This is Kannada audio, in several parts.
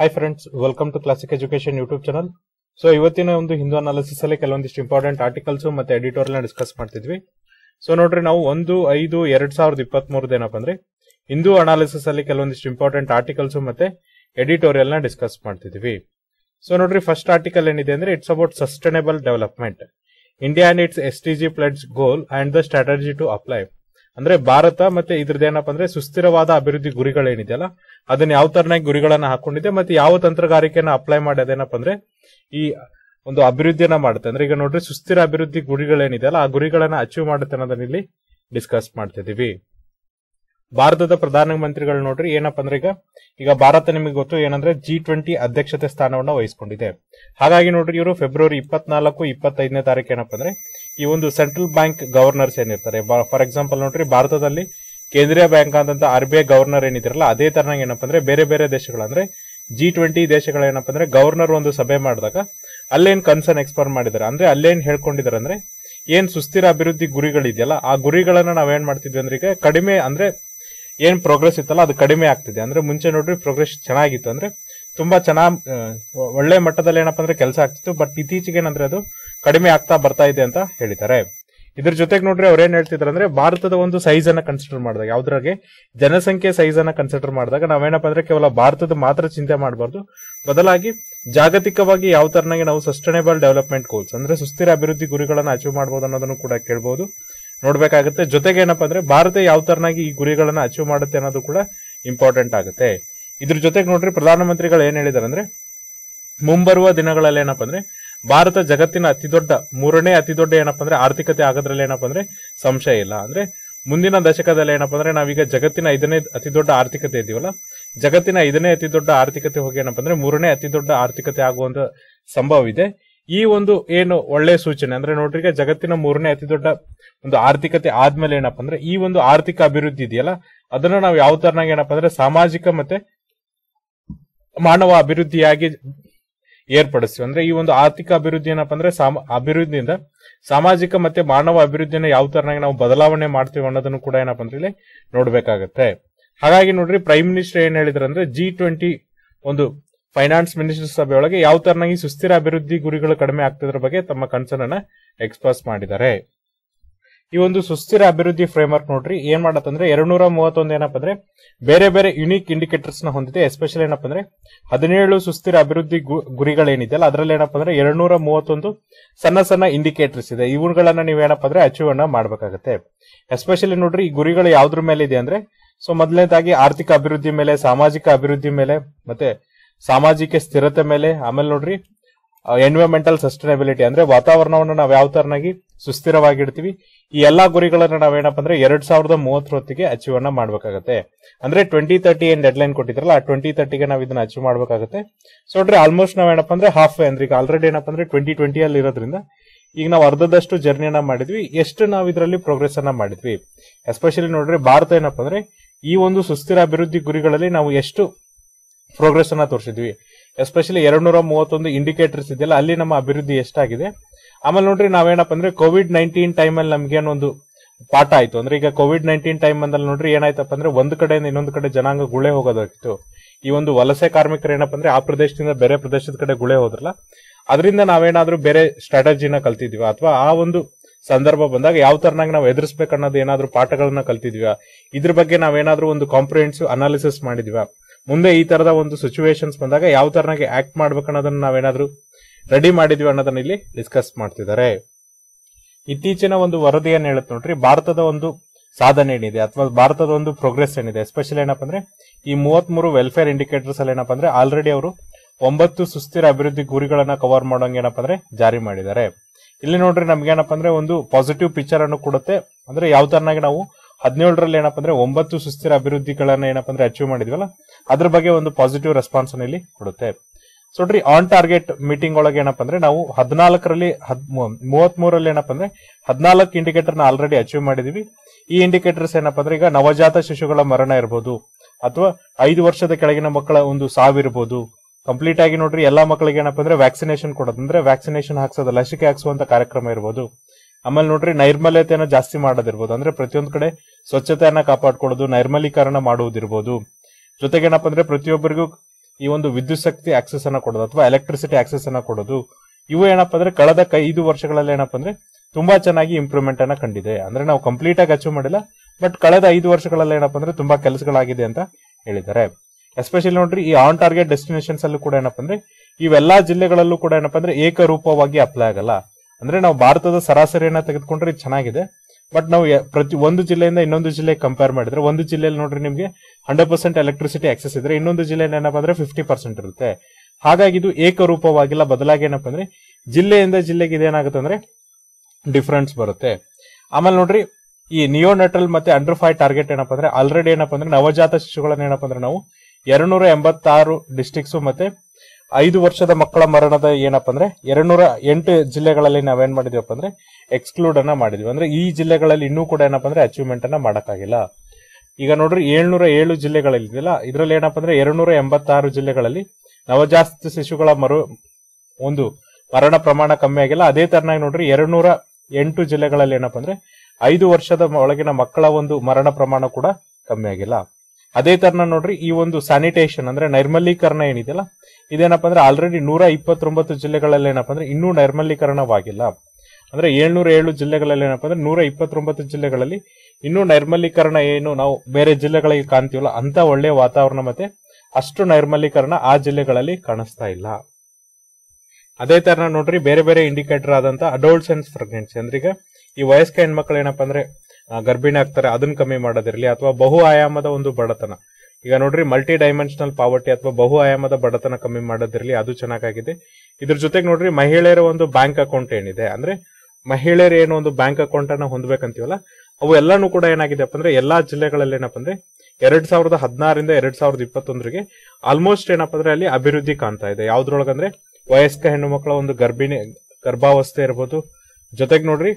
Hi friends welcome to classic education YouTube channel so ಇವತ್ತಿನ ಒಂದು ಹಿಂದೂ ಅನಾಲಿಸಿಸ್ ಅಲ್ಲಿ ಕೆಲವೊಂದಿಷ್ಟು ಇಂಪಾರ್ಟೆಂಟ್ ಆರ್ಟಿಕಲ್ಸ್ ಮತ್ತೆ ಎಡಿಟೋರಿಯಲ್ ಡಿಸ್ಕಸ್ ಮಾಡ್ತಿದ್ವಿ. ಸೊ ನೋಡ್ರಿ ನಾವು ಒಂದು, ಐದು, ಎರಡ್ ಸಾವಿರದ ಇಪ್ಪತ್ತ್ ಏನಪ್ಪ ಅಂದ್ರೆ ಹಿಂದೂ ಅನಾಲಿಸಿಸ್ ಅಲ್ಲಿ ಕೆಲವೊಂದಿಷ್ಟು ಇಂಪಾರ್ಟೆಂಟ್ ಆರ್ಟಿಕಲ್ಸ್ ಮತ್ತೆ ಎಡಿಟೋರಿಯಲ್ನ ಡಿಸ್ಕಸ್ ಮಾಡ್ತಿದ್ವಿ. ಸೊ ನೋಡ್ರಿ ಫಸ್ಟ್ ಆರ್ಟಿಕಲ್ ಏನಿದೆ ಅಂದ್ರೆ it's about sustainable development India and it's S D G pledges goal and the strategy to apply ಅಂದ್ರೆ ಭಾರತ ಮತ್ತೆ ಇದ್ರದ್ದು ಏನಪ್ಪ ಅಂದ್ರೆ ಸುಸ್ಥಿರವಾದ ಅಭಿವೃದ್ಧಿ ಗುರಿಗಳೇನಿದೆಯಲ್ಲ ಅದನ್ನ ಯಾವ ತರನಾಗಿ ಗುರಿಗಳನ್ನ ಹಾಕೊಂಡಿದೆ, ಮತ್ತೆ ಯಾವ ತಂತ್ರಗಾರಿಕೆಯನ್ನ ಅಪ್ಲೈ ಮಾಡಿ ಅದೇನಪ್ಪ ಅಂದ್ರೆ, ಈ ಒಂದು ಅಭಿವೃದ್ಧಿಯನ್ನ ಮಾಡುತ್ತೆ. ಅಂದ್ರೆ ಈಗ ನೋಡ್ರಿ, ಸುಸ್ಥಿರ ಅಭಿವೃದ್ಧಿ ಗುರಿಗಳೇನಿದೆಯಲ್ಲ, ಆ ಗುರಿಗಳನ್ನ ಅಚೀವ್ ಮಾಡುತ್ತೆ ಅನ್ನೋದನ್ನ ಇಲ್ಲಿ ಡಿಸ್ಕಸ್ ಮಾಡ್ತಿದೀವಿ ಭಾರತದ ಪ್ರಧಾನಮಂತ್ರಿಗಳು ನೋಡ್ರಿ, ಏನಪ್ಪ ಅಂದ್ರೆ ಈಗ ಈಗ ಭಾರತ ನಿಮಗೆ ಗೊತ್ತು ಏನಂದ್ರೆ ಜಿ ಟ್ವೆಂಟಿ ಅಧ್ಯಕ್ಷತೆ ಸ್ಥಾನವನ್ನ ವಹಿಸಿಕೊಂಡಿದೆ. ಹಾಗಾಗಿ ನೋಡ್ರಿ, ಇವರು ಫೆಬ್ರವರಿ ಇಪ್ಪತ್ನಾಲ್ಕು, ಇಪ್ಪತ್ತೈದನೇ ತಾರೀಕು ಏನಪ್ಪ ಅಂದ್ರೆ, ಈ ಒಂದು ಸೆಂಟ್ರಲ್ ಬ್ಯಾಂಕ್ ಗವರ್ನರ್ಸ್ ಏನಿರ್ತಾರೆ ಫಾರ್ ಎಕ್ಸಾಂಪಲ್ ನೋಡ್ರಿ, ಭಾರತದಲ್ಲಿ ಕೇಂದ್ರೀಯ ಬ್ಯಾಂಕ್ ಆದಂತ ಆರ್ ಬಿ ಐ ಗವರ್ನರ್ ಏನಿದ್ರಲ್ಲ, ಅದೇ ತರನ ಏನಪ್ಪ ಅಂದ್ರೆ ಬೇರೆ ಬೇರೆ ದೇಶಗಳು ಅಂದ್ರೆ ಜಿ ಟ್ವೆಂಟಿ ದೇಶಗಳು ಏನಪ್ಪ ಅಂದ್ರೆ ಗವರ್ನರ್ ಒಂದು ಸಭೆ ಮಾಡಿದಾಗ ಅಲ್ಲೇನ್ ಕನ್ಸರ್ನ್ ಎಕ್ಸ್ಪರ್ ಮಾಡಿದಾರೆ. ಅಂದ್ರೆ ಅಲ್ಲೇನ್ ಹೇಳ್ಕೊಂಡಿದ್ದಾರೆ ಅಂದ್ರೆ ಏನ್ ಸುಸ್ಥಿರ ಅಭಿವೃದ್ಧಿ ಗುರಿಗಳಿದೆಯಲ್ಲ, ಆ ಗುರಿಗಳನ್ನ ನಾವೇನ್ ಮಾಡ್ತಿದ್ವಿ ಅಂದ್ರೆ ಈಗ ಕಡಿಮೆ ಅಂದ್ರೆ ಏನ್ ಪ್ರೋಗ್ರೆಸ್ ಇತ್ತಲ್ಲ ಅದು ಕಡಿಮೆ ಆಗ್ತಿದೆ. ಅಂದ್ರೆ ಮುಂಚೆ ನೋಡ್ರಿ ಪ್ರೋಗ್ರೆಸ್ ಚೆನ್ನಾಗಿತ್ತು ಅಂದ್ರೆ ತುಂಬಾ ಚೆನ್ನಾಗ್ ಒಳ್ಳೆ ಮಟ್ಟದಲ್ಲಿ ಏನಪ್ಪ ಅಂದ್ರೆ ಕೆಲಸ ಆಗ್ತಿತ್ತು. ಬಟ್ ಇತ್ತೀಚೆಗೆ ಏನಂದ್ರೆ ಅದು ಕಡಿಮೆ ಆಗ್ತಾ ಬರ್ತಾ ಇದೆ ಅಂತ ಹೇಳಿದ್ದಾರೆ. ಇದ್ರ ಜೊತೆಗೆ ನೋಡ್ರಿ ಅವ್ರ ಏನ್ ಹೇಳ್ತಿದ್ರು ಅಂದ್ರೆ ಭಾರತದ ಒಂದು ಸೈಜ್ ಅನ್ನ ಕನ್ಸಿಡರ್ ಮಾಡಿದಾಗ, ಯಾವ್ದ್ರಾಗೆ ಜನಸಂಖ್ಯೆ ಸೈಜ್ ಅನ್ನ ಕನ್ಸಿಡರ್ ಮಾಡಿದಾಗ ನಾವೇನಪ್ಪ ಅಂದ್ರೆ ಕೇವಲ ಭಾರತದ ಮಾತ್ರ ಚಿಂತೆ ಮಾಡಬಾರ್ದು. ಬದಲಾಗಿ ಜಾಗತಿಕವಾಗಿ ಯಾವ ತರನಾಗಿ ನಾವು ಸಸ್ಟೈನೇಬಲ್ ಡೆವಲಪ್ಮೆಂಟ್ ಗೋಲ್ಸ್ ಅಂದ್ರೆ ಸುಸ್ಥಿರ ಅಭಿವೃದ್ಧಿ ಗುರಿಗಳನ್ನ ಅಚೀವ್ ಮಾಡಬಹುದು ಅನ್ನೋದನ್ನು ಕೂಡ ಕೇಳಬಹುದು ನೋಡ್ಬೇಕಾಗುತ್ತೆ. ಜೊತೆಗೆ ಏನಪ್ಪಾ ಅಂದ್ರೆ ಭಾರತ ಯಾವ ತರನಾಗಿ ಈ ಗುರಿಗಳನ್ನ ಅಚೀವ್ ಮಾಡುತ್ತೆ ಅನ್ನೋದು ಕೂಡ ಇಂಪಾರ್ಟೆಂಟ್ ಆಗುತ್ತೆ. ಇದ್ರ ಜೊತೆಗೆ ನೋಡ್ರಿ ಪ್ರಧಾನಮಂತ್ರಿಗಳು ಏನ್ ಹೇಳಿದಾರೆ ಅಂದ್ರೆ ಮುಂಬರುವ ದಿನಗಳಲ್ಲಿ ಏನಪ್ಪಾ ಅಂದ್ರೆ ಭಾರತ ಜಗತ್ತಿನ ಅತಿ ದೊಡ್ಡ ಮೂರನೇ ಅತಿ ದೊಡ್ಡ ಏನಪ್ಪಾ ಅಂದ್ರೆ ಆರ್ಥಿಕತೆ ಆಗೋದ್ರಲ್ಲಿ ಏನಪ್ಪಾ ಅಂದ್ರೆ ಸಂಶಯ ಇಲ್ಲ. ಅಂದ್ರೆ ಮುಂದಿನ ದಶಕದಲ್ಲಿ ಏನಪ್ಪಾ ಅಂದ್ರೆ ನಾವೀಗ ಜಗತ್ತಿನ ಐದನೇ ಅತಿ ದೊಡ್ಡ ಆರ್ಥಿಕತೆ ಇದೀವಲ್ಲ ಜಗತ್ತಿನ ಐದನೇ ಅತಿ ದೊಡ್ಡ ಆರ್ಥಿಕತೆ ಹೋಗಿ ಏನಪ್ಪಾ ಅಂದ್ರೆ ಮೂರನೇ ಅತಿ ದೊಡ್ಡ ಆರ್ಥಿಕತೆ ಆಗುವಂತ ಸಂಭವ ಇದೆ ಈ ಒಂದು ಏನು ಒಳ್ಳೆ ಸೂಚನೆ ಅಂದ್ರೆ ನೋಡ್ರಿ ಜಗತ್ತಿನ ಮೂರನೇ ಅತಿ ದೊಡ್ಡ ಒಂದು ಆರ್ಥಿಕತೆ ಆದ್ಮೇಲೆ ಏನಪ್ಪಾ ಅಂದ್ರೆ ಈ ಒಂದು ಆರ್ಥಿಕ ಅಭಿವೃದ್ಧಿ ಇದೆಯಲ್ಲ, ಅದನ್ನ ನಾವು ಯಾವ ತರನಾಗ ಏನಪ್ಪಾ ಅಂದ್ರೆ ಸಾಮಾಜಿಕ ಮತ್ತೆ ಮಾನವ ಅಭಿವೃದ್ಧಿಯಾಗಿ ಏರ್ಪಡಿಸ್ತೀವಿ. ಅಂದ್ರೆ ಈ ಒಂದು ಆರ್ಥಿಕ ಅಭಿವೃದ್ಧಿ ಏನಪ್ಪಾ ಅಂದ್ರೆ ಅಭಿವೃದ್ಧಿಯಿಂದ ಸಾಮಾಜಿಕ ಮತ್ತೆ ಮಾನವ ಅಭಿವೃದ್ಧಿಯನ್ನ ಯಾವ ತರನಾಗಿ ನಾವು ಬದಲಾವಣೆ ಮಾಡ್ತೀವಿ ಅನ್ನೋದನ್ನು ಕೂಡ ಏನಪ್ಪಾ ಅಂದ್ರೆ ಇಲ್ಲಿ ನೋಡ್ಬೇಕಾಗತ್ತೆ. ಹಾಗಾಗಿ ನೋಡ್ರಿ ಪ್ರೈಮ್ ಮಿನಿಸ್ಟರ್ ಏನ್ ಹೇಳಿದ್ರು ಅಂದ್ರೆ ಜಿ ಟ್ವೆಂಟಿ ಒಂದು ಫೈನಾನ್ಸ್ ಮಿನಿಸ್ಟರ್ ಸಭೆಯೊಳಗೆ ಯಾವ ತರನಾಗಿ ಸುಸ್ಥಿರ ಅಭಿವೃದ್ಧಿ ಗುರಿಗಳು ಕಡಿಮೆ ಆಗ್ತಿದ್ರ ಬಗ್ಗೆ ತಮ್ಮ ಕನ್ಸರ್ನ್ ಅನ್ನ ಎಕ್ಸ್ಪ್ರೆಸ್ ಮಾಡಿದ್ದಾರೆ. ಈ ಒಂದು ಸುಸ್ಥಿರ ಅಭಿವೃದ್ಧಿ ಫ್ರೇಮ್ವರ್ಕ್ ನೋಡ್ರಿ. ಏನ್ ಮಾಡತ್ತಂದ್ರೆ ಎರಡ್ನೂರ ಮೂವತ್ತೊಂದು ಏನಪ್ಪ ಅಂದ್ರೆ ಬೇರೆ ಬೇರೆ ಯುನೀಕ್ ಇಂಡಿಕೇಟರ್ಸ್ನ ಹೊಂದಿದೆ. ಎಸ್ಪೆಷಲಿ ಏನಪ್ಪ ಅಂದ್ರೆ ಹದಿನೇಳು ಸುಸ್ಥಿರ ಅಭಿವೃದ್ಧಿ ಗು- ಗುರಿಗಳೇನಿದೆಯಲ್ಲ, ಅದರಲ್ಲಿ ಏನಪ್ಪ ಅಂದ್ರೆ ಎರಡ್ನೂರ ಮೂವತ್ತೊಂದು ಸಣ್ಣ ಸಣ್ಣ ಇಂಡಿಕೇಟರ್ಸ್ ಇದೆ. ಇವುಗಳನ್ನ ನೀವೇನಪ್ಪ ಅಂದ್ರೆ ಅಚೀವ್ ಅನ್ನ ಮಾಡ್ಬೇಕಾಗತ್ತೆ. ಎಸ್ಪೆಷಲಿ ನೋಡ್ರಿ, ಈ ಗುರಿಗಳು ಯಾವ್ದ್ರ ಮೇಲೆ ಇದೆ ಅಂದ್ರೆ ಸೊ ಮೊದಲನೇದಾಗಿ ಆರ್ಥಿಕ ಅಭಿವೃದ್ಧಿ ಮೇಲೆ, ಸಾಮಾಜಿಕ ಅಭಿವೃದ್ಧಿ ಮೇಲೆ, ಮತ್ತೆ ಸಾಮಾಜಿಕ ಸ್ಥಿರತೆ ಮೇಲೆ, ಆಮೇಲೆ ನೋಡ್ರಿ ಎನ್ವೈರ್ಮೆಂಟಲ್ ಸಸ್ಟೈನಬಿಲಿಟಿ ಅಂದ್ರೆ ವಾತಾವರಣವನ್ನು ನಾವು ಯಾವ ತರನಾಗಿ ಸುಸ್ಥಿರವಾಗಿಡ್ತೀವಿ ಈ ಎಲ್ಲಾ ಗುರಿಗಳನ್ನ ನಾವೇನಪ್ಪ ಅಂದ್ರೆ ಎರಡ್ ಸಾವಿರದ ಮೂವತ್ತರ ಹೊತ್ತಿಗೆ ಅಚೀವ್ ಅನ್ನ ಮಾಡ್ಬೇಕಾಗತ್ತೆ. ಅಂದ್ರೆ ಟ್ವೆಂಟಿ ತರ್ಟಿ ಏನ್ ಡೆಡ್ ಲೈನ್ ಕೊಟ್ಟಿದ್ರಲ್ಲ, ಆ ಟ್ವೆಂಟಿ ತರ್ಟಿಗೆ ನಾವು ಇದನ್ನ ಅಚೀವ್ ಮಾಡ್ಬೇಕಾಗತ್ತೆ. ಸೊ ನೋಡ್ರಿ ಆಲ್ಮೋಸ್ಟ್ ನಾವೇನಪ್ಪ ಅಂದ್ರೆ ಹಾಫ್ ವೇ ಅಂದ್ರೆ ಈಗ ಆಲ್ರೆಡಿ ಏನಪ್ಪ ಅಂದ್ರೆ ಟ್ವೆಂಟಿ ಟ್ವೆಂಟಿ ಅಲ್ಲಿ ಇರೋದ್ರಿಂದ ಈಗ ನಾವು ಅರ್ಧದಷ್ಟು ಜರ್ನಿಯನ್ನ ಮಾಡಿದ್ವಿ, ಎಷ್ಟು ನಾವು ಇದರಲ್ಲಿ ಪ್ರೋಗ್ರೆಸ್ ಅನ್ನ ಮಾಡಿದ್ವಿ. ಎಸ್ಪೆಷಲಿ ನೋಡ್ರಿ, ಭಾರತ ಏನಪ್ಪ ಅಂದ್ರೆ ಈ ಒಂದು ಸುಸ್ಥಿರ ಅಭಿವೃದ್ಧಿ ಗುರಿಗಳಲ್ಲಿ ನಾವು ಎಷ್ಟು ಪ್ರೋಗ್ರೆಸ್ ಅನ್ನ ತೋರಿಸಿದ್ವಿ. ಎಸ್ಪೆಷಲಿ ಎರಡ್ ನೂರ ಮೂವತ್ತೊಂದು ಇಂಡಿಕೇಟರ್ಸ್ ಇದೆಯಲ್ಲ, ಅಲ್ಲಿ ನಮ್ಮ ಅಭಿವೃದ್ಧಿ ಎಷ್ಟಾಗಿದೆ. ಆಮೇಲೆ ನೋಡ್ರಿ ನಾವೇನಪ್ಪ ಅಂದ್ರೆ ಕೋವಿಡ್ ನೈನ್ಟೀನ್ ಟೈಮ್ ಅಲ್ಲಿ ನಮ್ಗೆ ಏನೊಂದು ಪಾಠ ಆಯ್ತು. ಅಂದ್ರೆ ಈಗ ಕೋವಿಡ್ ನೈನ್ಟೀನ್ ಟೈಮ್ ಅಲ್ಲಿ ನೋಡ್ರಿ ಏನಾಯ್ತಪ್ಪ ಅಂದ್ರೆ ಒಂದು ಕಡೆಯಿಂದ ಇನ್ನೊಂದು ಕಡೆ ಜನಾಂಗ ಗುಳೆ ಹೋಗೋದಾಗಿತ್ತು. ಈ ಒಂದು ವಲಸೆ ಕಾರ್ಮಿಕರು ಏನಪ್ಪ ಅಂದ್ರೆ ಆ ಪ್ರದೇಶದಿಂದ ಬೇರೆ ಪ್ರದೇಶದ ಕಡೆ ಗುಳೆ ಹೋದ್ರಲ್ಲ, ಅದರಿಂದ ನಾವೇನಾದ್ರೂ ಬೇರೆ ಸ್ಟ್ರಾಟಜಿನ ಕಲ್ತಿದ್ವಿ. ಅಥವಾ ಆ ಒಂದು ಸಂದರ್ಭ ಬಂದಾಗ ಯಾವ ತರನಾಗಿ ನಾವು ಎದುರಿಸ್ಬೇಕು ಅನ್ನೋದು ಏನಾದ್ರೂ ಪಾಠಗಳನ್ನ ಕಲ್ತಿದ್ವಿ. ಇದ್ರ ಬಗ್ಗೆ ನಾವೇನಾದ್ರೂ ಒಂದು ಕಾಂಪ್ರಿಹೆನ್ಸಿವ್ ಅನಾಲಿಸಿಸ್ ಮಾಡಿದ್ವಿ. ಮುಂದೆ ಈ ತರದ ಒಂದು ಸಿಚುವೇಶನ್ಸ್ ಬಂದಾಗ ಯಾವ ತರನಾಗಿ ಆಕ್ಟ್ ಮಾಡ್ಬೇಕು ಅನ್ನೋದನ್ನ ನಾವೇನಾದ್ರೂ ರೆಡಿ ಮಾಡಿದ್ವಿ ಅನ್ನೋದನ್ನ ಇಲ್ಲಿ ಡಿಸ್ಕಸ್ ಮಾಡ್ತಿದ್ದಾರೆ. ಇತ್ತೀಚಿನ ಒಂದು ವರದಿ ಏನ್ ಹೇಳುತ್ತೆ ನೋಡ್ರಿ, ಭಾರತದ ಒಂದು ಸಾಧನೆ ಏನಿದೆ ಅಥವಾ ಭಾರತದ ಒಂದು ಪ್ರೋಗ್ರೆಸ್ ಏನಿದೆ ಎಸ್ಪೆಷಲಿ ಏನಪ್ಪ ಅಂದ್ರೆ, ಈ ಮೂವತ್ಮೂರು ವೆಲ್ಫೇರ್ ಇಂಡಿಕೇಟರ್ಸ್ ಅಲ್ಲಿ ಏನಪ್ಪ ಅಂದ್ರೆ ಆಲ್ರೆಡಿ ಅವರು ಒಂಬತ್ತು ಸುಸ್ಥಿರ ಅಭಿವೃದ್ಧಿ ಗುರಿಗಳನ್ನ ಕವರ್ ಮಾಡೋಂಗೆ ಏನಪ್ಪ ಅಂದ್ರೆ, ಜಾರಿ ಮಾಡಿದ್ದಾರೆ. ಇಲ್ಲಿ ನೋಡ್ರಿ ನಮ್ಗೆ ಏನಪ್ಪ ಅಂದ್ರೆ, ಒಂದು ಪಾಸಿಟಿವ್ ಪಿಕ್ಚರ್ ಅನ್ನು ಕೊಡುತ್ತೆ. ಅಂದ್ರೆ ಯಾವ ತರನಾಗಿ ನಾವು ಹದಿನೇಳರಲ್ಲಿ ಏನಪ್ಪ ಅಂದ್ರೆ, ಒಂಬತ್ತು ಸುಸ್ಥಿರ ಅಭಿವೃದ್ಧಿಗಳನ್ನ ಏನಪ್ಪ ಅಂದ್ರೆ ಅಚೀವ್ ಮಾಡಿದ್ವಲ್ಲ, ಅದ್ರ ಬಗ್ಗೆ ಒಂದು ಪಾಸಿಟಿವ್ ರೆಸ್ಪಾನ್ಸ್ ಇಲ್ಲಿ ಕೊಡುತ್ತೆ. ಸೊ ನೋಡ್ರಿ ಆನ್ ಟಾರ್ಗೆಟ್ ಮೀಟಿಂಗ್ ಒಳಗೆ ಏನಪ್ಪ ಅಂದ್ರೆ ನಾವು ಹದಿನಾಲ್ಕರಲ್ಲಿ ಮೂವತ್ ಮೂರಲ್ಲಿ ಏನಪ್ಪ ಅಂದ್ರೆ ಹದಿನಾಲ್ಕು ಇಂಡಿಕೇಟರ್ನ ಆಲ್ರೆಡಿ ಅಚೀವ್ ಮಾಡಿದೀವಿ. ಈ ಇಂಡಿಕೇಟರ್ಸ್ ಏನಪ್ಪ ಅಂದ್ರೆ ಈಗ ನವಜಾತ ಶಿಶುಗಳ ಮರಣ ಇರ್ಬೋದು, ಅಥವಾ ಐದು ವರ್ಷದ ಕೆಳಗಿನ ಮಕ್ಕಳ ಒಂದು ಸಾವಿರಬಹುದು ಕಂಪ್ಲೀಟ್ ಆಗಿ ನೋಡ್ರಿ, ಎಲ್ಲಾ ಮಕ್ಕಳಿಗೆ ಏನಪ್ಪ ಅಂದ್ರೆ ವ್ಯಾಕ್ಸಿನೇಷನ್ ಕೊಡೋದು. ಅಂದ್ರೆ ವ್ಯಾಕ್ಸಿನೇಷನ್ ಹಾಕ್ಸೋದು, ಲಸಿಕೆ ಹಾಕ್ಸುವಂತ ಕಾರ್ಯಕ್ರಮ ಇರ್ಬೋದು. ಆಮೇಲೆ ನೋಡ್ರಿ ನೈರ್ಮಲ್ಯತೆಯನ್ನು ಜಾಸ್ತಿ ಮಾಡೋದಿರ್ಬೋದು. ಅಂದ್ರೆ ಪ್ರತಿಯೊಂದು ಕಡೆ ಸ್ವಚ್ಛತೆಯನ್ನ ಕಾಪಾಡ್ಕೊಳ್ಳೋದು ನೈರ್ಮಲೀಕರಣ ಮಾಡುವುದಿರ್ಬೋದು. ಜೊತೆಗೆ ಏನಪ್ಪ ಅಂದ್ರೆ ಪ್ರತಿಯೊಬ್ಬರಿಗೂ ಈ ಒಂದು ವಿದ್ಯುತ್ ಶಕ್ತಿ ಆಕ್ಸೆಸ್ ಅನ್ನ ಕೊಡೋದು ಅಥವಾ ಎಲೆಕ್ಟ್ರಿಸಿಟಿ ಆಕ್ಸೆಸ್ ಅನ್ನ ಕೊಡೋದು, ಇವು ಏನಪ್ಪಾ ಅಂದ್ರೆ ಕಳೆದ ಐದು ವರ್ಷಗಳಲ್ಲಿ ಏನಪ್ಪಾ ಅಂದ್ರೆ ತುಂಬಾ ಚೆನ್ನಾಗಿ ಇಂಪ್ರೂವ್ಮೆಂಟ್ ಅನ್ನ ಕಂಡಿದೆ. ಅಂದ್ರೆ ನಾವು ಕಂಪ್ಲೀಟ್ ಆಗಿ ಅಚೀವ್ ಮಾಡಿಲ್ಲ ಬಟ್ ಕಳೆದ ಐದು ವರ್ಷಗಳಲ್ಲಿ ಏನಪ್ಪಾ ಅಂದ್ರೆ ತುಂಬಾ ಕೆಲಸಗಳಾಗಿದೆ ಅಂತ ಹೇಳಿದ್ದಾರೆ. ಎಸ್ಪೆಷಲಿ ನೋಡ್ರಿ, ಈ ಆನ್ ಟಾರ್ಗೆಟ್ ಡೆಸ್ಟಿನೇಷನ್ಸ್ ಅಲ್ಲೂ ಕೂಡ ಏನಪ್ಪಾ ಅಂದ್ರೆ ಇವೆಲ್ಲಾ ಜಿಲ್ಲೆಗಳಲ್ಲೂ ಕೂಡ ಏನಪ್ಪಾ ಅಂದ್ರೆ ಏಕರೂಪವಾಗಿ ಅಪ್ಲೈ ಆಗಲ್ಲ. ಅಂದ್ರೆ ನಾವು ಭಾರತದ ಸರಾಸರಿಯನ್ನ ತೆಗೆದುಕೊಂಡ್ರೆ ಚೆನ್ನಾಗಿದೆ. ಬಟ್ ನಾವು ಪ್ರತಿ ಒಂದು ಜಿಲ್ಲೆಯಿಂದ ಇನ್ನೊಂದು ಜಿಲ್ಲೆ ಕಂಪೇರ್ ಮಾಡಿದ್ರೆ, ಒಂದು ಜಿಲ್ಲೆಯಲ್ಲಿ ನೋಡ್ರಿ ನಿಮಗೆ ಹಂಡ್ರೆಡ್ ಪರ್ಸೆಂಟ್ ಎಲೆಕ್ಟ್ರಿಸಿಟಿ ಆಕ್ಸೆಸ್ ಇದ್ರೆ, ಇನ್ನೊಂದು ಜಿಲ್ಲೆಯಲ್ಲಿ ಏನಪ್ಪ ಅಂದ್ರೆ ಫಿಫ್ಟಿ ಪರ್ಸೆಂಟ್ ಇರುತ್ತೆ. ಹಾಗಾಗಿ ಇದು ಏಕರೂಪವಾಗಿಲ್ಲ. ಬದಲಾಗಿ ಏನಪ್ಪ ಅಂದ್ರೆ, ಜಿಲ್ಲೆಯಿಂದ ಜಿಲ್ಲೆಗೆ ಇದೇನಾಗುತ್ತೆ ಅಂದ್ರೆ ಡಿಫರೆನ್ಸ್ ಬರುತ್ತೆ. ಆಮೇಲೆ ನೋಡ್ರಿ, ಈ ನಿಯೋನೆಟ್ರಲ್ ಮತ್ತೆ ಅಂಡರ್ ಫೈವ್ ಟಾರ್ಗೆಟ್ ಏನಪ್ಪ ಅಂದ್ರೆ ಆಲ್ರೆಡಿ ಏನಪ್ಪ ಅಂದ್ರೆ, ನವಜಾತ ಶಿಶುಗಳನ್ನ ಏನಪ್ಪ ಅಂದ್ರೆ ನಾವು, ಎರಡ್ನೂರ ಎಂಬತ್ತಾರು ಡಿಸ್ಟಿಕ್ಸ್ ಮತ್ತೆ ಐದು ವರ್ಷದ ಮಕ್ಕಳ ಮರಣದ ಏನಪ್ಪಾ ಅಂದ್ರೆ ಎರಡ್ನೂರ ಎಂಟು ಜಿಲ್ಲೆಗಳಲ್ಲಿ ನಾವೇನ್ ಮಾಡಿದ್ವಪ್ಪ ಅಂದ್ರೆ ಎಕ್ಸ್ಕ್ಲೂಡ್ ಅನ್ನ ಮಾಡಿದ್ವಿ. ಅಂದ್ರೆ ಈ ಜಿಲ್ಲೆಗಳಲ್ಲಿ ಇನ್ನೂ ಕೂಡ ಏನಪ್ಪ ಅಂದ್ರೆ ಅಚೀವ್ಮೆಂಟ್ ಅನ್ನ ಮಾಡಕ್ಕಾಗಿಲ್ಲ. ಈಗ ನೋಡ್ರಿ ಏಳ್ನೂರ ಏಳು ಜಿಲ್ಲೆಗಳಲ್ಲಿ ಇದೆಯಲ್ಲ ಇದ್ರಲ್ಲಿ ಏನಪ್ಪಾ ಅಂದ್ರೆ ಎರಡ್ನೂರ ಎಂಬತ್ತಾರು ಜಿಲ್ಲೆಗಳಲ್ಲಿ ನವಜಾತ ಶಿಶುಗಳ ಮರು ಒಂದು ಮರಣ ಪ್ರಮಾಣ ಕಮ್ಮಿ ಆಗಿಲ್ಲ. ಅದೇ ತರನಾಗಿ ನೋಡ್ರಿ ಎರಡ್ನೂರ ಎಂಟು ಜಿಲ್ಲೆಗಳಲ್ಲಿ ಏನಪ್ಪ ಅಂದ್ರೆ ಐದು ವರ್ಷದ ಒಳಗಿನ ಮಕ್ಕಳ ಒಂದು ಮರಣ ಪ್ರಮಾಣ ಕೂಡ ಕಮ್ಮಿ ಆಗಿಲ್ಲ. ಅದೇ ತರನ ನೋಡ್ರಿ ಈ ಒಂದು ಸ್ಯಾನಿಟೇಷನ್ ಅಂದ್ರೆ ನೈರ್ಮಲೀಕರಣ ಏನಿದೆಯಲ್ಲ ಇದೇನಪ್ಪ ಅಂದ್ರೆ ಆಲ್ರೆಡಿ ನೂರ ಇಪ್ಪತ್ತೊಂಬತ್ತು ಜಿಲ್ಲೆಗಳಲ್ಲಿ ಏನಪ್ಪ ಅಂದ್ರೆ ಇನ್ನೂ ನೈರ್ಮಲೀಕರಣವಾಗಿಲ್ಲ. ಅಂದ್ರೆ ಏಳ್ನೂರ ಏಳು ಜಿಲ್ಲೆಗಳಲ್ಲಿ ಏನಪ್ಪ ಅಂದ್ರೆ ನೂರ ಇಪ್ಪತ್ತೊಂಬತ್ತು ಜಿಲ್ಲೆಗಳಲ್ಲಿ ಇನ್ನೂ ನೈರ್ಮಲೀಕರಣ ಏನು ನಾವು ಬೇರೆ ಜಿಲ್ಲೆಗಳಿಗೆ ಕಾಣ್ತೀವಲ್ಲ, ಅಂತ ಒಳ್ಳೆಯ ವಾತಾವರಣ ಮತ್ತೆ ಅಷ್ಟು ನೈರ್ಮಲೀಕರಣ ಆ ಜಿಲ್ಲೆಗಳಲ್ಲಿ ಕಾಣಿಸ್ತಾ ಇಲ್ಲ. ಅದೇ ತರ ನೋಡ್ರಿ, ಬೇರೆ ಬೇರೆ ಇಂಡಿಕೇಟರ್ ಆದಂತ ಅಡೋಲ್ಟ್ಸ್ ಅಂಡ್ ಪ್ರೆಗ್ನೆನ್ಸಿ ಅಂದ್ರೆ ಈಗ ಈ ವಯಸ್ಕ ಹೆಣ್ಮಕ್ಳು ಏನಪ್ಪಾ ಅಂದ್ರೆ ಗರ್ಭಿಣಿ ಆಗ್ತಾರೆ ಅದನ್ನ ಕಮ್ಮಿ ಮಾಡೋದಿರಲಿ, ಅಥವಾ ಬಹು ಆಯಾಮದ ಒಂದು ಬಡತನ. ಈಗ ನೋಡ್ರಿ ಮಲ್ಟಿ ಡೈಮೆನ್ಷನಲ್ ಪಾವರ್ಟಿ ಅಥವಾ ಬಹು ಆಯಾಮದ ಬಡತನ ಕಮ್ಮಿ ಮಾಡೋದ್ರಲ್ಲಿ ಅದು ಚೆನ್ನಾಗಿದೆ ಇದ್ರ ಜೊತೆಗೆ ನೋಡ್ರಿ ಮಹಿಳೆಯರ ಒಂದು ಬ್ಯಾಂಕ್ ಅಕೌಂಟ್ ಏನಿದೆ, ಅಂದ್ರೆ ಮಹಿಳೆಯರು ಏನು ಒಂದು ಬ್ಯಾಂಕ್ ಅಕೌಂಟ್ ಅನ್ನ ಹೊಂದ್ಬೇಕಂತೀವಲ್ಲ, ಅವು ಎಲ್ಲಾನು ಕೂಡ ಏನಾಗಿದೆಪ್ಪ ಅಂದ್ರೆ ಎಲ್ಲಾ ಜಿಲ್ಲೆಗಳಲ್ಲಿ ಏನಪ್ಪ ಅಂದ್ರೆ ಎರಡ್ ಸಾವಿರದ ಹದಿನಾರರಿಂದ ಎರಡ್ ಸಾವಿರದ ಇಪ್ಪತ್ತೊಂದರಿಗೆ ಆಲ್ಮೋಸ್ಟ್ ಏನಪ್ಪ ಅಂದ್ರೆ ಅಲ್ಲಿ ಅಭಿವೃದ್ಧಿ ಕಾಣ್ತಾ ಇದೆ. ಯಾವ್ದ್ರೊಳಗಂದ್ರೆ ವಯಸ್ಕ ಹೆಣ್ಣು ಮಕ್ಕಳ ಒಂದು ಗರ್ಭಿಣಿ, ಗರ್ಭಾವಸ್ಥೆ ಇರ್ಬೋದು. ಜೊತೆಗೆ ನೋಡ್ರಿ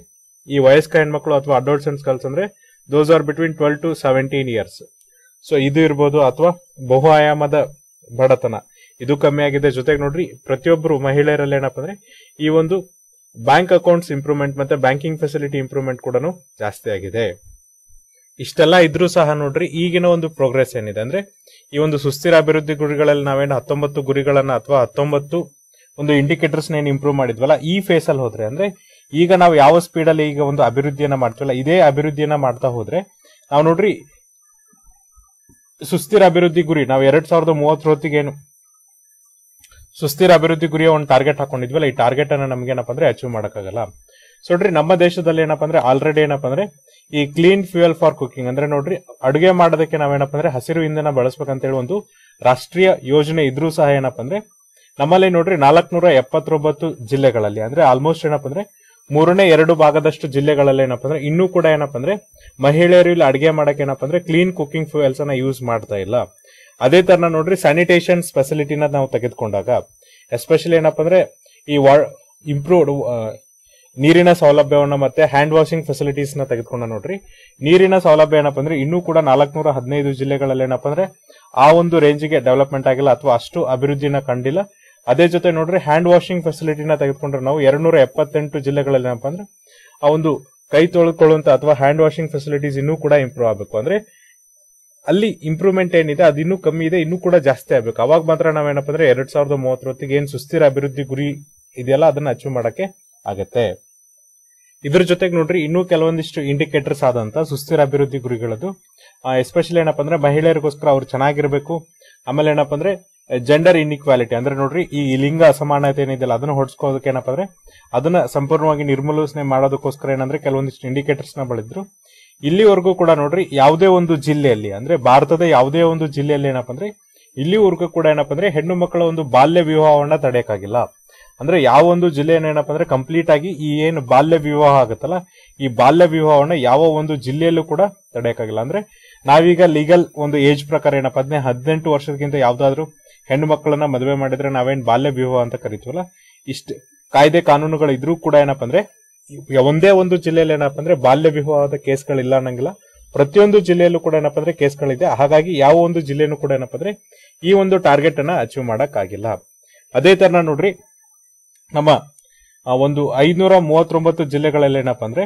ಈ ವಯಸ್ಕ ಹೆಣ್ಮಕ್ಳು ಅಥವಾ ಅಡೋಲ್ಸೆನ್ಸ್ ಗರ್ಲ್ಸ್ ಅಂದ್ರೆ those are between twelve to seventeen years so ಇದು ಇರ್ಬೋದು ಅಥವಾ ಬಹು ಆಯಾಮದ ಬಡತನ. ಇದು ಕಮ್ಮಿ ಆಗಿದೆ. ಜೊತೆಗೆ ನೋಡ್ರಿ ಪ್ರತಿಯೊಬ್ಬರು ಮಹಿಳೆಯರಲ್ಲಿ ಏನಪ್ಪ ಅಂದ್ರೆ, ಈ ಒಂದು ಬ್ಯಾಂಕ್ ಅಕೌಂಟ್ಸ್ ಇಂಪ್ರೂವ್ಮೆಂಟ್ ಮತ್ತೆ ಬ್ಯಾಂಕಿಂಗ್ ಫೆಸಿಲಿಟಿ ಇಂಪ್ರೂವ್ಮೆಂಟ್ ಕೂಡ ಜಾಸ್ತಿ ಆಗಿದೆ. ಇಷ್ಟೆಲ್ಲ ಇದ್ರೂ ಸಹ ನೋಡ್ರಿ, ಈಗಿನ ಒಂದು ಪ್ರೋಗ್ರೆಸ್ ಏನಿದೆ ಅಂದ್ರೆ, ಈ ಒಂದು ಸುಸ್ಥಿರ ಅಭಿವೃದ್ಧಿ ಗುರಿಗಳಲ್ಲಿ ನಾವೇನು ಹತ್ತೊಂಬತ್ತು ಗುರಿಗಳನ್ನ ಅಥವಾ ಹತ್ತೊಂಬತ್ತು ಒಂದು ಇಂಡಿಕೇಟರ್ಸ್ ಏನು ಇಂಪ್ರೂವ್ ಮಾಡಿದ್ವಲ್ಲ, ಈ ಫೇಸ್ ಅಲ್ಲಿ ಹೋದ್ರೆ ಅಂದ್ರೆ, ಈಗ ನಾವು ಯಾವ ಸ್ಪೀಡ್ ಅಲ್ಲಿ ಈಗ ಒಂದು ಅಭಿವೃದ್ಧಿಯನ್ನ ಮಾಡ್ತೀವಲ್ಲ, ಇದೇ ಅಭಿವೃದ್ಧಿಯನ್ನ ಮಾಡ್ತಾ ಹೋದ್ರೆ, ನಾವು ನೋಡ್ರಿ ಸುಸ್ಥಿರ ಅಭಿವೃದ್ಧಿ ಗುರಿ. ನಾವು ಎರಡ್ ಸಾವಿರದ ಮೂವತ್ತರ ಹೊತ್ತಿಗೆ ಏನು ಸುಸ್ಥಿರ ಅಭಿವೃದ್ಧಿ ಗುರಿಯ ಒಂದು ಟಾರ್ಗೆಟ್ ಹಾಕೊಂಡಿದ್ವಲ್ಲ, ಈ ಟಾರ್ಗೆಟ್ ಅನ್ನ ನಮ್ಗೆ ಏನಪ್ಪ ಅಂದ್ರೆ ಅಚೀವ್ ಮಾಡಕ್ಕಾಗಲ್ಲ. ಸೊ ನೋಡ್ರಿ, ನಮ್ಮ ದೇಶದಲ್ಲಿ ಏನಪ್ಪ ಅಂದ್ರೆ ಆಲ್ರೆಡಿ ಏನಪ್ಪ ಅಂದ್ರೆ ಈ ಕ್ಲೀನ್ ಫ್ಯೂಯಲ್ ಫಾರ್ ಕುಕಿಂಗ್ ಅಂದ್ರೆ ನೋಡ್ರಿ, ಅಡುಗೆ ಮಾಡೋದಕ್ಕೆ ನಾವೇನಪ್ಪ ಅಂದ್ರೆ ಹಸಿರು ಇಂಧನ ಬಳಸ್ಬೇಕಂತ ಹೇಳಿ ಒಂದು ರಾಷ್ಟ್ರೀಯ ಯೋಜನೆ ಇದ್ರೂ ಸಹ ಏನಪ್ಪ ಅಂದ್ರೆ ನಮ್ಮಲ್ಲಿ ನೋಡ್ರಿ ನಾಲ್ಕನೂರ ಎಪ್ಪತ್ತೊಂಬತ್ತು ಜಿಲ್ಲೆಗಳಲ್ಲಿ, ಅಂದ್ರೆ ಆಲ್ಮೋಸ್ಟ್ ಏನಪ್ಪ ಅಂದ್ರೆ ಮೂರನೇ ಎರಡು ಭಾಗದಷ್ಟು ಜಿಲ್ಲೆಗಳಲ್ಲಿ ಏನಪ್ಪ ಅಂದ್ರೆ ಇನ್ನೂ ಕೂಡ ಏನಪ್ಪ ಅಂದ್ರೆ ಮಹಿಳೆಯರು ಇಲ್ಲಿ ಅಡಿಗೆ ಮಾಡಕ್ಕೆ ಏನಪ್ಪ ಅಂದ್ರೆ ಕ್ಲೀನ್ ಕುಕಿಂಗ್ ಫ್ಯೂಯಲ್ಸ್ ಅನ್ನ ಯೂಸ್ ಮಾಡ್ತಾ ಇಲ್ಲ. ಅದೇ ತರ ನೋಡ್ರಿ ಸ್ಯಾನಿಟೇಷನ್ ಫೆಸಿಲಿಟಿನ ನಾವು ತೆಗೆದುಕೊಂಡಾಗ ಎಸ್ಪೆಷಲಿ ಏನಪ್ಪ ಅಂದ್ರೆ ಈ ಇಂಪ್ರೂವ್ಡ್ ನೀರಿನ ಸೌಲಭ್ಯವನ್ನ ಮತ್ತೆ ಹ್ಯಾಂಡ್ ವಾಷಿಂಗ್ ಫೆಸಿಲಿಟೀಸ್ನ ತೆಗೆದುಕೊಂಡ ನೋಡ್ರಿ. ನೀರಿನ ಸೌಲಭ್ಯ ಏನಪ್ಪ ಅಂದ್ರೆ ಇನ್ನೂ ಕೂಡ ನಾಲ್ಕನೂರ ಹದಿನೈದು ಜಿಲ್ಲೆಗಳಲ್ಲಿ ಏನಪ್ಪ ಅಂದ್ರೆ ಆ ಒಂದು ರೇಂಜ್ಗೆ ಡೆವಲಪ್ಮೆಂಟ್ ಆಗಿಲ್ಲ ಅಥವಾ ಅಷ್ಟು ಅಭಿವೃದ್ಧಿನ ಕಂಡಿಲ್ಲ. ಅದೇ ಜೊತೆ ನೋಡ್ರಿ ಹ್ಯಾಂಡ್ ವಾಷಿಂಗ್ ಫೆಸಿಲಿಟಿನ ತೆಗೆದುಕೊಂಡ್ರೆ ನಾವು ಎರಡ್ನೂರ ಎಪ್ಪತ್ತೆಂಟು ಜಿಲ್ಲೆಗಳಲ್ಲಿ ಏನಪ್ಪ ಅಂದ್ರೆ, ಆ ಒಂದು ಕೈ ತೊಳ್ಕೊಳ್ಳುವಂತ ಅಥವಾ ಹ್ಯಾಂಡ್ ವಾಷಿಂಗ್ ಫೆಸಿಲಿಟೀಸ್ ಇನ್ನೂ ಕೂಡ ಇಂಪ್ರೂವ್ ಆಗಬೇಕು. ಅಂದ್ರೆ, ಅಲ್ಲಿ ಇಂಪ್ರೂವ್ಮೆಂಟ್ ಏನಿದೆ, ಅದು ಇನ್ನೂ ಕಮ್ಮಿ ಇದೆ, ಇನ್ನೂ ಕೂಡ ಜಾಸ್ತಿ ಆಗ್ಬೇಕು. ಅವಾಗ ಮಾತ್ರ ನಾವೇನಪ್ಪ ಅಂದ್ರೆ ಎರಡ್ ಸಾವಿರದ ಮೂವತ್ತರೊತ್ತಿಗೆ ಏನ್ ಸುಸ್ಥಿರ ಅಭಿವೃದ್ಧಿ ಗುರಿ ಇದೆಯಲ್ಲ, ಅದನ್ನ ಅಚೀವ್ ಮಾಡಕ್ಕೆ ಆಗತ್ತೆ. ಇದ್ರ ಜೊತೆಗೆ ನೋಡ್ರಿ, ಇನ್ನೂ ಕೆಲವೊಂದಿಷ್ಟು ಇಂಡಿಕೇಟರ್ಸ್ ಆದಂತ ಸುಸ್ಥಿರ ಅಭಿವೃದ್ಧಿ ಗುರಿಗಳದ್ದು. ಎಸ್ಪೆಷಲಿ ಏನಪ್ಪ ಅಂದ್ರೆ ಮಹಿಳೆಯರಿಗೋಸ್ಕರ ಅವ್ರು ಚೆನ್ನಾಗಿರ್ಬೇಕು. ಆಮೇಲೆ ಏನಪ್ಪ ಅಂದ್ರೆ ಜೆಂಡರ್ ಇನ್ಇಕ್ವಾಲಿಟಿ ಅಂದ್ರೆ ನೋಡ್ರಿ, ಈ ಲಿಂಗ ಅಸಮಾನತೆ ಏನಿದೆಯಲ್ಲ, ಅದನ್ನ ಹೊಡ್ಸ್ಕೋದಕ್ಕೆ ಏನಪ್ಪ ಅಂದ್ರೆ, ಅದನ್ನ ಸಂಪೂರ್ಣವಾಗಿ ನಿರ್ಮೂಲನೆ ಮಾಡೋದಕ್ಕೋಸ್ಕರ ಏನಂದ್ರೆ, ಕೆಲವೊಂದಿಷ್ಟು ಇಂಡಿಕೇಟರ್ಸ್ನ ಬಳಿದ್ರು. ಇಲ್ಲಿವರೆಗೂ ಕೂಡ ನೋಡ್ರಿ, ಯಾವುದೇ ಒಂದು ಜಿಲ್ಲೆಯಲ್ಲಿ, ಅಂದ್ರೆ ಭಾರತದ ಯಾವುದೇ ಒಂದು ಜಿಲ್ಲೆಯಲ್ಲಿ ಏನಪ್ಪ ಅಂದ್ರೆ, ಇಲ್ಲಿವರೆಗೂ ಕೂಡ ಏನಪ್ಪ ಅಂದ್ರೆ, ಹೆಣ್ಣು ಮಕ್ಕಳ ಒಂದು ಬಾಲ್ಯ ವಿವಾಹವನ್ನ ತಡೆಯಕ್ಕಾಗಿಲ್ಲ. ಅಂದ್ರೆ ಯಾವ ಒಂದು ಜಿಲ್ಲೆಯನ್ನು ಏನಪ್ಪ ಅಂದ್ರೆ ಕಂಪ್ಲೀಟ್ ಆಗಿ ಈ ಏನು ಬಾಲ್ಯ ವಿವಾಹ ಆಗುತ್ತಲ್ಲ, ಈ ಬಾಲ್ಯ ವಿವಾಹವನ್ನ ಯಾವ ಒಂದು ಜಿಲ್ಲೆಯಲ್ಲೂ ಕೂಡ ತಡೆಯಕ್ಕಾಗಿಲ್ಲ. ಅಂದ್ರೆ ನಾವೀಗ ಲೀಗಲ್ ಒಂದು ಏಜ್ ಪ್ರಕಾರ ಏನಪ್ಪ ಅಂದ್ರೆ, ಹದಿನೆಂಟು ವರ್ಷಕ್ಕಿಂತ ಯಾವ್ದಾದ್ರು ಹೆಣ್ಣು ಮಕ್ಕಳನ್ನ ಮದುವೆ ಮಾಡಿದ್ರೆ ನಾವೇನ್ ಬಾಲ್ಯ ವಿವಾಹ ಅಂತ ಕರಿತೀವಲ್ಲ? ಇಷ್ಟ ಕಾಯ್ದೆ ಕಾನೂನುಗಳು ಇದ್ರೂ ಕೂಡ ಏನಪ್ಪ ಅಂದ್ರೆ, ಒಂದೇ ಒಂದು ಜಿಲ್ಲೆಯಲ್ಲಿ ಏನಪ್ಪ ಅಂದ್ರೆ ಬಾಲ್ಯ ವಿವಾಹದ ಕೇಸ್ಗಳಿಲ್ಲ ಅನ್ನಂಗಿಲ್ಲ. ಪ್ರತಿಯೊಂದು ಜಿಲ್ಲೆಯಲ್ಲೂ ಕೂಡ ಏನಪ್ಪ ಅಂದ್ರೆ ಕೇಸ್ಗಳಿದೆ. ಹಾಗಾಗಿ ಯಾವ ಒಂದು ಜಿಲ್ಲೆನೂ ಕೂಡ ಏನಪ್ಪ ಅಂದ್ರೆ ಈ ಒಂದು ಟಾರ್ಗೆಟ್ ಅನ್ನ ಅಚೀವ್ ಮಾಡಕ್ ಆಗಿಲ್ಲ ಅದೇ ತರ ನೋಡ್ರಿ, ನಮ್ಮ ಒಂದು ಐದ್ನೂರ ಮೂವತ್ತೊಂಬತ್ತು ಜಿಲ್ಲೆಗಳಲ್ಲಿ ಏನಪ್ಪ ಅಂದ್ರೆ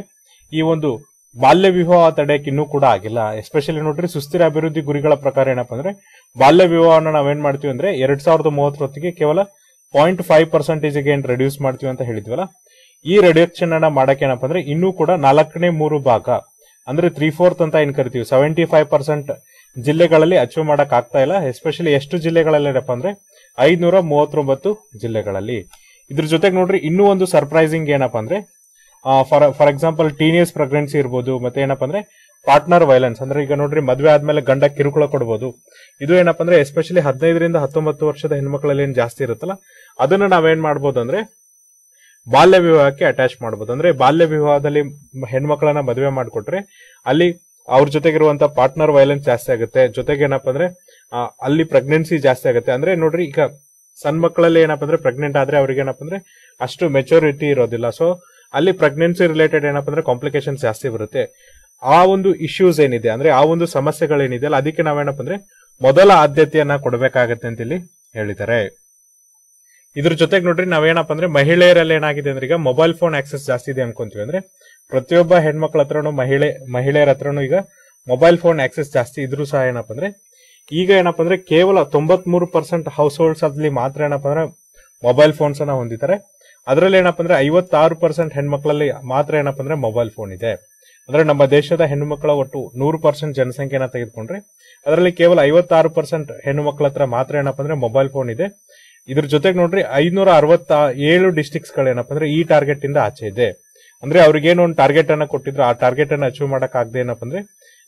ಈ ಒಂದು ಬಾಲ್ಯ ವಿವಾಹ ತಡೆಯಕ್ಕೆ ಇನ್ನೂ ಕೂಡ ಆಗಿಲ್ಲ. ಎಸ್ಪೆಷಲಿ ನೋಡ್ರಿ ಸುಸ್ಥಿರ ಅಭಿವೃದ್ಧಿ ಗುರಿಗಳ ಪ್ರಕಾರ ಏನಪ್ಪ ಅಂದ್ರೆ, ಬಾಲ್ಯ ವಿವಾಹನ ನಾವೇನ್ ಮಾಡ್ತೀವಿ ಅಂದ್ರೆ ಎರಡ್ ಸಾವಿರದ ಮೂವತ್ತರೊತ್ತಿಗೆ ಕೇವಲ ಪಾಯಿಂಟ್ ಫೈವ್ ಪರ್ಸೆಂಟೇಜ್ ಏನ್ ರೆಡ್ಯೂಸ್ ಮಾಡ್ತೀವಿ ಅಂತ ಹೇಳಿದ್ವಲ್ಲ, ಈ ರೆಡ್ಯೂಕ್ಷನ್ ಅನ್ನ ಮಾಡಕ್ಕೆ ಏನಪ್ಪ ಅಂದ್ರೆ ಇನ್ನೂ ಕೂಡ ನಾಲ್ಕನೇ ಮೂರು ಭಾಗ, ಅಂದ್ರೆ ತ್ರೀ ಫೋರ್ತ್ ಅಂತ ಏನ್ ಕರಿತೀವಿ ಸೆವೆಂಟಿ ಫೈವ್ ಪರ್ಸೆಂಟ್ ಜಿಲ್ಲೆಗಳಲ್ಲಿ ಅಚೀವ್ ಮಾಡಕ್ ಆಗ್ತಾ ಇಲ್ಲ. ಎಸ್ಪೆಷಲಿ ಎಷ್ಟು ಜಿಲ್ಲೆಗಳಲ್ಲಿ ಏನಪ್ಪ ಅಂದ್ರೆ, ಐದ್ನೂರ ಮೂವತ್ತೊಂಬತ್ತು ಜಿಲ್ಲೆಗಳಲ್ಲಿ. ಇದ್ರ ಜೊತೆಗೆ ನೋಡ್ರಿ ಇನ್ನೂ ಒಂದು ಸರ್ಪ್ರೈಸಿಂಗ್ ಏನಪ್ಪ ಅಂದ್ರೆ for for example teenagers pregnancy ಇರ್ಬೋದು, ಮತ್ತೆ ಏನಪ್ಪ ಅಂದ್ರೆ ಪಾರ್ಟ್ನರ್ ವೈಲೆನ್ಸ್ ಅಂದ್ರೆ ಈಗ ನೋಡ್ರಿ, ಮದುವೆ ಆದ್ಮೇಲೆ ಗಂಡ ಕಿರುಕುಳ ಕೊಡ್ಬೋದು. ಇದು ಏನಪ್ಪ ಅಂದ್ರೆ ಎಸ್ಪೆಷಲಿ ಹದಿನೈದರಿಂದ ಹತ್ತೊಂಬತ್ತು ವರ್ಷದ ಹೆಣ್ಮಕ್ಳಲ್ಲಿ ಏನ್ ಜಾಸ್ತಿ ಇರುತ್ತಲ್ಲ, ಅದನ್ನ ನಾವೇನ್ ಮಾಡ್ಬೋದು ಅಂದ್ರೆ ಬಾಲ್ಯ ವಿವಾಹಕ್ಕೆ ಅಟ್ಯಾಚ್ ಮಾಡಬಹುದು ಅಂದ್ರೆ ಬಾಲ್ಯ ವಿವಾಹದಲ್ಲಿ ಹೆಣ್ಮಕ್ಳನ್ನ ಮದುವೆ ಮಾಡಿಕೊಟ್ರೆ ಅಲ್ಲಿ ಅವ್ರ ಜೊತೆಗಿರುವಂತ ಪಾರ್ಟ್ನರ್ ವೈಲೆನ್ಸ್ ಜಾಸ್ತಿ ಆಗುತ್ತೆ. ಜೊತೆಗೆ ಏನಪ್ಪಾ ಅಂದ್ರೆ ಅಲ್ಲಿ ಪ್ರೆಗ್ನೆನ್ಸಿ ಜಾಸ್ತಿ ಆಗುತ್ತೆ. ಅಂದ್ರೆ ನೋಡ್ರಿ, ಈಗ ಸಣ್ಣ ಮಕ್ಕಳಲ್ಲಿ ಏನಪ್ಪಾ ಅಂದ್ರೆ ಪ್ರೆಗ್ನೆಂಟ್ ಆದ್ರೆ ಅವ್ರಿಗೆ ಏನಪ್ಪಾ ಅಂದ್ರೆ ಅಷ್ಟು ಮೆಚುರಿಟಿ ಇರೋದಿಲ್ಲ. ಸೊ ಅಲ್ಲಿ ಪ್ರೆಗ್ನೆನ್ಸಿ ರಿಲೇಟೆಡ್ ಏನಪ್ಪ ಅಂದ್ರೆ ಕಾಂಪ್ಲಿಕೇಶನ್ಸ್ ಜಾಸ್ತಿ ಬರುತ್ತೆ. ಆ ಒಂದು ಇಶ್ಯೂಸ್ ಏನಿದೆ, ಅಂದ್ರೆ ಆ ಒಂದು ಸಮಸ್ಯೆಗಳೇನಿದೆ ಅಲ್ಲ ಅದಕ್ಕೆ ನಾವೇನಪ್ಪ ಅಂದ್ರೆ ಮೊದಲ ಆದ್ಯತೆಯನ್ನ ಕೊಡಬೇಕಾಗತ್ತೆ ಅಂತ ಇಲ್ಲಿ ಹೇಳಿದ್ದಾರೆ. ಇದ್ರ ಜೊತೆಗೆ ನೋಡ್ರಿ ನಾವೇನಪ್ಪ ಅಂದ್ರೆ ಮಹಿಳೆಯರಲ್ಲಿ ಏನಾಗಿದೆ ಅಂದ್ರೆ ಈಗ ಮೊಬೈಲ್ ಫೋನ್ ಆಕ್ಸೆಸ್ ಜಾಸ್ತಿ ಇದೆ ಅನ್ಕೊಂತೀವಿ ಅಂದ್ರೆ ಪ್ರತಿಯೊಬ್ಬ ಹೆಣ್ಮಕ್ಳ ಹತ್ರನು ಮಹಿಳೆ, ಮಹಿಳೆಯರ ಹತ್ರನು ಈಗ ಮೊಬೈಲ್ ಫೋನ್ ಆಕ್ಸೆಸ್ ಜಾಸ್ತಿ ಇದ್ರೂ ಸಹ ಏನಪ್ಪ ಅಂದ್ರೆ ಈಗ ಏನಪ್ಪ ಅಂದ್ರೆ ಕೇವಲ ತೊಂಬತ್ಮೂರು ಪರ್ಸೆಂಟ್ ಹೌಸ್ ಹೋಲ್ಡ್ಸ್ ಅಲ್ಲಿ ಮಾತ್ರ ಏನಪ್ಪ ಅಂದ್ರೆ ಮೊಬೈಲ್ ಫೋನ್ಸ್ ಅನ್ನ ಹೊಂದಿದ್ದಾರೆ. ಅದರಲ್ಲಿ ಏನಪ್ಪ ಅಂದ್ರೆ ಐವತ್ತಾರು ಪರ್ಸೆಂಟ್ ಹೆಣ್ಮಕ್ಳಲ್ಲಿ ಮಾತ್ರ ಏನಪ್ಪ ಅಂದ್ರೆ ಮೊಬೈಲ್ ಫೋನ್ ಇದೆ. ಅಂದ್ರೆ ನಮ್ಮ ದೇಶದ ಹೆಣ್ಣುಮಕ್ಕಳ ಒಟ್ಟು ನೂರು ಪರ್ಸೆಂಟ್ ಜನಸಂಖ್ಯೆನ ತೆಗೆದುಕೊಂಡ್ರೆ, ಅದರಲ್ಲಿ ಕೇವಲ ಐವತ್ತಾರು ಪರ್ಸೆಂಟ್ ಹೆಣ್ಣು ಹತ್ರ ಮಾತ್ರ ಏನಪ್ಪ ಅಂದ್ರೆ ಮೊಬೈಲ್ ಫೋನ್ ಇದೆ. ಇದ್ರ ಜೊತೆಗೆ ನೋಡ್ರಿ ಐನೂರ ಅರವತ್ತ ಏಳು ಡಿಸ್ಟಿಕ್ಸ್ಗಳು ಏನಪ್ಪ ಅಂದ್ರೆ ಈ ಟಾರ್ಗೆಟ್ ಇಂದ ಆಚೆ ಇದೆ. ಅಂದ್ರೆ ಅವ್ರಿಗೇನು ಒಂದು ಟಾರ್ಗೆಟ್ ಅನ್ನ ಕೊಟ್ಟಿದ್ರು, ಆ ಟಾರ್ಗೆಟ್ ಅನ್ನ ಅಚೀವ್ ಮಾಡಕ್ ಆಗದೆ ಏನಪ್ಪ ಅಂದ್ರೆ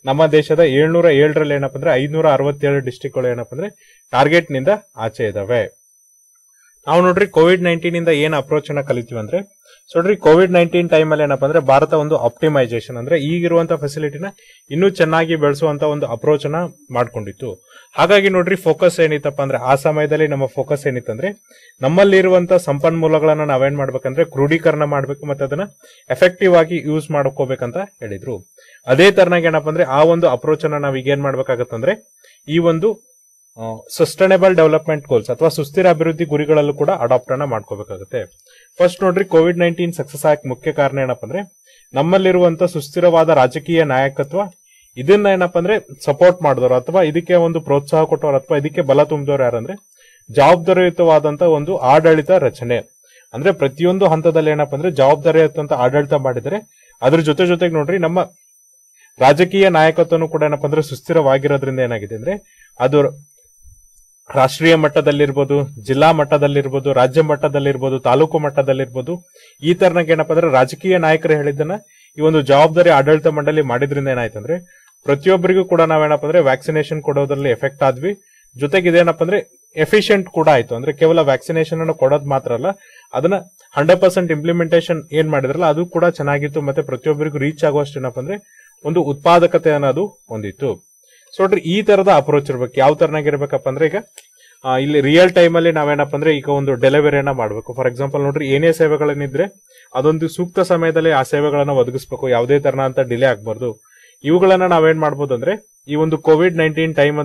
ನಮ್ಮ ದೇಶದ ಏಳ್ನೂರ ಏಳರಲ್ಲಿ ಏನಪ್ಪ ಅಂದ್ರೆ ಐನೂರ ಅರವತ್ತೇಳು ಡಿಸ್ಟಿಕ್ಗಳು ಏನಪ್ಪ ಅಂದ್ರೆ ಟಾರ್ಗೆಟ್ನಿಂದ ಆಚೆ ಇದಾವೆ. ನಾವು ನೋಡ್ರಿ ಕೋವಿಡ್ ನೈನ್ಟೀನ್ ಇಂದ ಏನ್ ಅಪ್ರೋಚ್ ಅನ್ನ ಕಲಿತೀವಿ ಅಂದ್ರೆ, ಸೊ ನೋಡ್ರಿ ಕೋವಿಡ್ ನೈನ್ಟೀನ್ ಟೈಮ್ ಅಲ್ಲಿ ಏನಪ್ಪಾ ಅಂದ್ರೆ ಭಾರತ ಒಂದು ಆಪ್ಟಿಮೈಸೇಷನ್ ಅಂದ್ರೆ ಈಗಿರುವಂತಹ ಫೆಸಿಲಿಟಿನ ಇನ್ನೂ ಚೆನ್ನಾಗಿ ಬೆಳೆಸುವಂತ ಒಂದು ಅಪ್ರೋಚ್ ಅನ್ನ ಮಾಡ್ಕೊಂಡಿತ್ತು. ಹಾಗಾಗಿ ನೋಡ್ರಿ ಫೋಕಸ್ ಏನಿತ್ತಪ್ಪ ಅಂದ್ರೆ ಆ ಸಮಯದಲ್ಲಿ ನಮ್ಮ ಫೋಕಸ್ ಏನಿತ್ತಂದ್ರೆ ನಮ್ಮಲ್ಲಿರುವಂತಹ ಸಂಪನ್ಮೂಲಗಳನ್ನ ನಾವೇನ್ ಮಾಡ್ಬೇಕಂದ್ರೆ ಕ್ರೋಢೀಕರಣ ಮಾಡ್ಬೇಕು ಮತ್ತೆ ಅದನ್ನ ಎಫೆಕ್ಟಿವ್ ಆಗಿ ಯೂಸ್ ಮಾಡ್ಕೋಬೇಕಂತ ಹೇಳಿದ್ರು. ಅದೇ ತರನಾಗಿ ಏನಪ್ಪ ಅಂದ್ರೆ ಆ ಒಂದು ಅಪ್ರೋಚ್ ಅನ್ನ ನಾವ್ ಈಗ ಏನ್ ಮಾಡ್ಬೇಕಾಗತ್ತಂದ್ರೆ, ಈ ಒಂದು ಸಸ್ಟೈನಬಲ್ ಡೆವಲಪ್ಮೆಂಟ್ ಗೋಲ್ಸ್ ಅಥವಾ ಸುಸ್ಥಿರ ಅಭಿವೃದ್ಧಿ ಗುರಿಗಳಲ್ಲೂ ಕೂಡ ಅಡಾಪ್ಟ್ ಅನ್ನ ಮಾಡ್ಕೋಬೇಕಾಗುತ್ತೆ. ಫಸ್ಟ್ ನೋಡ್ರಿ ಕೋವಿಡ್ ನೈನ್ಟೀನ್ ಸಕ್ಸಸ್ ಆಗಕ್ಕೆ ಮುಖ್ಯ ಕಾರಣ ಏನಪ್ಪ ಅಂದ್ರೆ, ನಮ್ಮಲ್ಲಿರುವಂತ ಸುಸ್ಥಿರವಾದ ರಾಜಕೀಯ ನಾಯಕತ್ವ, ಇದನ್ನ ಏನಪ್ಪ ಅಂದ್ರೆ ಸಪೋರ್ಟ್ ಮಾಡಿದವರು ಅಥವಾ ಇದಕ್ಕೆ ಒಂದು ಪ್ರೋತ್ಸಾಹ ಕೊಟ್ಟವರು ಅಥವಾ ಇದಕ್ಕೆ ಬಲ ತುಂಬಿದವರು ಯಾರಂದ್ರೆ ಜವಾಬ್ದಾರಿಯುತವಾದಂತ ಒಂದು ಆಡಳಿತ ರಚನೆ. ಅಂದ್ರೆ ಪ್ರತಿಯೊಂದು ಹಂತದಲ್ಲಿ ಏನಪ್ಪ ಅಂದ್ರೆ ಜವಾಬ್ದಾರಿಯುತ ಆಡಳಿತ ಮಾಡಿದರೆ, ಅದ್ರ ಜೊತೆ ಜೊತೆಗೆ ನೋಡ್ರಿ, ನಮ್ಮ ರಾಜಕೀಯ ನಾಯಕತ್ವನು ಕೂಡ ಏನಪ್ಪ ಅಂದ್ರೆ ಸುಸ್ಥಿರವಾಗಿರೋದ್ರಿಂದ ಏನಾಗಿದೆ ಅಂದ್ರೆ, ಅದು ರಾಷ್ಟ್ರೀಯ ಮಟ್ಟದಲ್ಲಿರ್ಬೋದು, ಜಿಲ್ಲಾ ಮಟ್ಟದಲ್ಲಿರ್ಬೋದು, ರಾಜ್ಯ ಮಟ್ಟದಲ್ಲಿರ್ಬೋದು, ತಾಲೂಕು ಮಟ್ಟದಲ್ಲಿರ್ಬೋದು, ಈ ತರನಾಗ ಏನಪ್ಪ ಅಂದ್ರೆ ರಾಜಕೀಯ ನಾಯಕರು ಹೇಳಿದ್ದನ್ನ ಈ ಒಂದು ಜವಾಬ್ದಾರಿ ಆಡಳಿತ ಮಂಡಳಿ ಮಾಡಿದ್ರಿಂದ ಏನಾಯ್ತಂದ್ರೆ, ಪ್ರತಿಯೊಬ್ಬರಿಗೂ ಕೂಡ ನಾವೇನಪ್ಪ ಅಂದ್ರೆ ವ್ಯಾಕ್ಸಿನೇಷನ್ ಕೊಡೋದ್ರಲ್ಲಿ ಎಫೆಕ್ಟ್ ಆದ್ವಿ. ಜೊತೆಗೆ ಇದೇನಪ್ಪ ಅಂದ್ರೆ ಎಫಿಷಿಯಂಟ್ ಕೂಡ ಆಯ್ತು. ಅಂದ್ರೆ ಕೇವಲ ವ್ಯಾಕ್ಸಿನೇಷನ್ ಅನ್ನು ಕೊಡೋದ್ ಮಾತ್ರ ಅಲ್ಲ, ಅದನ್ನ ಹಂಡ್ರೆಡ್ ಪರ್ಸೆಂಟ್ ಇಂಪ್ಲಿಮೆಂಟೇಷನ್ ಏನ್ ಮಾಡಿದ್ರಲ್ಲ, ಅದು ಕೂಡ ಚೆನ್ನಾಗಿತ್ತು. ಮತ್ತೆ ಪ್ರತಿಯೊಬ್ಬರಿಗೂ ರೀಚ್ ಆಗುವಷ್ಟು ಏನಪ್ಪ ಅಂದ್ರೆ ಒಂದು ಉತ್ಪಾದಕತೆ ಅನ್ನೋದು ಹೊಂದಿತ್ತು ಸೊ ನೋಡ್ರಿ ಈ ತರದ ಅಪ್ರೋಚ್ ಇರ್ಬೇಕು. ಯಾವ ತರನಾಗಿರ್ಬೇಕಪ್ಪ ಅಂದ್ರೆ ಈಗ ಇಲ್ಲಿ ರಿಯಲ್ ಟೈಮ್ ಅಲ್ಲಿ ನಾವೇನಪ್ಪ ಅಂದ್ರೆ ಈಗ ಒಂದು ಡೆಲಿವರಿಯನ್ನ ಮಾಡಬೇಕು. ಫಾರ್ ಎಕ್ಸಾಂಪಲ್ ನೋಡ್ರಿ, ಏನೇ ಸೇವೆಗಳನ್ನಿದ್ರೆ ಅದೊಂದು ಸೂಕ್ತ ಸಮಯದಲ್ಲಿ ಆ ಸೇವೆಗಳನ್ನ ಒದಗಿಸಬೇಕು. ಯಾವುದೇ ತರನ ಅಂತ ಡಿಲೇ ಆಗ್ಬಾರ್ದು. ಇವುಗಳನ್ನ ನಾವೇನ್ ಮಾಡ್ಬೋದು ಅಂದ್ರೆ, ಈ ಒಂದು ಕೋವಿಡ್ ನೈನ್ಟೀನ್ ಟೈಮ್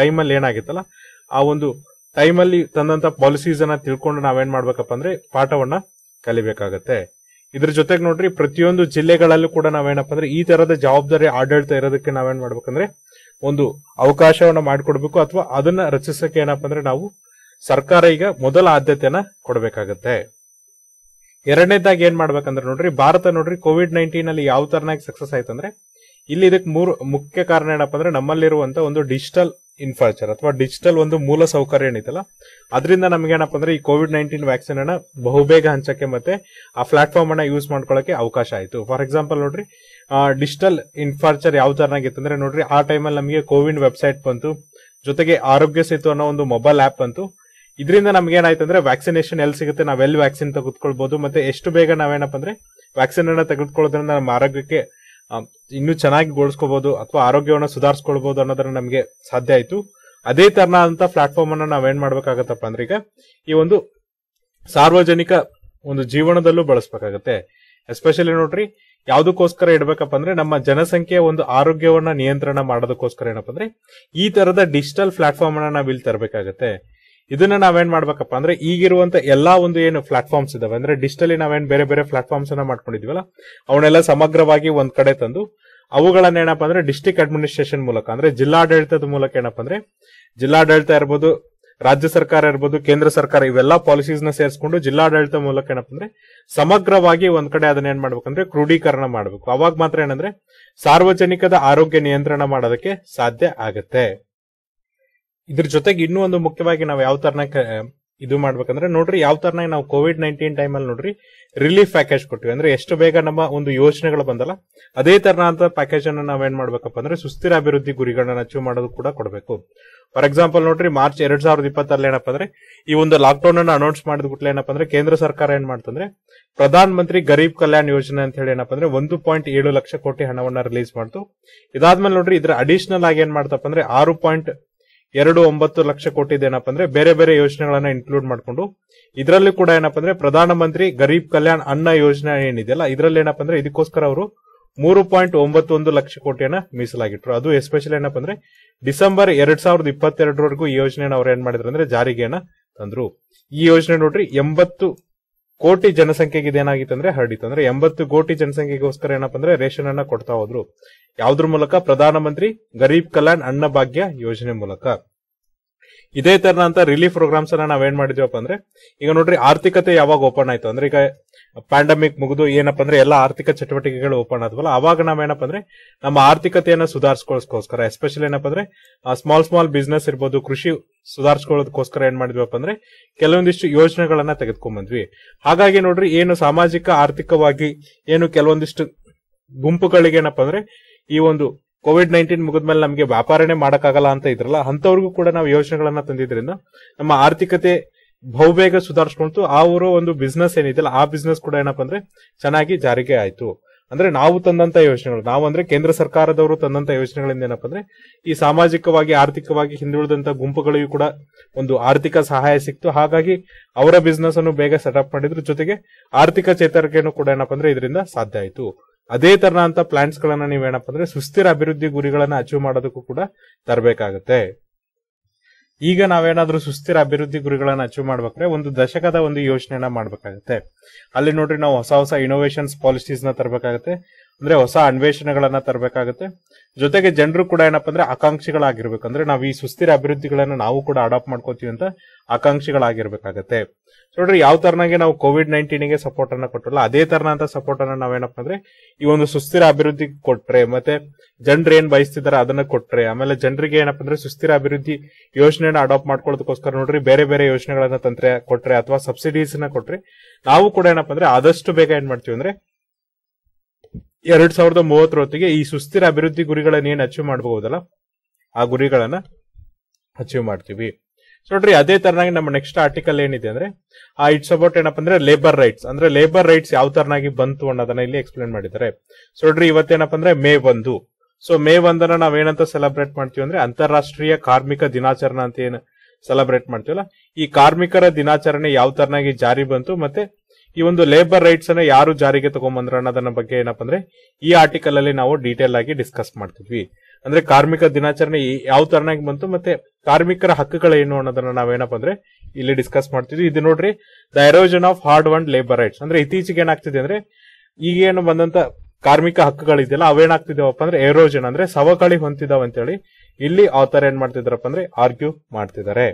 ಟೈಮ್ ಅಲ್ಲಿ ಏನಾಗಿತ್ತಲ್ಲ, ಆ ಒಂದು ಟೈಮ್ ಅಲ್ಲಿ ತಂದಂತ ಪಾಲಿಸೀಸ್ ಅನ್ನ ತಿಳ್ಕೊಂಡು ನಾವೇನ್ ಮಾಡ್ಬೇಕಪ್ಪ ಅಂದ್ರೆ ಪಾಠವನ್ನ ಕಲಿಬೇಕಾಗತ್ತೆ. ಇದ್ರ ಜೊತೆಗೆ ನೋಡ್ರಿ, ಪ್ರತಿಯೊಂದು ಜಿಲ್ಲೆಗಳಲ್ಲೂ ಕೂಡ ನಾವೇನಪ್ಪ ಅಂದ್ರೆ ಈ ತರದ ಜವಾಬ್ದಾರಿ ಆಡಳಿತ ಇರೋದಕ್ಕೆ ನಾವೇನ್ ಮಾಡ್ಬೇಕಂದ್ರೆ ಒಂದು ಅವಕಾಶವನ್ನ ಮಾಡಿಕೊಡ್ಬೇಕು ಅಥವಾ ಅದನ್ನ ರಚಿಸಕ್ಕೆ ಏನಪ್ಪ ಅಂದ್ರೆ ನಾವು ಸರ್ಕಾರ ಈಗ ಮೊದಲ ಆದ್ಯತೆಯನ್ನ ಕೊಡಬೇಕಾಗತ್ತೆ. ಎರಡನೇದಾಗಿ ಏನ್ ಮಾಡ್ಬೇಕಂದ್ರೆ ನೋಡ್ರಿ, ಭಾರತ ನೋಡ್ರಿ ಕೋವಿಡ್ ನೈನ್ಟೀನ್ ಅಲ್ಲಿ ಯಾವ ತರನಾಗಿ ಸಕ್ಸಸ್ ಆಯ್ತಂದ್ರೆ ಇಲ್ಲಿ ಇದಕ್ಕೆ ಮೂರು ಮುಖ್ಯ ಕಾರಣ ಏನಪ್ಪ ಅಂದ್ರೆ ನಮ್ಮಲ್ಲಿರುವಂತ ಒಂದು ಡಿಜಿಟಲ್ ಇನ್ಫ್ರಾಸ್ಟ್ರಕ್ಚರ್ ಅಥವಾ ಡಿಜಿಟಲ್ ಒಂದು ಮೂಲ ಸೌಕರ್ಯ ಏನೈತಲ್ಲ ಅದರಿಂದ ನಮ್ಗೆ ಏನಪ್ಪ ಅಂದ್ರೆ ಈ ಕೋವಿಡ್ ನೈನ್ಟೀನ್ ವ್ಯಾಕ್ಸಿನ್ ಅನ್ನ ಬಹುಬೇಗ ಹಂಚಕ್ಕೆ ಮತ್ತೆ ಆ ಪ್ಲಾಟ್ಫಾರ್ಮ್ ಅನ್ನ ಯೂಸ್ ಮಾಡ್ಕೊಳ್ಳಕ್ಕೆ ಅವಕಾಶ ಆಯ್ತು. ಫಾರ್ ಎಕ್ಸಾಂಪಲ್ ನೋಡ್ರಿ ಡಿಜಿಟಲ್ ಇನ್ಫ್ರಾಸ್ಟ್ರಕ್ಚರ್ ಯಾವ ತರನಾಗಿತ್ತು ಅಂದ್ರೆ ನೋಡ್ರಿ, ಆ ಟೈಮಲ್ಲಿ ನಮಗೆ ಕೋವಿನ್ ವೆಬ್ಸೈಟ್ ಬಂತು. ಜೊತೆಗೆ ಆರೋಗ್ಯ ಸೇತು ಅನ್ನೋ ಒಂದು ಮೊಬೈಲ್ ಆಪ್ ಬಂತು. ಇದರಿಂದ ನಮ್ಗೆ ಏನಾಯ್ತು ಅಂದ್ರೆ ವ್ಯಾಕ್ಸಿನೇಷನ್ ಎಲ್ಲಿ ಸಿಗುತ್ತೆ, ನಾವ್ ಎಲ್ಲಿ ವ್ಯಾಕ್ಸಿನ್ ತೆಗೆದುಕೊಳ್ಬಹುದು ಮತ್ತೆ ಎಷ್ಟು ಬೇಗ ನಾವೇನಪ್ಪ ಅಂದ್ರೆ ವ್ಯಾಕ್ಸಿನ್ ಅನ್ನ ತೆಗೆದುಕೊಳ್ಳೋದ್ರಿಂದ ನಮ್ಮ ಆರೋಗ್ಯಕ್ಕೆ ಇನ್ನೂ ಚೆನ್ನಾಗಿ ಗೋಳಿಸ್ಕೋಬಹುದು ಅಥವಾ ಆರೋಗ್ಯವನ್ನ ಸುಧಾರಿಸ್ಕೊಳ್ಬಹುದು ಅನ್ನೋದನ್ನ ನಮಗೆ ಸಾಧ್ಯ ಆಯ್ತು. ಅದೇ ತರನಾದಂತ ಪ್ಲಾಟ್ಫಾರ್ಮ್ ಅನ್ನ ನಾವೇನ್ ಮಾಡ್ಬೇಕಾಗತ್ತಪ್ಪ ಅಂದ್ರೆ ಈಗ ಈ ಒಂದು ಸಾರ್ವಜನಿಕ ಒಂದು ಜೀವನದಲ್ಲೂ ಬಳಸಬೇಕಾಗತ್ತೆ. ಎಸ್ಪೆಷಲಿ ನೋಡ್ರಿ ಯಾವ್ದಕ್ಕೋಸ್ಕರ ಇಡಬೇಕಪ್ಪ ಅಂದ್ರೆ ನಮ್ಮ ಜನಸಂಖ್ಯೆಯ ಒಂದು ಆರೋಗ್ಯವನ್ನ ನಿಯಂತ್ರಣ ಮಾಡೋದಕ್ಕೋಸ್ಕರ ಏನಪ್ಪ ಅಂದ್ರೆ ಈ ತರದ ಡಿಜಿಟಲ್ ಪ್ಲಾಟ್ಫಾರ್ಮ್ ಅನ್ನ ನಾವು ಇಲ್ಲಿ ತರಬೇಕಾಗತ್ತೆ. ಇದನ್ನ ನಾವೇನ್ ಮಾಡ್ಬೇಕಪ್ಪ ಅಂದ್ರೆ ಈಗಿರುವಂತ ಎಲ್ಲಾ ಒಂದು ಏನು ಪ್ಲಾಟ್ಫಾರ್ಮ್ಸ್ ಇದಾವೆ ಅಂದ್ರೆ ಡಿಜಿಟಲಿ ನಾವೇನ್ ಬೇರೆ ಬೇರೆ ಪ್ಲಾಟ್ಫಾರ್ಮ್ಸ್ ಅನ್ನ ಮಾಡ್ಕೊಂಡಿದ್ವಲ್ಲ, ಅವನ್ನೆಲ್ಲ ಸಮಗ್ರವಾಗಿ ಒಂದ್ ಕಡೆ ತಂದು ಅವುಗಳನ್ನ ಏನಪ್ಪಾ ಅಂದ್ರೆ ಡಿಸ್ಟಿಕ್ ಅಡ್ಮಿನಿಸ್ಟ್ರೇಷನ್ ಮೂಲಕ ಅಂದ್ರೆ ಜಿಲ್ಲಾಡಳಿತದ ಮೂಲಕ ಏನಪ್ಪಾ ಅಂದ್ರೆ ಜಿಲ್ಲಾಡಳಿತ ಇರ್ಬೋದು ರಾಜ್ಯ ಸರ್ಕಾರ ಇರ್ಬೋದು, ಕೇಂದ್ರ ಸರ್ಕಾರ, ಇವೆಲ್ಲ ಪಾಲಿಸೀಸ್ನ ಸೇರಿಸ್ಕೊಂಡು ಜಿಲ್ಲಾಡಳಿತ ಮೂಲಕ ಏನಪ್ಪಂದ್ರೆ ಸಮಗ್ರವಾಗಿ ಒಂದ್ ಕಡೆ ಅದನ್ನ ಏನ್ ಮಾಡ್ಬೇಕಂದ್ರೆ ಕ್ರೋಢೀಕರಣ ಮಾಡಬೇಕು. ಅವಾಗ ಮಾತ್ರ ಏನಂದ್ರೆ ಸಾರ್ವಜನಿಕದ ಆರೋಗ್ಯ ನಿಯಂತ್ರಣ ಮಾಡೋದಕ್ಕೆ ಸಾಧ್ಯ ಆಗತ್ತೆ. ಇದ್ರ ಜೊತೆಗೆ ಇನ್ನೂ ಒಂದು ಮುಖ್ಯವಾಗಿ ನಾವು ಯಾವ ತರನ ಇದು ಮಾಡ್ಬೇಕಂದ್ರೆ ನೋಡ್ರಿ ಯಾವ ತರನ ನಾವು ಕೋವಿಡ್ ನೈನ್ಟೀನ್ ಟೈಮ್ ಅಲ್ಲಿ ನೋಡ್ರಿ ರಿಲೀಫ್ ಪ್ಯಾಕೇಜ್ ಕೊಟ್ಟಿವಿ. ಅಂದ್ರೆ ಎಷ್ಟು ಬೇಗ ನಮ್ಮ ಒಂದು ಯೋಜನೆಗಳು ಬಂದಲ್ಲ, ಅದೇ ತರನಾದ ಪ್ಯಾಕೇಜ್ ಅನ್ನ ನಾವೇನ್ ಮಾಡ್ಬೇಕಪ್ಪ ಅಂದ್ರೆ ಸುಸ್ಥಿರ ಅಭಿವೃದ್ಧಿ ಗುರಿಗಳನ್ನ ಅಚೀವ್ ಮಾಡೋದು ಕೂಡ ಕೊಡಬೇಕು. ಫಾರ್ ಎಕ್ಸಾಂಪಲ್ ನೋಡ್ರಿ ಮಾರ್ಚ್ ಎರಡ್ ಸಾವಿರದ ಇಪ್ಪತ್ತರಲ್ಲಿ ಏನಪ್ಪ ಅಂದ್ರೆ ಈ ಒಂದು ಲಾಕ್ಡೌನ್ ಅನ್ನ ಅನೌನ್ಸ್ ಮಾಡಿದ ಕೂಡಲೇ ಏನಪ್ಪ ಅಂದ್ರೆ ಕೇಂದ್ರ ಸರ್ಕಾರ ಏನ್ ಮಾಡ್ತಂದ್ರೆ ಪ್ರಧಾನ ಮಂತ್ರಿ ಗರೀಬ್ ಕಲ್ಯಾಣ್ ಯೋಜನೆ ಅಂತ ಹೇಳಿ ಏನಪ್ಪ ಅಂದ್ರೆ ಒಂದು ಪಾಯಿಂಟ್ ಏಳು ಲಕ್ಷ ಕೋಟಿ ಹಣವನ್ನ ರಿಲೀಸ್ ಮಾಡ್ತು. ಇದಾದ್ಮೇಲೆ ನೋಡ್ರಿ ಇದ್ರ ಅಡಿಷನಲ್ ಆಗಿ ಏನ್ ಮಾಡ್ತಪ್ಪ ಅಂದ್ರೆ ಆರು ಪಾಯಿಂಟ್ ಎರಡು ಒಂಬತ್ತು ಲಕ್ಷ ಕೋಟಿ ಏನಪ್ಪ ಅಂದ್ರೆ ಬೇರೆ ಬೇರೆ ಯೋಜನೆಗಳನ್ನ ಇನ್ಕ್ಲೂಡ್ ಮಾಡಿಕೊಂಡು, ಇದರಲ್ಲಿ ಕೂಡ ಏನಪ್ಪ ಅಂದ್ರೆ ಪ್ರಧಾನ ಮಂತ್ರಿ ಗರೀಬ್ ಕಲ್ಯಾಣ್ ಅನ್ನ ಯೋಜನೆ ಏನಿದೆಯಲ್ಲ, ಇದರಲ್ಲಿ ಏನಪ್ಪ ಅಂದ್ರೆ ಇದಕ್ಕೋಸ್ಕರ ಅವರು ಮೂರು ಪಾಯಿಂಟ್ ಒಂಬತ್ತು ಒಂದು ಲಕ್ಷ ಕೋಟಿಯನ್ನ ಮೀಸಲಾಗಿಟ್ರು. ಅದು ಎಸ್ಪೆಷಲಿ ಏನಪ್ಪ ಅಂದ್ರೆ ಡಿಸೆಂಬರ್ ಎರಡ್ ಸಾವಿರದ ಇಪ್ಪತ್ತೆರಡರವರೆಗೂ ಈ ಯೋಜನೆಯನ್ನು ಅವ್ರು ಏನ್ ಮಾಡಿದ್ರು ಅಂದ್ರೆ ಜಾರಿಗೆಯನ್ನ ತಂದ್ರು. ಈ ಯೋಜನೆ ನೋಡ್ರಿ, ಎಂಬತ್ತು ಕೋಟಿ ಜನಸಂಖ್ಯೆಗೆ ಇದೇನಾಗಿತ್ತು ಅಂದ್ರೆ ಹರಡಿತ್ತು. ಅಂದ್ರೆ ಎಂಬತ್ತು ಕೋಟಿ ಜನಸಂಖ್ಯೆಗೋಸ್ಕರ ಏನಪ್ಪ ಅಂದ್ರೆ ರೇಷನ್ ಅನ್ನ ಕೊಡ್ತಾ ಹೋದ್ರು. ಯಾವ್ದ್ರ ಮೂಲಕ? ಪ್ರಧಾನಮಂತ್ರಿ ಗರೀಬ್ ಕಲ್ಯಾಣ್ ಅನ್ನ ಭಾಗ್ಯ ಯೋಜನೆ ಮೂಲಕ. ಇದೇ ತರನಂತ ರಿಲೀಫ್ ಪ್ರೋಗ್ರಾಮ್ಸ್ ಅನ್ನ ನಾವೇನ್ ಮಾಡಿದ್ವಪ್ಪ ಅಂದ್ರೆ, ಈಗ ನೋಡ್ರಿ ಆರ್ಥಿಕತೆ ಯಾವಾಗ ಓಪನ್ ಆಯ್ತು ಅಂದ್ರೆ ಈಗ ಪ್ಯಾಂಡಮಿಕ್ ಮುಗಿದು ಏನಪ್ಪ ಅಂದ್ರೆ ಎಲ್ಲ ಆರ್ಥಿಕ ಚಟುವಟಿಕೆಗಳು ಓಪನ್ ಆದ್ವಲ್ಲ, ಅವಾಗ ನಾವೇನಪ್ಪ ಅಂದ್ರೆ ನಮ್ಮ ಆರ್ಥಿಕತೆಯನ್ನ ಸುಧಾರಿಸ್ಕೊಳ್ಳೋಸ್ಕೋಸ್ಕರ ಎಸ್ಪೆಷಲಿ ಏನಪ್ಪ ಅಂದ್ರೆ ಸ್ಮಾಲ್ ಸ್ಮಾಲ್ ಬಿಸ್ನೆಸ್ ಇರ್ಬೋದು, ಕೃಷಿ ಸುಧಾರಿಸ್ಕೊಳ್ಳೋದಕ್ಕೋಸ್ಕರ ಏನ್ ಮಾಡಿದ್ವಪ್ಪ ಅಂದ್ರೆ ಕೆಲವೊಂದಿಷ್ಟು ಯೋಜನೆಗಳನ್ನ ತೆಗೆದುಕೊಂಡ್ ಬಂದ್ವಿ ಹಾಗಾಗಿ ನೋಡ್ರಿ ಏನು ಸಾಮಾಜಿಕ, ಆರ್ಥಿಕವಾಗಿ ಏನು ಕೆಲವೊಂದಿಷ್ಟು ಗುಂಪುಗಳಿಗೆ ಏನಪ್ಪ ಅಂದ್ರೆ ಈ ಒಂದು ಕೋವಿಡ್ ನೈನ್ಟೀನ್ ಮುಗಿದ್ಮೇಲೆ ನಮಗೆ ವ್ಯಾಪಾರನೇ ಮಾಡೋಕ್ಕಾಗಲ್ಲ ಅಂತ ಇದ್ರಲ್ಲ ಅಂತವ್ರಿಗೂ ಕೂಡ ನಾವು ಯೋಜನೆಗಳನ್ನ ತಂದಿದ್ರಿಂದ ನಮ್ಮ ಆರ್ಥಿಕತೆ ಬಹುಬೇಗ ಸುಧಾರಿಸ್ಕೊಂತು ಅವರು ಒಂದು ಬಿಸ್ನೆಸ್ ಏನಿದೆಯಲ್ಲ, ಆ ಬಿಸ್ನೆಸ್ ಕೂಡ ಏನಪ್ಪ ಅಂದ್ರೆ ಚೆನ್ನಾಗಿ ಜಾರಿಗೆ ಆಯ್ತು. ಅಂದ್ರೆ ನಾವು ತಂದಂತ ಯೋಜನೆಗಳು, ನಾವು ಅಂದ್ರೆ ಕೇಂದ್ರ ಸರ್ಕಾರದವರು ತಂದಂತ ಯೋಜನೆಗಳಿಂದ ಏನಪ್ಪ ಅಂದ್ರೆ ಈ ಸಾಮಾಜಿಕವಾಗಿ, ಆರ್ಥಿಕವಾಗಿ ಹಿಂದುಳಿದಂತ ಗುಂಪುಗಳಿಗೂ ಕೂಡ ಒಂದು ಆರ್ಥಿಕ ಸಹಾಯ ಸಿಕ್ತು. ಹಾಗಾಗಿ ಅವರ ಬಿಸ್ನೆಸ್ ಅನ್ನು ಬೇಗ ಸೆಟಪ್ ಮಾಡಿದ್ರು. ಜೊತೆಗೆ ಆರ್ಥಿಕ ಚೇತರಿಕೆಯನ್ನು ಕೂಡ ಏನಪ್ಪ ಅಂದ್ರೆ ಇದರಿಂದ ಸಾಧ್ಯ ಆಯ್ತು. ಅದೇ ತರನಂತ ಪ್ಲಾನ್ಸ್ ಗಳನ್ನ ನೀವೇನಪ್ಪ ಅಂದ್ರೆ ಸುಸ್ಥಿರ ಅಭಿವೃದ್ಧಿ ಗುರಿಗಳನ್ನ ಅಚೀವ್ ಮಾಡೋದಕ್ಕೂ ಕೂಡ ತರಬೇಕಾಗುತ್ತೆ. ಈಗ ನಾವೇನಾದ್ರೂ ಸುಸ್ಥಿರ ಅಭಿವೃದ್ಧಿ ಗುರಿಗಳನ್ನ ಅಚೀವ್ ಮಾಡ್ಬೇಕ್ರೆ ಒಂದು ದಶಕದ ಒಂದು ಯೋಜನೆಯನ್ನ ಮಾಡ್ಬೇಕಾಗತ್ತೆ. ಅಲ್ಲಿ ನೋಡ್ರಿ ನಾವು ಹೊಸ ಹೊಸ ಇನೋವೇಷನ್ಸ್ ಪಾಲಿಸೀಸ್ನ ತರಬೇಕಾಗತ್ತೆ. ಅಂದ್ರೆ ಹೊಸ ಅನ್ವೇಷಣೆಗಳನ್ನ ತರಬೇಕಾಗುತ್ತೆ. ಜೊತೆಗೆ ಜನರು ಕೂಡ ಏನಪ್ಪ ಅಂದ್ರೆ ಆಕಾಂಕ್ಷಿಗಳಾಗಿರ್ಬೇಕು. ಅಂದ್ರೆ ನಾವು ಈ ಸುಸ್ಥಿರ ಅಭಿವೃದ್ಧಿಗಳನ್ನ ನಾವು ಕೂಡ ಅಡಾಪ್ಟ್ ಮಾಡ್ಕೋತೀವಿ ಅಂತ ಆಕಾಂಕ್ಷಿಗಳಾಗಿರ್ಬೇಕಾಗತ್ತೆ. ನೋಡ್ರಿ, ಯಾವ ತರನಾಗೆ ನಾವು ಕೋವಿಡ್ ನೈನ್ಟೀನ್ಗೆ ಸಪೋರ್ಟ್ ಅನ್ನ ಕೊಟ್ಟಲ್ಲ, ಅದೇ ತರನಂತ ಸಪೋರ್ಟ್ ಅನ್ನ ನಾವೇನಪ್ಪ ಅಂದ್ರೆ ಈ ಒಂದು ಸುಸ್ಥಿರ ಅಭಿವೃದ್ಧಿ ಕೊಟ್ರೆ, ಮತ್ತೆ ಜನರು ಏನ್ ಬಯಸ್ತಿದಾರೆ ಅದನ್ನ ಕೊಟ್ರೆ, ಆಮೇಲೆ ಜನರಿಗೆ ಏನಪ್ಪ ಅಂದ್ರೆ ಸುಸ್ಥಿರ ಅಭಿವೃದ್ಧಿ ಯೋಜನೆನ ಅಡಾಪ್ಟ್ ಮಾಡ್ಕೊಳ್ಳೋದಕ್ಕೋಸ್ಕರ ನೋಡ್ರಿ, ಬೇರೆ ಬೇರೆ ಯೋಜನೆಗಳನ್ನ ತಂತ್ರ ಕೊಟ್ರೆ, ಅಥವಾ ಸಬ್ಸಿಡೀಸ್ನ ಕೊಟ್ರೆ, ನಾವು ಕೂಡ ಏನಪ್ಪ ಅಂದ್ರೆ ಆದಷ್ಟು ಬೇಗ ಏನ್ ಮಾಡ್ತೀವಿ ಅಂದ್ರೆ ಎರಡ್ ಸಾವಿರದ ಮೂವತ್ತರ ಹೊತ್ತಿಗೆ ಈ ಸುಸ್ಥಿರ ಅಭಿವೃದ್ಧಿ ಗುರಿಗಳನ್ನ ಏನ್ ಅಚೀವ್ ಮಾಡಬಹುದಲ್ಲ ಆ ಗುರಿಗಳನ್ನ ಅಚೀವ್ ಮಾಡ್ತೀವಿ. ಸೊ ನೋಡ್ರಿ, ಅದೇ ತರನಾಗಿ ನಮ್ಮ ನೆಕ್ಸ್ಟ್ ಆರ್ಟಿಕಲ್ ಏನಿದೆ ಅಂದ್ರೆ, ಆ ಇಟ್ಸ್ ಅಬೌಟ್ ಏನಪ್ಪ ಅಂದ್ರೆ ಲೇಬರ್ ರೈಟ್ಸ್ ಅಂದ್ರೆ ಲೇಬರ್ ರೈಟ್ಸ್ ಯಾವ ತರನಾಗಿ ಬಂತು ಅನ್ನೋದನ್ನ ಇಲ್ಲಿ ಎಕ್ಸ್ಪ್ಲೇನ್ ಮಾಡಿದ್ದಾರೆ. ಸೊ ನೋಡ್ರಿ, ಇವತ್ತೇನಪ್ಪ ಅಂದ್ರೆ ಮೇ ಒಂದು. ಸೊ ಮೇ ಒಂದನ್ನ ನಾವೇನಂತ ಸೆಲೆಬ್ರೇಟ್ ಮಾಡ್ತೀವಿ ಅಂದ್ರೆ ಅಂತಾರಾಷ್ಟ್ರೀಯ ಕಾರ್ಮಿಕ ದಿನಾಚರಣೆ ಅಂತ ಏನು ಸೆಲೆಬ್ರೇಟ್ ಮಾಡ್ತೀವಲ್ಲ, ಈ ಕಾರ್ಮಿಕರ ದಿನಾಚರಣೆ ಯಾವ ತರನಾಗಿ ಜಾರಿ ಬಂತು ಮತ್ತೆ ಈ ಒಂದು ಲೇಬರ್ ರೈಟ್ಸ್ ಅನ್ನ ಯಾರು ಜಾರಿಗೆ ತಗೊಂಬಂದ್ರ ಅನ್ನೋದನ್ನ ಬಗ್ಗೆ ಏನಪ್ಪ ಅಂದ್ರೆ, ಈ ಆರ್ಟಿಕಲ್ ಅಲ್ಲಿ ನಾವು ಡೀಟೇಲ್ ಆಗಿ ಡಿಸ್ಕಸ್ ಮಾಡ್ತಿದ್ವಿ. ಅಂದ್ರೆ ಕಾರ್ಮಿಕ ದಿನಾಚರಣೆ ಯಾವ ತರನಾಗಿ ಬಂತು ಮತ್ತೆ ಕಾರ್ಮಿಕರ ಹಕ್ಕುಗಳೇನು ಅನ್ನೋದನ್ನ ನಾವೇನಪ್ಪ ಅಂದ್ರೆ ಇಲ್ಲಿ ಡಿಸ್ಕಸ್ ಮಾಡ್ತಿದ್ವಿ. ಇದು ನೋಡ್ರಿ the erosion of hard and labour rights ಅಂದ್ರೆ ಇತ್ತೀಚೆಗೆ ಏನಾಗ್ತಿದೆ ಅಂದ್ರೆ, ಈಗೇನು ಬಂದಂತ ಕಾರ್ಮಿಕ ಹಕ್ಕುಗಳಿದೆಯಲ್ಲ ಅವೇನಾಗ್ತಿದಾವಪ್ಪ ಅಂದ್ರೆ ಎರೋಜನ್ ಅಂದ್ರೆ ಸವಕಳಿ ಹೊಂತಿದಾವ ಅಂತೇಳಿ ಇಲ್ಲಿ ಆತರ ಏನ್ ಮಾಡ್ತಿದಾರಪ್ಪ ಅಂದ್ರೆ ಆರ್ಗ್ಯೂ ಮಾಡ್ತಿದ್ದಾರೆ.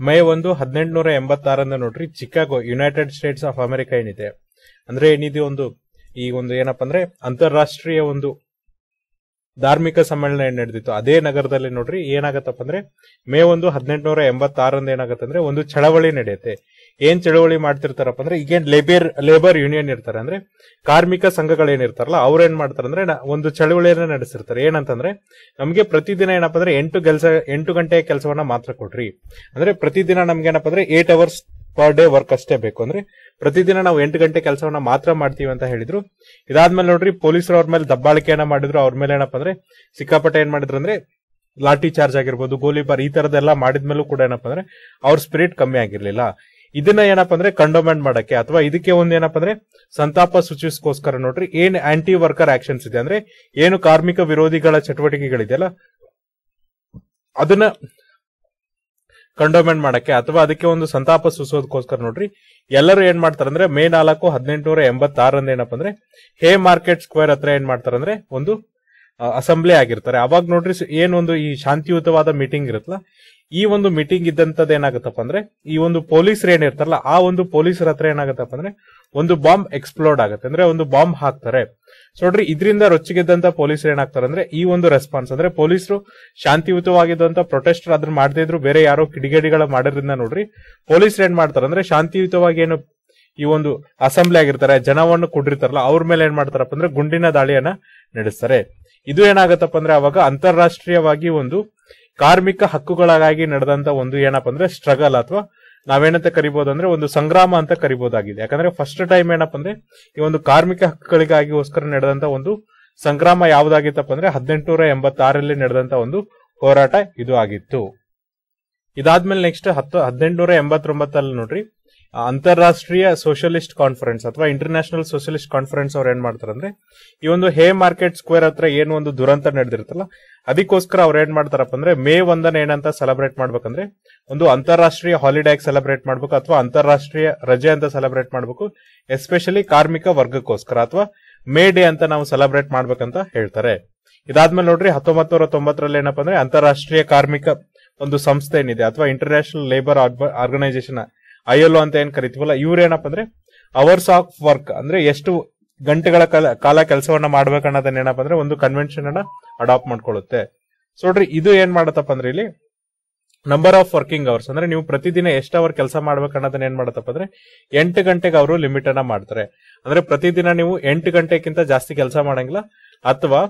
ಮೇ ಒಂದು ಹದಿನೆಂಟುನೂರ ಎಂಬತ್ತಾರರಿಂದ ನೋಡ್ರಿ, Chicago United States of America ಏನಿದೆ. ಅಂದ್ರೆ ಏನಿದೆ ಒಂದು, ಈ ಒಂದು ಏನಪ್ಪ ಅಂದ್ರೆ, ಅಂತಾರಾಷ್ಟ್ರೀಯ ಒಂದು ಧಾರ್ಮಿಕ ಸಮ್ಮೇಳನ ಏನ್ ನಡೆದಿತ್ತು, ಅದೇ ನಗರದಲ್ಲಿ ನೋಡ್ರಿ ಏನಾಗತ್ತಪ್ಪ ಅಂದ್ರೆ, ಮೇ ಒಂದು ಹದಿನೆಂಟುನೂರ ಎಂಬತ್ತಾರಂದ ಏನಾಗತ್ತಂದ್ರೆ, ಒಂದು ಚಳವಳಿ ನಡೆಯುತ್ತೆ. ಏನ್ ಚಳವಳಿ ಮಾಡ್ತಿರ್ತಾರಪ್ಪ ಅಂದ್ರೆ ಈಗೇನ್ ಲೇಬರ್ ಲೇಬರ್ ಯೂನಿಯನ್ ಇರ್ತಾರೆ ಅಂದ್ರೆ ಕಾರ್ಮಿಕ ಸಂಘಗಳೇನಿರ್ತಾರಲ್ಲ ಅವ್ರ ಏನ್ ಮಾಡ್ತಾರೆ ಅಂದ್ರೆ ಒಂದು ಚಳವಳಿಯನ್ನ ನಡೆಸಿರ್ತಾರೆ. ಏನಂತಂದ್ರೆ ನಮಗೆ ಪ್ರತಿದಿನ ಏನಪ್ಪ ಅಂದ್ರೆ ಎಂಟು ಕೆಲಸ, ಎಂಟು ಗಂಟೆ ಕೆಲಸವನ್ನ ಮಾತ್ರ ಕೊಡ್ರಿ. ಅಂದ್ರೆ ಪ್ರತಿದಿನ ನಮ್ಗೆ ಏನಪ್ಪ ಅಂದ್ರೆ eight hours per day work ಅಷ್ಟೇ ಬೇಕು. ಅಂದ್ರೆ ಪ್ರತಿದಿನ ನಾವು ಎಂಟು ಗಂಟೆ ಕೆಲಸವನ್ನ ಮಾತ್ರ ಮಾಡ್ತೀವಿ ಅಂತ ಹೇಳಿದ್ರು. ಇದಾದ್ಮೇಲೆ ನೋಡ್ರಿ ಪೊಲೀಸರು ಅವ್ರ ಮೇಲೆ ದಬ್ಬಾಳಿಕೆಯನ್ನ ಮಾಡಿದ್ರು. ಅವ್ರ ಮೇಲೆ ಏನಪ್ಪ ಅಂದ್ರೆ ಸಿಕ್ಕಾಪಟ್ಟೆ ಏನ್ ಮಾಡಿದ್ರು ಅಂದ್ರೆ ಲಾಠಿ ಚಾರ್ಜ್ ಆಗಿರ್ಬೋದು, ಗೋಲಿಬಾರ್ ಈ ತರದೆಲ್ಲ ಮಾಡಿದ್ಮೇಲೂ ಕೂಡ ಏನಪ್ಪ ಅಂದ್ರೆ ಅವ್ರ ಸ್ಪಿರಿಟ್ ಕಮ್ಮಿ ಆಗಿರ್ಲಿಲ್ಲ. ಇದನ್ನ ಏನಪ್ಪ ಅಂದ್ರೆ ಕಂಡೋಮೆಂಟ್ ಮಾಡಕ್ಕೆ, ಅಥವಾ ಇದಕ್ಕೆ ಒಂದ್ ಏನಪ್ಪ ಅಂದ್ರೆ ಸಂತಾಪ ಸೂಚಿಸ್ಕೋಸ್ಕರ ನೋಡ್ರಿ, ಏನ್ ಆಂಟಿ ವರ್ಕರ್ ಆಕ್ಷನ್ಸ್ ಇದೆ ಅಂದ್ರೆ, ಏನು ಕಾರ್ಮಿಕ ವಿರೋಧಿಗಳ ಚಟುವಟಿಕೆಗಳಿದೆಯಲ್ಲ, ಅದನ್ನ ಕಂಡೋಮೆಂಟ್ ಮಾಡಕ್ಕೆ, ಅಥವಾ ಅದಕ್ಕೆ ಒಂದು ಸಂತಾಪ ಸೂಸೋದಕ್ಕೋಸ್ಕರ ನೋಡ್ರಿ, ಎಲ್ಲರೂ ಏನ್ ಮಾಡ್ತಾರೆ ಅಂದ್ರೆ ಮೇ ನಾಲ್ಕು ಹದಿನೆಂಟುನೂರ ನೂರ ಏನಪ್ಪ ಅಂದ್ರೆ, ಹೇ ಮಾರ್ಕೆಟ್ ಸ್ಕ್ವೇರ್ ಹತ್ರ ಏನ್ ಮಾಡ್ತಾರೆ ಅಂದ್ರೆ, ಒಂದು ಅಸೆಂಬ್ಲಿ ಆಗಿರ್ತಾರೆ. ಅವಾಗ ನೋಡ್ರಿ ಏನೊಂದು ಈ ಶಾಂತಿಯುತವಾದ ಮೀಟಿಂಗ್ ಇರುತ್ತಲ್ಲ, ಈ ಒಂದು ಮೀಟಿಂಗ್ ಇದ್ದಂತದ್ದು ಏನಾಗುತ್ತಪ್ಪ ಅಂದ್ರೆ, ಈ ಒಂದು ಪೊಲೀಸರು ಏನಿರ್ತಾರಲ್ಲ ಆ ಒಂದು ಪೊಲೀಸರ ಹತ್ರ ಏನಾಗುತ್ತಪ್ಪ ಅಂದ್ರೆ, ಒಂದು ಬಾಂಬ್ ಎಕ್ಸ್ಪ್ಲೋರ್ಡ್ ಆಗುತ್ತೆ. ಅಂದ್ರೆ ಒಂದು ಬಾಂಬ್ ಹಾಕ್ತಾರೆ. ಸೊ ನೋಡ್ರಿ, ಇದರಿಂದ ರೊಚ್ಚಿಗೆದ್ದಂತ ಪೊಲೀಸರು ಏನಾಗ್ತಾರೆ ಅಂದ್ರೆ, ಈ ಒಂದು ರೆಸ್ಪಾನ್ಸ್ ಅಂದ್ರೆ ಪೊಲೀಸರು ಶಾಂತಿಯುತವಾಗಿದ್ದಂತ ಪ್ರೊಟೆಸ್ಟರ್ ಅದನ್ನ ಮಾಡದೇ ಇದ್ರು, ಬೇರೆ ಯಾರೋ ಕಿಡಿಗೇಡಿಗಳ ಮಾಡೋದ್ರಿಂದ ನೋಡ್ರಿ ಪೊಲೀಸರು ಏನ್ ಮಾಡ್ತಾರೆ ಅಂದ್ರೆ, ಶಾಂತಿಯುತವಾಗಿ ಏನು ಈ ಒಂದು ಅಸೆಂಬ್ಲಿ ಆಗಿರ್ತಾರೆ, ಜನವನ್ನು ಕೊಡಿರ್ತಾರಲ್ಲ ಅವ್ರ ಮೇಲೆ ಏನ್ ಮಾಡ್ತಾರಪ್ಪ ಅಂದ್ರೆ, ಗುಂಡಿನ ದಾಳಿಯನ್ನ ನಡೆಸ್ತಾರೆ. ಇದು ಏನಾಗತ್ತಪ್ಪ ಅಂದ್ರೆ ಅವಾಗ ಅಂತಾರಾಷ್ಟ್ರೀಯವಾಗಿ ಒಂದು ಕಾರ್ಮಿಕ ಹಕ್ಕುಗಳಾಗಿ ನಡೆದಂತ ಒಂದು ಏನಪ್ಪ ಅಂದ್ರೆ ಸ್ಟ್ರಗಲ್ ಅಥವಾ ನಾವೇನಂತ ಕರಿಬಹುದು ಅಂದ್ರೆ ಒಂದು ಸಂಗ್ರಾಮ ಅಂತ ಕರಿಬಹುದಾಗಿದೆ ಯಾಕಂದ್ರೆ ಫಸ್ಟ್ ಟೈಮ್ ಏನಪ್ಪ ಅಂದ್ರೆ ಈ ಒಂದು ಕಾರ್ಮಿಕ ಹಕ್ಕುಗಳಿಗಾಗಿಗೋಸ್ಕರ ನಡೆದಂತ ಒಂದು ಸಂಗ್ರಾಮ ಯಾವ್ದಾಗಿತ್ತಪ್ಪ ಅಂದ್ರೆ ಹದಿನೆಂಟುನೂರ ಎಂಬತ್ತಾರಲ್ಲಿ ನಡೆದಂತ ಒಂದು ಹೋರಾಟ ಇದು ಆಗಿತ್ತು. ಇದಾದ್ಮೇಲೆ ನೆಕ್ಸ್ಟ್ ಹತ್ತು, ಹದಿನೆಂಟುನೂರ ಎಂಬತ್ತೊಂಬತ್ತಲ್ಲಿ ನೋಡ್ರಿ. ಅಂತಾರಾಷ್ಟ್ರೀಯ ಸೋಷಲಿಸ್ಟ್ ಕಾನ್ಫರೆನ್ಸ್ ಅಥವಾ ಇಂಟರ್ನ್ಯಾಷನಲ್ ಸೋಷಲಿಸ್ಟ್ ಕಾನ್ಫರೆನ್ಸ್ ಅವ್ರು ಏನ್ ಮಾಡ್ತಾರೆ ಅಂದ್ರೆ ಈ ಒಂದು ಹೇ ಮಾರ್ಕೆಟ್ ಸ್ಕ್ವೇರ್ ಹತ್ರ ಏನು ಒಂದು ದುರಂತ ನಡೆದಿರುತ್ತಲ್ಲ, ಅದಕ್ಕೋಸ್ಕರ ಅವ್ರು ಏನ್ ಮಾಡ್ತಾರಪ್ಪ ಅಂದ್ರೆ, ಮೇ ಒಂದನ ಏನಂತ ಸೆಲೆಬ್ರೇಟ್ ಮಾಡ್ಬೇಕಂದ್ರೆ, ಒಂದು ಅಂತಾರಾಷ್ಟ್ರೀಯ ಹಾಲಿಡೇ ಸೆಲೆಬ್ರೇಟ್ ಮಾಡ್ಬೇಕು ಅಥವಾ ಅಂತಾರಾಷ್ಟ್ರೀಯ ರಜೆ ಅಂತ ಸೆಲೆಬ್ರೇಟ್ ಮಾಡ್ಬೇಕು ಎಸ್ಪೆಷಲಿ ಕಾರ್ಮಿಕ ವರ್ಗಕ್ಕೋಸ್ಕರ ಅಥವಾ ಮೇ ಡೇ ಅಂತ ನಾವು ಸೆಲೆಬ್ರೇಟ್ ಮಾಡ್ಬೇಕಂತ ಹೇಳ್ತಾರೆ. ಇದಾದ್ಮೇಲೆ ನೋಡ್ರಿ ಹತ್ತೊಂಬತ್ತು ನೂರ ತೊಂಬತ್ತರಲ್ಲಿ ಏನಪ್ಪಾ ಅಂದ್ರೆ, ಅಂತಾರಾಷ್ಟ್ರೀಯ ಕಾರ್ಮಿಕ ಒಂದು ಸಂಸ್ಥೆ ಏನಿದೆ, ಅಥವಾ ಇಂಟರ್ನ್ಯಾಷನಲ್ ಲೇಬರ್ ಆರ್ಗನೈಸೇಷನ್ ಐಎಲ್ಒ ಅಂತ ಏನ್ ಕರಿತೀವಲ್ಲ, ಇವ್ರು ಏನಪ್ಪ ಅಂದ್ರೆ ಅವರ್ಸ್ ಆಫ್ ವರ್ಕ್ ಅಂದ್ರೆ ಎಷ್ಟು ಗಂಟೆಗಳ ಕಾಲ ಕಾಲ ಕೆಲಸವನ್ನ ಮಾಡ್ಬೇಕನ್ನೋದನ್ನ ಏನಪ್ಪ ಅಂದ್ರೆ ಒಂದು ಕನ್ವೆನ್ಷನ್ ಅನ್ನ ಅಡಾಪ್ಟ್ ಮಾಡ್ಕೊಳ್ಳುತ್ತೆ. ಸೊ ನೋಡ್ರಿ, ಇದು ಏನ್ ಮಾಡತ್ತಪ್ಪ ಅಂದ್ರೆ ಇಲ್ಲಿ ನಂಬರ್ ಆಫ್ ವರ್ಕಿಂಗ್ ಅವರ್ಸ್ ಅಂದ್ರೆ ನೀವು ಪ್ರತಿದಿನ ಎಷ್ಟು ಅವರ್ ಕೆಲಸ ಮಾಡ್ಬೇಕನ್ನೋದನ್ನ ಏನ್ ಮಾಡತ್ತಪ್ಪ ಅಂದ್ರೆ ಎಂಟು ಗಂಟೆಗೆ ಅವರು ಲಿಮಿಟ್ ಅನ್ನ ಮಾಡ್ತಾರೆ. ಅಂದ್ರೆ ಪ್ರತಿದಿನ ನೀವು ಎಂಟು ಗಂಟೆಗಿಂತ ಜಾಸ್ತಿ ಕೆಲಸ ಮಾಡಂಗಿಲ್ಲ, ಅಥವಾ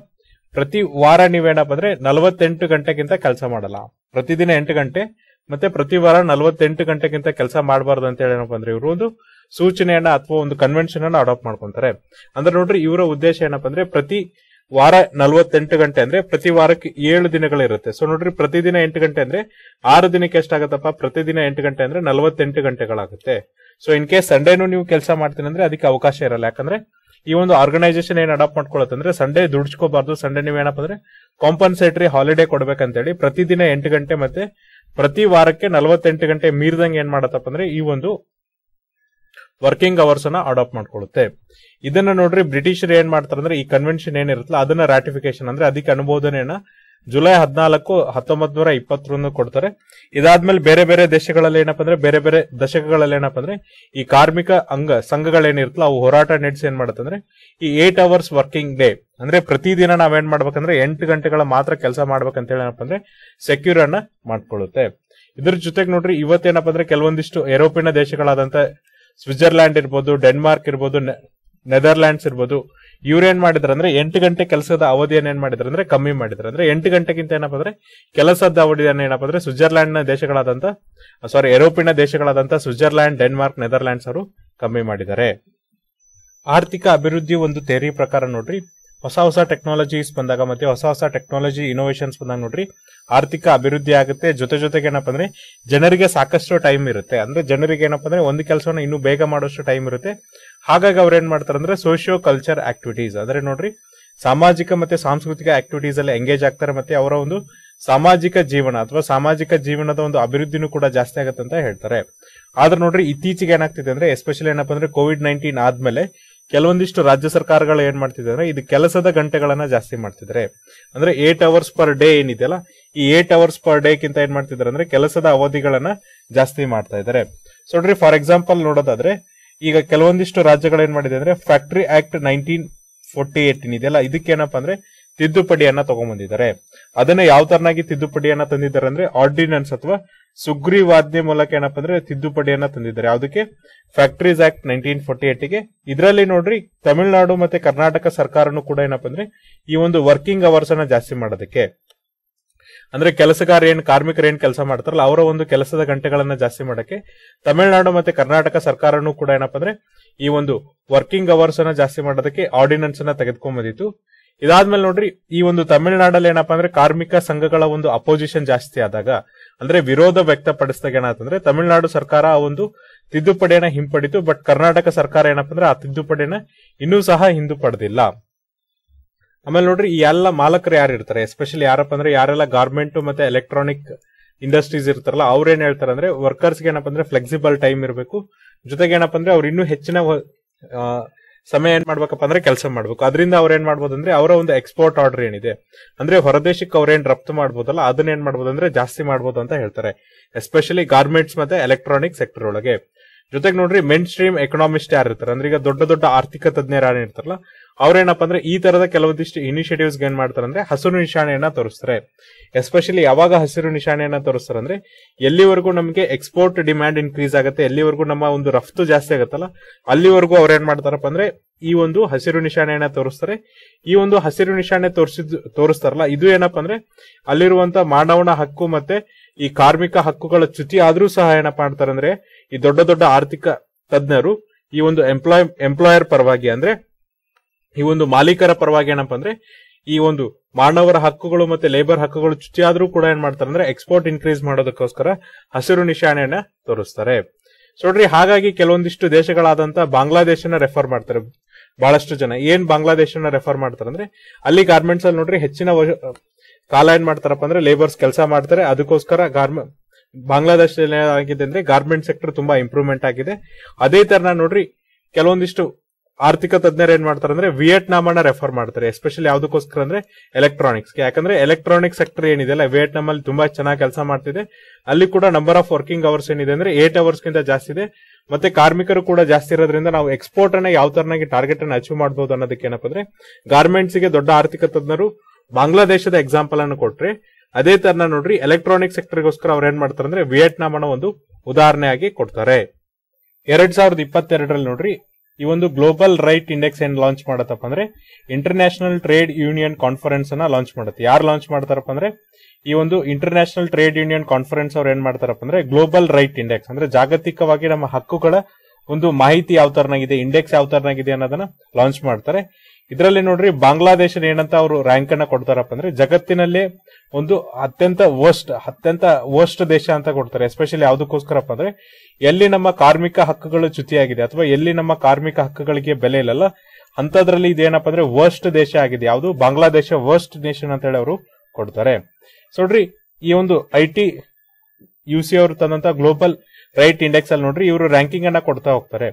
ಪ್ರತಿ ವಾರ ನೀವೇನಪ್ಪ ಅಂದ್ರೆ ನಲವತ್ತೆಂಟು ಗಂಟೆಗಿಂತ ಕೆಲಸ ಮಾಡಲ್ಲ. ಪ್ರತಿದಿನ ಎಂಟು ಗಂಟೆ ಮತ್ತೆ ಪ್ರತಿ ವಾರ ನಲವತ್ತೆಂಟು ಗಂಟೆಗಿಂತ ಕೆಲಸ ಮಾಡಬಾರ್ದು ಅಂತ ಹೇಳಿ ಏನಪ್ಪ ಅಂದ್ರೆ ಇವರು ಒಂದು ಸೂಚನೆಯನ್ನ ಅಥವಾ ಒಂದು ಕನ್ವೆನ್ಷನ್ ಅನ್ನ ಅಡಾಪ್ಟ್ ಮಾಡ್ಕೊಂತಾರೆ. ಅಂದ್ರೆ ನೋಡ್ರಿ, ಇವರ ಉದ್ದೇಶ ಏನಪ್ಪ ಅಂದ್ರೆ ಪ್ರತಿ ವಾರ ನಲವತ್ತೆಂಟು ಗಂಟೆ ಅಂದ್ರೆ ಪ್ರತಿ ವಾರಕ್ಕೆ ಏಳು ದಿನಗಳಿರುತ್ತೆ. ಸೊ ನೋಡ್ರಿ ಪ್ರತಿದಿನ ಎಂಟು ಗಂಟೆ ಅಂದ್ರೆ ಆರು ದಿನಕ್ಕೆ ಎಷ್ಟಾಗತ್ತಪ್ಪ? ಪ್ರತಿದಿನ ಎಂಟು ಗಂಟೆ ಅಂದ್ರೆ ನಲವತ್ತೆಂಟು ಗಂಟೆಗಳಾಗುತ್ತೆ. ಸೊ ಇನ್ ಕೇಸ್ ಸಂಡೇನು ನೀವು ಕೆಲಸ ಮಾಡ್ತೀನಿ ಅಂದ್ರೆ ಅದಕ್ಕೆ ಅವಕಾಶ ಇರಲ್ಲ. ಯಾಕಂದ್ರೆ ಈ ಒಂದು ಆರ್ಗನೈಸೇಷನ್ ಏನ್ ಅಡಾಪ್ಟ್ ಮಾಡ್ಕೊಳತ್ತಂದ್ರೆ ಸಂಡೇ ದುಡ್ಸ್ಕೋಬಾರ್ದು. ಸಂಡೇ ನೀವು ಏನಪ್ಪ ಅಂದ್ರೆ ಕಾಂಪನ್ಸೇಟರಿ ಹಾಲಿಡೇ ಕೊಡ್ಬೇಕಂತೇಳಿ ಪ್ರತಿದಿನ ಎಂಟು ಗಂಟೆ ಮತ್ತೆ ಪ್ರತಿ ವಾರಕ್ಕೆ ನಲವತ್ತೆಂಟು ಗಂಟೆ ಮೀರಿದಂಗೆ ಏನ್ ಮಾಡತ್ತಪ್ಪ ಅಂದ್ರೆ ಈ ಒಂದು ವರ್ಕಿಂಗ್ ಅವರ್ಸ್ ಅನ್ನ ಅಡಾಪ್ಟ್ ಮಾಡ್ಕೊಳ್ಳುತ್ತೆ. ಇದನ್ನ ನೋಡ್ರಿ ಬ್ರಿಟಿಷರು ಏನ್ ಮಾಡ್ತಾರೆ ಅಂದ್ರೆ ಈ ಕನ್ವೆನ್ಷನ್ ಏನಿರುತ್ತಲ್ಲ, ಅದನ್ನ ರಾಟಿಫಿಕೇಶನ್ ಅಂದ್ರೆ ಅದಕ್ಕೆ ಅನುಮೋದನೆಯನ್ನ ಜುಲೈ ಹದಿನಾಲ್ಕು ಹತ್ತೊಂಬತ್ ನೂರ ಇಪ್ಪತ್ತರಂದು ಕೊಡ್ತಾರೆ. ಇದಾದ್ಮೇಲೆ ಬೇರೆ ಬೇರೆ ದೇಶಗಳಲ್ಲಿ ಏನಪ್ಪ ಅಂದ್ರೆ, ಬೇರೆ ಬೇರೆ ದಶಕಗಳಲ್ಲಿ ಏನಪ್ಪ ಅಂದ್ರೆ, ಈ ಕಾರ್ಮಿಕ ಅಂಗ ಸಂಘಗಳೇನಿರ್ತಲ್ಲ ಅವು ಹೋರಾಟ ನಡೆಸಿ ಏನ್ ಮಾಡುತ್ತಂದ್ರೆ, ಈ ಏಟ್ ಅವರ್ಸ್ ವರ್ಕಿಂಗ್ ಡೇ ಅಂದ್ರೆ ಪ್ರತಿದಿನ ನಾವೇನ್ ಮಾಡ್ಬೇಕಂದ್ರೆ, ಎಂಟು ಗಂಟೆಗಳ ಮಾತ್ರ ಕೆಲಸ ಮಾಡ್ಬೇಕಂತ ಹೇಳಿ ಏನಪ್ಪ ಅಂದ್ರೆ ಸೆಕ್ಯೂರ್ ಅನ್ನ ಮಾಡ್ಕೊಳ್ಳುತ್ತೆ. ಇದ್ರ ಜೊತೆಗೆ ನೋಡ್ರಿ ಇವತ್ತೇನಪ್ಪ ಅಂದ್ರೆ ಕೆಲವೊಂದಿಷ್ಟು ಯುರೋಪಿಯನ್ ದೇಶಗಳಾದಂತ ಸ್ವಿಟ್ಜರ್ಲ್ಯಾಂಡ್ ಇರ್ಬೋದು, ಡೆನ್ಮಾರ್ಕ್ ಇರ್ಬೋದು ನೆದರ್ಲ್ಯಾಂಡ್ಸ್ ಇರ್ಬೋದು ಇವ್ರೇನ್ ಮಾಡಿದ್ರು ಅಂದ್ರೆ ಎಂಟು ಗಂಟೆ ಕೆಲಸದ ಅವಧಿಯನ್ನು ಏನ್ ಮಾಡಿದ್ರು ಅಂದ್ರೆ ಕಮ್ಮಿ ಮಾಡಿದ್ರು ಅಂದ್ರೆ ಎಂಟು ಗಂಟೆಗಿಂತ ಏನಪ್ಪ ಅಂದ್ರೆ ಕೆಲಸದ ಅವಧಿಯನ್ನು ಏನಪ್ಪ ಅಂದ್ರೆ ಸ್ವಿಟ್ಜರ್ಲ್ಯಾಂಡ್ನ ದೇಶಗಳಾದಂತ ಸಾರಿ ಯುರೋಪಿನ ದೇಶಗಳಾದಂತ ಸ್ವಿಟ್ಜರ್ಲ್ಯಾಂಡ್, ಡೆನ್ಮಾರ್ಕ್, ನೆದರ್ಲ್ಯಾಂಡ್ಸ್ ಅವರು ಕಮ್ಮಿ ಮಾಡಿದ್ದಾರೆ. ಆರ್ಥಿಕ ಅಭಿವೃದ್ಧಿ ಒಂದು ಥೇರಿ ಪ್ರಕಾರ ನೋಡ್ರಿ, ಹೊಸ ಹೊಸ ಟೆಕ್ನಾಲಜೀಸ್ ಬಂದಾಗ ಮತ್ತೆ ಹೊಸ ಹೊಸ ಟೆಕ್ನಾಲಜಿ ಇನೋವೇಷನ್ಸ್ ಬಂದಾಗ ನೋಡ್ರಿ, ಆರ್ಥಿಕ ಅಭಿವೃದ್ಧಿ ಆಗುತ್ತೆ. ಜೊತೆ ಜೊತೆಗೆ ಏನಪ್ಪ ಅಂದ್ರೆ ಜನರಿಗೆ ಸಾಕಷ್ಟು ಟೈಮ್ ಇರುತ್ತೆ. ಅಂದ್ರೆ ಜನರಿಗೆ ಏನಪ್ಪ ಅಂದ್ರೆ ಒಂದು ಕೆಲಸವನ್ನು ಇನ್ನೂ ಬೇಗ ಮಾಡೋಷ್ಟು ಟೈಮ್ ಇರುತ್ತೆ. ಹಾಗಾಗಿ ಅವ್ರು ಏನ್ ಮಾಡ್ತಾರೆ ಅಂದ್ರೆ ಸೋಶಿಯೋ ಕಲ್ಚರ್ ಆಕ್ಟಿವಿಟೀಸ್ ಅಂದ್ರೆ ನೋಡ್ರಿ, ಸಾಮಾಜಿಕ ಮತ್ತೆ ಸಾಂಸ್ಕೃತಿಕ ಆಕ್ಟಿವಿಟೀಸ್ ಅಲ್ಲಿ ಎಂಗೇಜ್ ಆಗ್ತಾರೆ ಮತ್ತೆ ಅವರ ಒಂದು ಸಾಮಾಜಿಕ ಜೀವನ ಅಥವಾ ಸಾಮಾಜಿಕ ಜೀವನದ ಒಂದು ಅಭಿವೃದ್ಧಿನೂ ಕೂಡ ಜಾಸ್ತಿ ಆಗುತ್ತೆ ಅಂತ ಹೇಳ್ತಾರೆ. ಆದ್ರೆ ನೋಡ್ರಿ, ಇತ್ತೀಚೆಗೆ ಏನಾಗ್ತಿದೆ ಅಂದ್ರೆ ಎಸ್ಪೆಷಲಿ ಏನಪ್ಪಾ ಅಂದ್ರೆ ಕೋವಿಡ್ ನೈನ್ಟೀನ್ ಆದ್ಮೇಲೆ ಕೆಲವೊಂದಿಷ್ಟು ರಾಜ್ಯ ಸರ್ಕಾರಗಳು ಏನ್ ಮಾಡ್ತಿದೆ ಅಂದ್ರೆ, ಇದು ಕೆಲಸದ ಗಂಟೆಗಳನ್ನ ಜಾಸ್ತಿ ಮಾಡ್ತಿದ್ದಾರೆ. ಅಂದ್ರೆ ಏಟ್ ಅವರ್ಸ್ ಪರ್ ಡೇ ಏನಿದೆಯಲ್ಲ, ಈ ಏಟ್ ಅವರ್ಸ್ ಪರ್ ಡೇ ಕಿಂತ ಏನ್ ಮಾಡ್ತಿದ್ದಾರೆ ಅಂದ್ರೆ, ಕೆಲಸದ ಅವಧಿಗಳನ್ನ ಜಾಸ್ತಿ ಮಾಡ್ತಾ ಇದ್ದಾರೆ. ಸೊ ನೋಡ್ರಿ ಫಾರ್ ಎಕ್ಸಾಂಪಲ್ ನೋಡೋದಾದ್ರೆ ಈಗ ಕೆಲವೊಂದಿಷ್ಟು ರಾಜ್ಯಗಳು ಏನ್ ಮಾಡಿದೆ ಅಂದ್ರೆ factory act nineteen forty eight ಇದೆಯಲ್ಲ, ಇದಕ್ಕೇನಪ್ಪ ಅಂದ್ರೆ ತಿದ್ದುಪಡಿಯನ್ನ ತಗೊಂಡ್ಬಂದಿದ್ದಾರೆ ಅದನ್ನ ಯಾವ ತರನಾಗಿ ತಿದ್ದುಪಡಿಯನ್ನ ತಂದಿದ್ದಾರೆ ಅಂದ್ರೆ ಆರ್ಡಿನೆನ್ಸ್ ಅಥವಾ ಸುಗ್ರೀವಾಜ್ಞೆ ಮೂಲಕ ಏನಪ್ಪ ಅಂದ್ರೆ ತಿದ್ದುಪಡಿಯನ್ನ ತಂದಿದ್ದಾರೆ. ಯಾವುದಕ್ಕೆ? ಫ್ಯಾಕ್ಟರೀಸ್ ಆಕ್ಟ್ ನೈನ್ಟೀನ್ ಫೋರ್ಟಿ ಏಟ್ಗೆ ಇದರಲ್ಲಿ ನೋಡ್ರಿ, ತಮಿಳುನಾಡು ಮತ್ತೆ ಕರ್ನಾಟಕ ಸರ್ಕಾರನು ಕೂಡ ಏನಪ್ಪ ಅಂದ್ರೆ ಈ ಒಂದು ವರ್ಕಿಂಗ್ ಅವರ್ಸ್ ಅನ್ನ ಜಾಸ್ತಿ ಮಾಡೋದಕ್ಕೆ. ಅಂದ್ರೆ ಕೆಲಸಗಾರ ಏನ್, ಕಾರ್ಮಿಕರು ಏನ್ ಕೆಲಸ ಮಾಡ್ತಾರಲ್ಲ, ಅವರ ಒಂದು ಕೆಲಸದ ಗಂಟೆಗಳನ್ನ ಜಾಸ್ತಿ ಮಾಡಕ್ಕೆ ತಮಿಳುನಾಡು ಮತ್ತೆ ಕರ್ನಾಟಕ ಸರ್ಕಾರನು ಕೂಡ ಏನಪ್ಪ ಅಂದ್ರೆ ಈ ಒಂದು ವರ್ಕಿಂಗ್ ಅವರ್ಸ್ ಅನ್ನ ಜಾಸ್ತಿ ಮಾಡೋದಕ್ಕೆ ಆರ್ಡಿನೆನ್ಸ್ ಅನ್ನ ತೆಗೆದುಕೊಂಡ್ ಬಂದಿತ್ತು. ಇದಾದ್ಮೇಲೆ ನೋಡ್ರಿ, ಈ ಒಂದು ತಮಿಳುನಾಡಲ್ಲಿ ಏನಪ್ಪಾ ಅಂದ್ರೆ ಕಾರ್ಮಿಕ ಸಂಘಗಳ ಒಂದು ಅಪೋಸಿಷನ್ ಜಾಸ್ತಿ ಆದಾಗ, ಅಂದ್ರೆ ವಿರೋಧ ವ್ಯಕ್ತಪಡಿಸಿದಾಗ ಏನಾಯ್ತಂದ್ರೆ ತಮಿಳುನಾಡು ಸರ್ಕಾರ ಆ ಒಂದು ತಿದ್ದುಪಡಿಯನ್ನ ಹಿಂಪಡಿತು ಬಟ್ ಕರ್ನಾಟಕ ಸರ್ಕಾರ ಏನಪ್ಪಾ ಅಂದ್ರೆ ಆ ತಿದ್ದುಪಡಿಯನ್ನ ಇನ್ನೂ ಸಹ ಹಿಂದೂ ಪಡೆದಿಲ್ಲ. ಆಮೇಲೆ ನೋಡ್ರಿ, ಈ ಎಲ್ಲ ಮಾಲಕರು ಯಾರು ಇರ್ತಾರೆ? ಎಸ್ಪೆಷಲಿ ಯಾರಪ್ಪ ಅಂದ್ರೆ, ಯಾರೆಲ್ಲ ಗಾರ್ಮೆಂಟ್ ಮತ್ತೆ ಎಲೆಕ್ಟ್ರಾನಿಕ್ ಇಂಡಸ್ಟ್ರೀಸ್ ಇರ್ತಾರಲ್ಲ, ಅವ್ರ ಏನ್ ಹೇಳ್ತಾರೆ ಅಂದ್ರೆ ವರ್ಕರ್ಸ್ ಏನಪ್ಪ ಅಂದ್ರೆ ಫ್ಲೆಕ್ಸಿಬಲ್ ಟೈಮ್ ಇರಬೇಕು. ಜೊತೆಗೆ ಏನಪ್ಪ ಅಂದ್ರೆ, ಅವ್ರು ಇನ್ನೂ ಹೆಚ್ಚಿನ ಸಮಯ ಏನ್ ಮಾಡ್ಬೇಕಪ್ಪ ಅಂದ್ರೆ ಕೆಲಸ ಮಾಡ್ಬೇಕು. ಅದರಿಂದ ಅವ್ರ ಏನ್ ಮಾಡ್ಬೋದು ಅಂದ್ರೆ, ಅವರ ಒಂದು ಎಕ್ಸ್ಪೋರ್ಟ್ ಆರ್ಡರ್ ಏನಿದೆ. ಅಂದ್ರೆ ಹೊರದೇಶಕ್ಕೆ ಅವ್ರ ಏನ್ ರಫ್ತು ಮಾಡ್ಬೋದಲ್ಲ, ಅದನ್ನ ಏನ್ ಮಾಡ್ಬೋದು ಅಂದ್ರೆ ಜಾಸ್ತಿ ಮಾಡ್ಬೋದು ಅಂತ ಹೇಳ್ತಾರೆ. ಎಸ್ಪೆಷಲಿ ಗಾರ್ಮೆಂಟ್ಸ್ ಮತ್ತೆ ಎಲೆಕ್ಟ್ರಾನಿಕ್ ಸೆಕ್ಟರ್ ಒಳಗೆ. ಜೊತೆಗೆ ನೋಡ್ರಿ ಮೇನ್ ಸ್ಟ್ರೀಮ್ ಎಕನಾಮಿಸ್ಟ್ ಯಾರು ಇರ್ತಾರೆ? ಅಂದ್ರೆ ಈಗ ದೊಡ್ಡ ದೊಡ್ಡ ಆರ್ಥಿಕ ತಜ್ಞರು ಯಾರು ಇರ್ತಾರಲ್ಲ ಅವ್ರೇನಪ್ಪ ಅಂದ್ರೆ ಈ ತರದ ಕೆಲವೊಂದಿಷ್ಟು ಇನಿಷಿಯೇಟಿವ್ಸ್ ಏನ್ ಮಾಡ್ತಾರೆ ಅಂದ್ರೆ ಹಸಿರು ನಿಶಾನೆಯನ್ನ ತೋರಿಸ್ತಾರೆ. ಎಸ್ಪೆಷಲಿ ಯಾವಾಗ ಹಸಿರು ನಿಶಾನೆಯನ್ನ ತೋರಿಸ್ತಾರೆ ಅಂದ್ರೆ ಎಲ್ಲಿವರೆಗೂ ನಮಗೆ ಎಕ್ಸ್ಪೋರ್ಟ್ ಡಿಮ್ಯಾಂಡ್ ಇನ್ಕ್ರೀಸ್ ಆಗುತ್ತೆ, ಎಲ್ಲಿವರೆಗೂ ನಮ್ಮ ಒಂದು ರಫ್ತು ಜಾಸ್ತಿ ಆಗುತ್ತಲ್ಲ, ಅಲ್ಲಿವರೆಗೂ ಅವ್ರು ಏನ್ ಮಾಡ್ತಾರಪ್ಪ ಅಂದ್ರೆ ಈ ಒಂದು ಹಸಿರು ನಿಶಾನೆಯನ್ನ ತೋರಿಸ್ತಾರೆ. ಈ ಒಂದು ಹಸಿರು ನಿಶಾನೆ ತೋರಿಸಿದ್, ತೋರಿಸ್ತಾರಲ್ಲ, ಇದು ಏನಪ್ಪ ಅಂದ್ರೆ ಅಲ್ಲಿರುವಂತ ಮಾನವನ ಹಕ್ಕು ಮತ್ತೆ ಈ ಕಾರ್ಮಿಕ ಹಕ್ಕುಗಳ ಚ್ಯುತಿ ಆದ್ರೂ ಸಹ ಏನಪ್ಪಾ ಮಾಡ್ತಾರೆ ಅಂದ್ರೆ ಈ ದೊಡ್ಡ ದೊಡ್ಡ ಆರ್ಥಿಕ ತಜ್ಞರು ಈ ಒಂದು ಎಂಪ್ಲಾಯ್ ಎಂಪ್ಲಾಯರ್ ಪರವಾಗಿ ಅಂದ್ರೆ ಈ ಒಂದು ಮಾಲೀಕರ ಪರವಾಗಿ ಏನಪ್ಪ ಅಂದ್ರೆ, ಈ ಒಂದು ಮಾನವರ ಹಕ್ಕುಗಳು ಮತ್ತೆ ಲೇಬರ್ ಹಕ್ಕುಗಳು ಚುಚ್ಚಿಯಾದ್ರೂ ಕೂಡ ಏನ್ ಮಾಡ್ತಾರೆ ಅಂದ್ರೆ ಎಕ್ಸ್ಪೋರ್ಟ್ ಇನ್ಕ್ರೀಸ್ ಮಾಡೋದಕ್ಕೋಸ್ಕರ ಹಸಿರು ನಿಶಾನೆಯನ್ನ ತೋರಿಸ್ತಾರೆ. ನೋಡ್ರಿ ಹಾಗಾಗಿ ಕೆಲವೊಂದಿಷ್ಟು ದೇಶಗಳಾದಂತ ಬಾಂಗ್ಲಾದೇಶನ ರೆಫರ್ ಮಾಡ್ತಾರೆ ಬಹಳಷ್ಟು ಜನ. ಏನ್ ಬಾಂಗ್ಲಾದೇಶನ ರೆಫರ್ ಮಾಡ್ತಾರೆ ಅಂದ್ರೆ, ಅಲ್ಲಿ ಗಾರ್ಮೆಂಟ್ಸ್ ಅಲ್ಲಿ ನೋಡ್ರಿ ಹೆಚ್ಚಿನ ಕಾಲ ಏನ್ ಮಾಡ್ತಾರಪ್ಪ ಅಂದ್ರೆ ಲೇಬರ್ಸ್ ಕೆಲಸ ಮಾಡ್ತಾರೆ. ಅದಕ್ಕೋಸ್ಕರ ಗಾರ್ಮೆ ಬಾಂಗ್ಲಾದೇಶದಲ್ಲಿ ಏನಾಗಿದೆ ಅಂದ್ರೆ ಗಾರ್ಮೆಂಟ್ ಸೆಕ್ಟರ್ ತುಂಬಾ ಇಂಪ್ರೂವ್ಮೆಂಟ್ ಆಗಿದೆ. ಅದೇ ತರ ನೋಡ್ರಿ, ಕೆಲವೊಂದಿಷ್ಟು ಆರ್ಥಿಕ ತಜ್ಞರು ಏನ್ ಮಾಡ್ತಾರೆ ಅಂದ್ರೆ ವಿಯೆಟ್ನಾಮ್ ಅನ್ನ ರೆಫರ್ ಮಾಡ್ತಾರೆ ಎಸ್ಪೆಷಲಿ ಯಾವ್ದಕ್ಕೋಸ್ಕರ ಅಂದ್ರೆ ಎಲೆಕ್ಟ್ರಾನಿಕ್ಸ್ ಯಾಕಂದ್ರೆ ಎಲೆಕ್ಟ್ರಾನಿಕ್ ಸೆಕ್ಟರ್ ಏನಿದೆ ಅಲ್ಲ ವಿಯೆಟ್ನಾಮ್ ಅಲ್ಲಿ ತುಂಬಾ ಚೆನ್ನಾಗಿ ಕೆಲಸ ಮಾಡ್ತಿದೆ. ಅಲ್ಲಿ ಕೂಡ ನಂಬರ್ ಆಫ್ ವರ್ಕಿಂಗ್ ಅವರ್ಸ್ ಏನಿದೆ ಅಂದ್ರೆ ಏಟ್ ಅವರ್ಸ್ ಗಿಂತ ಜಾಸ್ತಿ ಇದೆ. ಮತ್ತೆ ಕಾರ್ಮಿಕರು ಕೂಡ ಜಾಸ್ತಿ ಇರೋದ್ರಿಂದ ನಾವು ಎಕ್ಸ್ಪೋರ್ಟ್ ಅನ್ನ ಯಾವ ತರನಾಗಿ ಟಾರ್ಗೆಟ್ ಅನ್ನ ಅಚೀವ್ ಮಾಡಬಹುದು ಅನ್ನೋದಕ್ಕೆ ಏನಪ್ಪ ಅಂದ್ರೆ ಗಾರ್ಮೆಂಟ್ಸ್ಗೆ ದೊಡ್ಡ ಆರ್ಥಿಕ ತಜ್ಞರು ಬಾಂಗ್ಲಾದೇಶದ ಎಕ್ಸಾಂಪಲ್ ಅನ್ನು ಕೊಟ್ರೆ, ಅದೇ ತರನ ನೋಡ್ರಿ ಎಲೆಕ್ಟ್ರಾನಿಕ್ ಸೆಕ್ಟರ್ಗೋಸ್ಕರ ಅವ್ರು ಏನ್ ಮಾಡ್ತಾರೆ ಅಂದ್ರೆ ವಿಯೆಟ್ನಾಮ್ ಅನ್ನೋ ಒಂದು ಉದಾಹರಣೆಯಾಗಿ ಕೊಡ್ತಾರೆ. ಎರಡ್ ಸಾವಿರದ ಇಪ್ಪತ್ತೆರಡರಲ್ಲಿ ನೋಡ್ರಿ ಈ ಒಂದು ಗ್ಲೋಬಲ್ ರೈಟ್ ಇಂಡೆಕ್ಸ್ ಏನ್ ಲಾಂಚ್ ಮಾಡತ್ತಪ್ಪ ಅಂದ್ರೆ ಇಂಟರ್ನ್ಯಾಷನಲ್ ಟ್ರೇಡ್ ಯೂನಿಯನ್ ಕಾನ್ಫರೆನ್ಸ್ ಅನ್ನ ಲಾಂಚ್ ಮಾಡುತ್ತೆ. ಯಾರು ಲಾಂಚ್ ಮಾಡ್ತಾರಪ್ಪ ಅಂದ್ರೆ ಈ ಒಂದು ಇಂಟರ್ನ್ಯಾಷನಲ್ ಟ್ರೇಡ್ ಯೂನಿಯನ್ ಕಾನ್ಫರೆನ್ಸ್ ಅವ್ರು ಏನ್ ಮಾಡ್ತಾರಪ್ಪ ಅಂದ್ರೆ ಗ್ಲೋಬಲ್ ರೈಟ್ ಇಂಡೆಕ್ಸ್ ಅಂದ್ರೆ ಜಾಗತಿಕವಾಗಿ ನಮ್ಮ ಹಕ್ಕುಗಳ ಒಂದು ಮಾಹಿತಿ ಯಾವ ತರನಾಗಿದೆ ಇಂಡೆಕ್ಸ್ ಯಾವ ತರನಾಗಿದೆ ಅನ್ನೋದನ್ನ ಲಾಂಚ್ ಮಾಡ್ತಾರೆ. ಇದರಲ್ಲಿ ನೋಡ್ರಿ ಬಾಂಗ್ಲಾದೇಶ ಏನಂತ ಅವರು ರ್ಯಾಂಕ್ ಅನ್ನ ಕೊಡ್ತಾರಪ್ಪ ಅಂದ್ರೆ ಜಗತ್ತಿನಲ್ಲೇ ಒಂದು ಅತ್ಯಂತ ವರ್ಸ್ಟ್ ಅತ್ಯಂತ ವರ್ಸ್ಟ್ ದೇಶ ಅಂತ ಕೊಡ್ತಾರೆ. ಎಸ್ಪೆಷಲಿ ಯಾವ್ದಕ್ಕೋಸ್ಕರಪ್ಪ ಅಂದ್ರೆ ಎಲ್ಲಿ ನಮ್ಮ ಕಾರ್ಮಿಕ ಹಕ್ಕುಗಳು ಚ್ಯುತಿಯಾಗಿದೆ ಅಥವಾ ಎಲ್ಲಿ ನಮ್ಮ ಕಾರ್ಮಿಕ ಹಕ್ಕುಗಳಿಗೆ ಬೆಲೆ ಇಲ್ಲಲ್ಲ ಅಂತದ್ರಲ್ಲಿ ಇದೇನಪ್ಪ ಅಂದ್ರೆ ವರ್ಸ್ಟ್ ದೇಶ ಆಗಿದೆ. ಯಾವುದು? ಬಾಂಗ್ಲಾದೇಶ ವರ್ಸ್ಟ್ ನೇಷನ್ ಅಂತ ಹೇಳಿ ಅವರು ಕೊಡ್ತಾರೆ. ನೋಡ್ರಿ, ಈ ಒಂದು ಐ ಟಿ ಯು ಸಿ ಅವರು ತಂದಂತ ಗ್ಲೋಬಲ್ ರೈಟ್ ಇಂಡೆಕ್ಸ್ ಅಲ್ಲಿ ನೋಡ್ರಿ ಇವರು ರ್ಯಾಂಕಿಂಗ್ ಅನ್ನ ಕೊಡ್ತಾ ಹೋಗ್ತಾರೆ.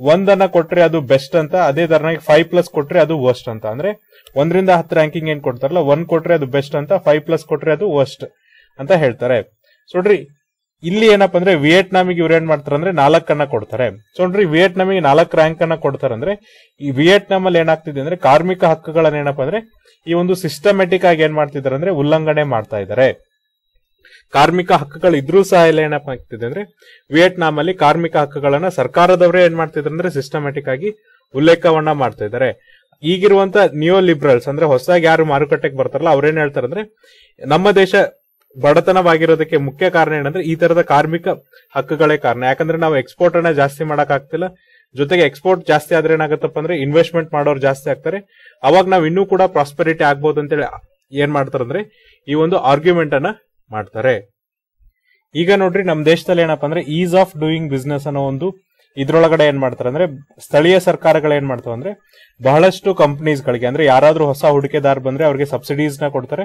ಒಂದನ್ನ ಕೊಟ್ರೆ ಅದು ಬೆಸ್ಟ್ ಅಂತ, ಅದೇ ತರನಾಗಿ ಫೈವ್ ಪ್ಲಸ್ ಕೊಟ್ರೆ ಅದು ವರ್ಸ್ಟ್ ಅಂತ. ಅಂದ್ರೆ ಒಂದರಿಂದ ಹತ್ತು ರ್ಯಾಂಕಿಂಗ್ ಏನ್ ಕೊಡ್ತಾರಲ್ಲ ಒನ್ ಕೊಟ್ರೆ ಅದು ಬೆಸ್ಟ್ ಅಂತ ಫೈವ್ ಪ್ಲಸ್ ಕೊಟ್ರೆ ಅದು ವರ್ಸ್ಟ್ ಅಂತ ಹೇಳ್ತಾರೆ. ಸೊಡ್ರಿ, ಇಲ್ಲಿ ಏನಪ್ಪ ಅಂದ್ರೆ ವಿಯೆಟ್ನಾಮಿಗೆ ಇವ್ರು ಏನ್ ಮಾಡ್ತಾರೆ ಅಂದ್ರೆ ನಾಲ್ಕನ್ನ ಕೊಡ್ತಾರೆ. ಸೊ ನೋಡ್ರಿ ವಿಯೆಟ್ನಾಮಿಗೆ ನಾಲ್ಕು ರ್ಯಾಂಕ್ ಅನ್ನ ಕೊಡ್ತಾರೆ ಅಂದ್ರೆ, ಈ ವಿಯೆಟ್ನಾಮ್ ಅಲ್ಲಿ ಏನಾಗ್ತಿದೆ ಅಂದ್ರೆ ಕಾರ್ಮಿಕ ಹಕ್ಕುಗಳನ್ನ ಏನಪ್ಪಾ ಅಂದ್ರೆ, ಈ ಒಂದು ಸಿಸ್ಟಮೆಟಿಕ್ ಆಗಿ ಏನ್ ಮಾಡ್ತಿದ್ದಾರೆ ಅಂದ್ರೆ ಉಲ್ಲಂಘನೆ ಮಾಡ್ತಾ ಇದ್ದಾರೆ. ಕಾರ್ಮಿಕ ಹಕ್ಕುಗಳು ಇದ್ರೂ ಸಹ ಇಲ್ಲ ಏನಪ್ಪ ಆಗ್ತಿದೆ ಅಂದ್ರೆ ವಿಯೆಟ್ನಾಂ ಅಲ್ಲಿ ಕಾರ್ಮಿಕ ಹಕ್ಕುಗಳನ್ನ ಸರ್ಕಾರದವರೇ ಏನ್ ಮಾಡ್ತಿದ್ರು ಅಂದ್ರೆ ಸಿಸ್ಟಮ್ಯಾಟಿಕ್ ಆಗಿ ಉಲ್ಲೇಖವನ್ನ ಮಾಡ್ತಾ ಇದ್ದಾರೆ. ಈಗಿರುವಂತ ನಿಯೋ ಲಿಬ್ರಲ್ಸ್ ಅಂದ್ರೆ ಹೊಸದಾಗಿ ಯಾರು ಮಾರುಕಟ್ಟೆಗೆ ಬರ್ತಾರಲ್ಲ ಅವ್ರೇನ್ ಹೇಳ್ತಾರೆ ಅಂದ್ರೆ, ನಮ್ಮ ದೇಶ ಬಡತನವಾಗಿರೋದಕ್ಕೆ ಮುಖ್ಯ ಕಾರಣ ಏನಂದ್ರೆ ಈ ತರದ ಕಾರ್ಮಿಕ ಹಕ್ಕುಗಳೇ ಕಾರಣ. ಯಾಕಂದ್ರೆ ನಾವು ಎಕ್ಸ್ಪೋರ್ಟ್ ಅನ್ನ ಜಾಸ್ತಿ ಮಾಡಕ್ ಆಗ್ತಿಲ್ಲ. ಜೊತೆಗೆ ಎಕ್ಸ್ಪೋರ್ಟ್ ಜಾಸ್ತಿ ಆದ್ರೆ ಏನಾಗತ್ತಪ್ಪ ಅಂದ್ರೆ ಇನ್ವೆಸ್ಟ್ಮೆಂಟ್ ಮಾಡೋರು ಜಾಸ್ತಿ ಆಗ್ತಾರೆ. ಅವಾಗ ನಾವು ಇನ್ನೂ ಕೂಡ ಪ್ರಾಸ್ಪೆರಿಟಿ ಆಗ್ಬೋದು ಅಂತೇಳಿ ಏನ್ ಮಾಡ್ತಾರೆ ಅಂದ್ರೆ ಈ ಒಂದು ಆರ್ಗ್ಯುಮೆಂಟ್ ಅನ್ನ ಮಾಡ್ತಾರೆ. ಈಗ ನೋಡ್ರಿ ನಮ್ಮ ದೇಶದಲ್ಲಿ ಏನಪ್ಪ ಅಂದ್ರೆ ಈಸ್ ಆಫ್ ಡೂಯಿಂಗ್ ಬಿಸ್ನೆಸ್ ಅನ್ನೋ ಒಂದು ಇದ್ರೊಳಗಡೆ ಏನ್ ಮಾಡ್ತಾರೆ ಅಂದ್ರೆ ಸ್ಥಳೀಯ ಸರ್ಕಾರಗಳು ಏನ್ ಮಾಡ್ತಾವ ಅಂದ್ರೆ ಬಹಳಷ್ಟು ಕಂಪನೀಸ್ ಗಳಿಗೆ ಅಂದ್ರೆ ಯಾರಾದ್ರೂ ಹೊಸ ಹೂಡಿಕೆದಾರ ಬಂದ್ರೆ ಅವ್ರಿಗೆ ಸಬ್ಸಿಡೀಸ್ನ ಕೊಡ್ತಾರೆ.